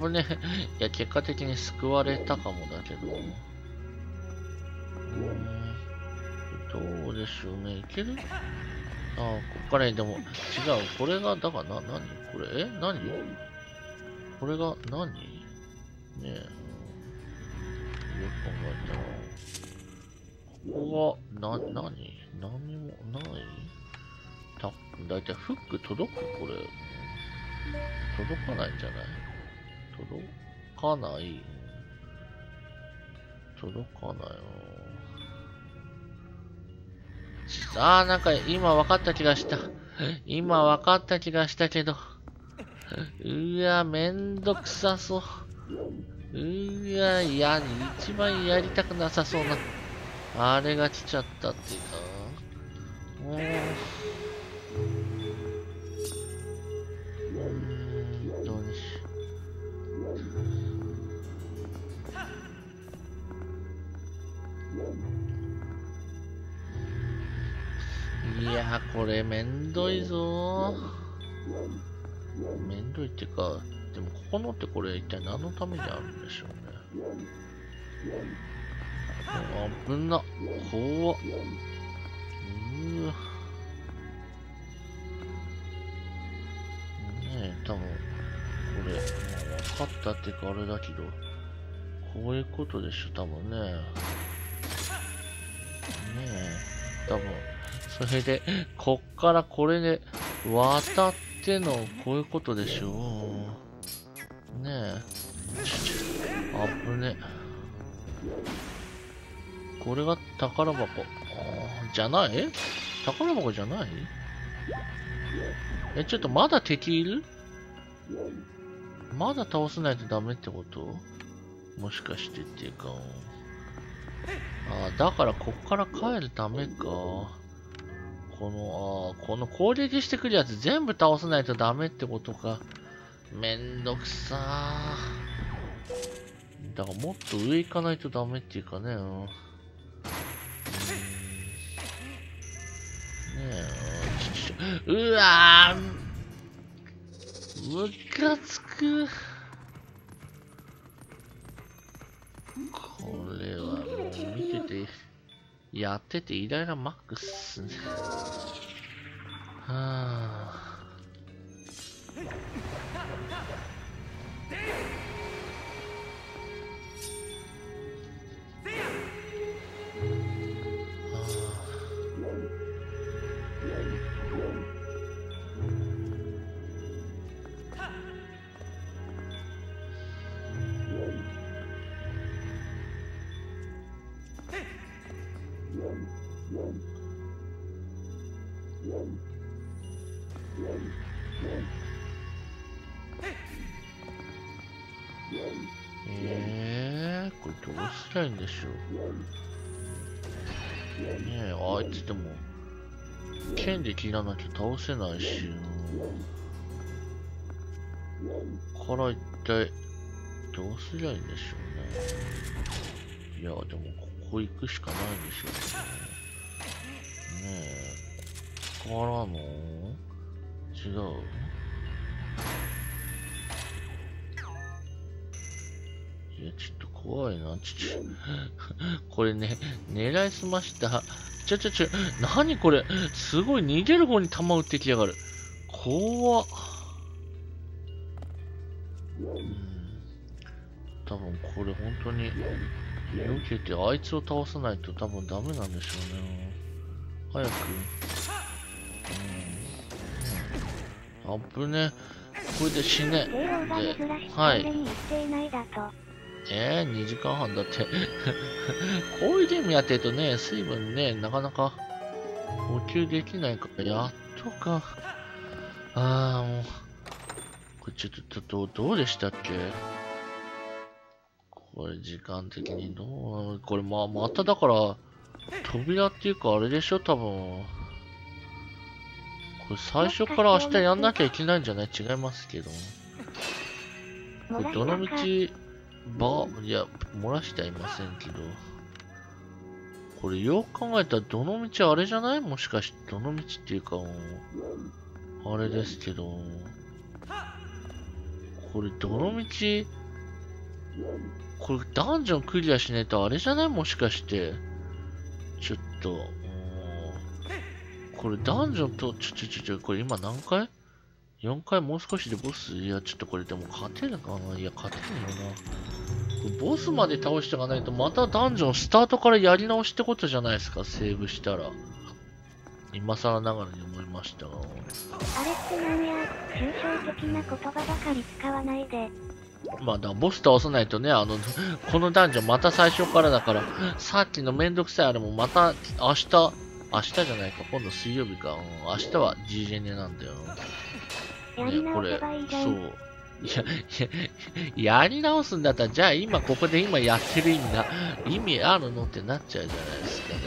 危ね。いや、結果的に救われたかもだけど。どうでしょうね。いける？ああ、こっから、でも、違う。これが、だからな、何？これ、え？何？これが何、ねえ。よく考えたら。ここが、な、何？何もない？た、だいたいフック届く？これ。届かないんじゃない？届かない？届かないよ。あー、なんか今分かった気がした。今分かった気がしたけど。うわ、めんどくさそう。うわ、いや、一番やりたくなさそうな。あれが来ちゃったっていうか。もう。いや、これめんどいぞ。めんどいっていうか、でもここのってこれ一体何のためにあるんでしょうね。あぶな。怖っ。うわ。ねえ、多分、これ、まあ、分かったってかあれだけど、こういうことでしょ、多分ね。ねえ、多分、それで、こっからこれで渡ってのこういうことでしょう。ねえ。あぶね。これが宝箱。じゃない？宝箱じゃない？え、ちょっとまだ敵いる？まだ倒さないとダメってこと？もしかしてっていうか。あ、だからこっから帰るためか。この、あ、この攻撃してくるやつ全部倒さないとダメってことか。めんどくさ。だからもっと上行かないとダメっていうかね。うんね、うわむかつく。って、やっててイライラマックスっすね。はあ。たいんでしょう。え、あいつでも、剣で切らなきゃ倒せないし、から一体、どうすりゃいいんでしょうね。いや、でも、ここ行くしかないんでしょうね。ねえ、からの、違う怖いな。ち、ち、これね、狙いすました。ちょちょちょ、なにこれ？すごい逃げる方に弾撃ってきやがる。怖っ。うん。多分これ本当に、避けてあいつを倒さないと多分ダメなんでしょうね。早く。うん。あぶね。これで死ね。帝王が珍しくはいえー、2時間半だって。こういうゲームやってるとね、水分ね、なかなか補給できないから、やっとか。あー、もう。これちょっと、どう、どうでしたっけ？これ時間的にどう？これま、まただから、扉っていうかあれでしょ？多分。これ最初から明日やんなきゃいけないんじゃない？違いますけど。これどの道、ば、いや、漏らしてはいませんけど。これよく考えたらどの道あれじゃない？もしかして、どの道っていうか、あれですけど。これどの道、これダンジョンクリアしないとあれじゃない？もしかして。ちょっと、これダンジョンと、ちょちょちょちょ、これ今何回？?4 回もう少しでボス？いや、ちょっとこれでも勝てるかな？いや、勝てるよな。ボスまで倒していかないと、またダンジョンスタートからやり直しってことじゃないですか、セーブしたら。今更ながらに思いましたが。あれってなんや、抽象的な言葉ばかり使わないで。まあ、だボス倒さないとね、あの、このダンジョンまた最初からだから、さっきのめんどくさいあれもまた明日、明日じゃないか、今度水曜日か。うん明日は G ジェネなんだよ。やりね、これ直せばいい、じゃ。そうんいや、いや、やり直すんだったら、じゃあ今ここで今やってる意味が、意味あるのってなっちゃうじゃないですかね。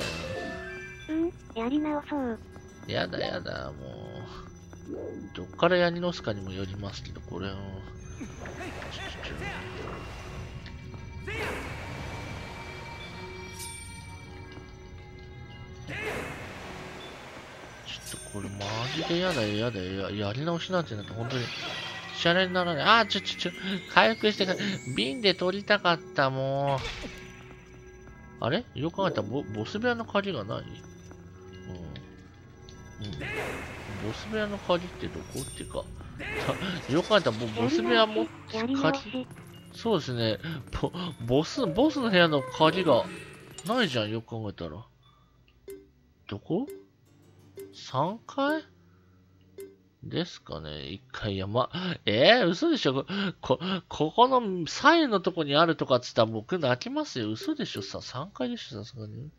うん、やり直そう。やだやだ、もう。どっからやり直すかにもよりますけど、これを。ちこれマジでやだよ、やだよ。ややり直しなんてなって本当に、シャレにならない。あー、ちょちょちょ、回復してから、瓶で取りたかった、もう。あれ？よく考えたらボ、ボス部屋の鍵がない？うん。うん。ボス部屋の鍵ってどこ？ってか、よく考えたらボボス部屋もやり直鍵、そうですね、ボボス、ボスの部屋の鍵がないじゃん、よく考えたら。どこ？?3 階ですかね、1階山。えー、嘘でしょ？こ、こ、ここの左右のとこにあるとかっつったら僕泣きますよ。嘘でしょ？さ、3階でしょ？さすがに。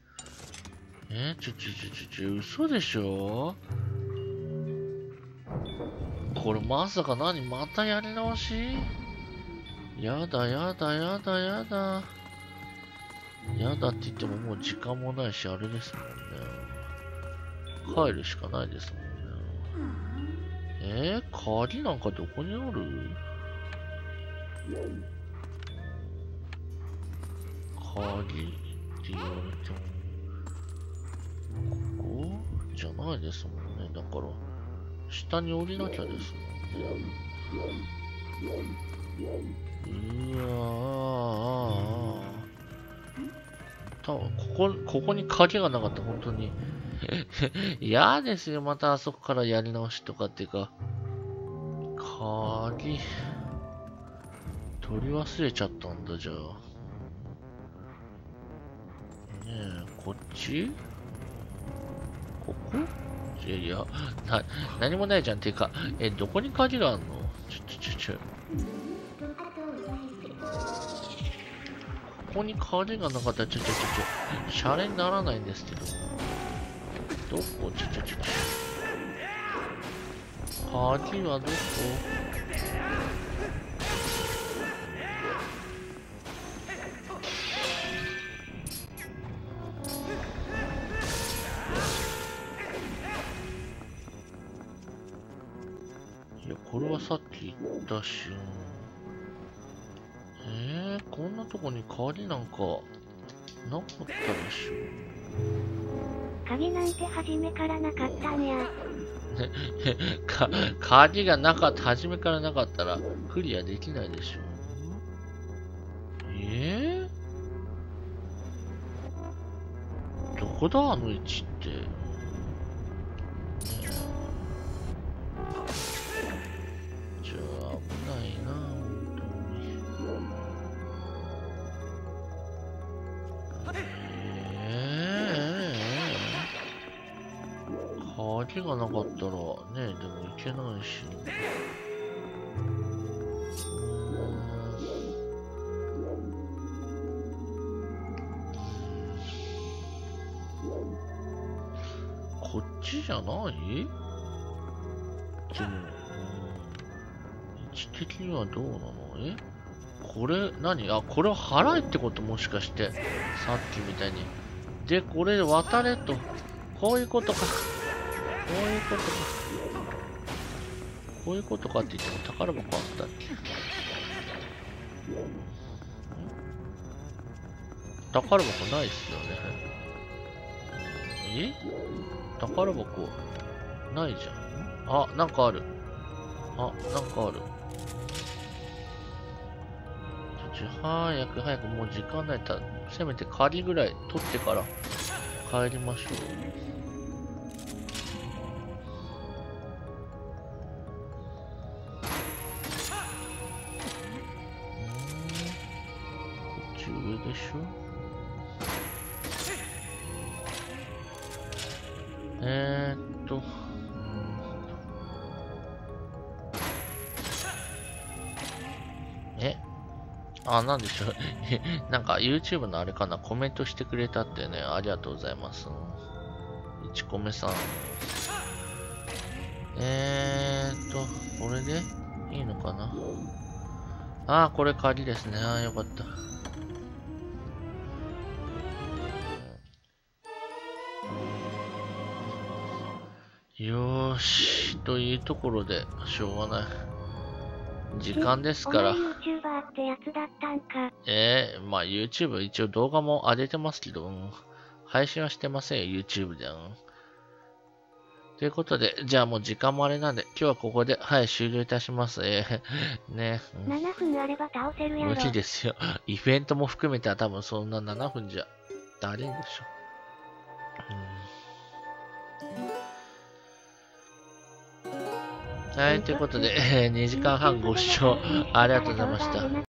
えー、ちょちょちょちょちょ、嘘でしょ？これまさか何？またやり直し？やだやだやだやだ。やだって言ってももう時間もないし、あれですもんね。帰るしかないですもんね。えー、鍵なんかどこにある？鍵って言われても、ここ？じゃないですもんね。だから、下に降りなきゃですもんね。うわー。多分ここ、ここに鍵がなかった、本当に。嫌ですよ、またあそこからやり直しとかっていうか。鍵、取り忘れちゃったんだ、じゃあ。ねえ、こっち？ここ？いやいや、な、何もないじゃんっ。ていうか、え、どこに鍵があんの？ちょちょちょちょ。ここに鍵がなかったら、ちょちょちょちょ、シャレにならないんですけど。どこ？ちょちょちょ。鍵はどこ？いや、これはさっき言ったし、えー、こんなとこに鍵なんか。なかったでしょ。鍵なんて初めからなかったんや。か、鍵がなかった、初めからなかったら、クリアできないでしょ。えー、どこだあの位置って。ー、鍵がなかったら、ね、でもいけないし。こっちじゃない？でも、うん位置的にはどうなの？え？これ、何？あ、これは払えってこと？もしかして。さっきみたいに。で、これ渡れと。こういうことか。こういうことか。こういうことかって言っても宝箱あったっけ宝箱ないっすよね。え宝箱ないじゃん。あ、なんかある。あ、なんかある。ちょ、ちょ、早く早く、もう時間ないた、せめて鍵ぐらい取ってから帰りましょう。ち上でしょえっと、うーんえあ、なんでしょう。なんか YouTube のあれかな、コメントしてくれたってね、ありがとうございます。いちこめさん。えーっと、これでいいのかな？あー、これ鍵ですね。あー、よかった。よーし、というところで、しょうがない。時間ですからお。前 YouTuber ってやつだったんか。えー、まあ YouTube 一応動画も上げてますけど、うん配信はしてませんよ、YouTube で。うんということで、じゃあもう時間もあれなんで、今日はここで、はい、終了いたします。えー、ね、うん7分あれば倒せるやろ。無理ですよ。イベントも含めては多分そんな7分じゃ、だれんでしょ。うはい、ということで、2時間半ご視聴ありがとうございました。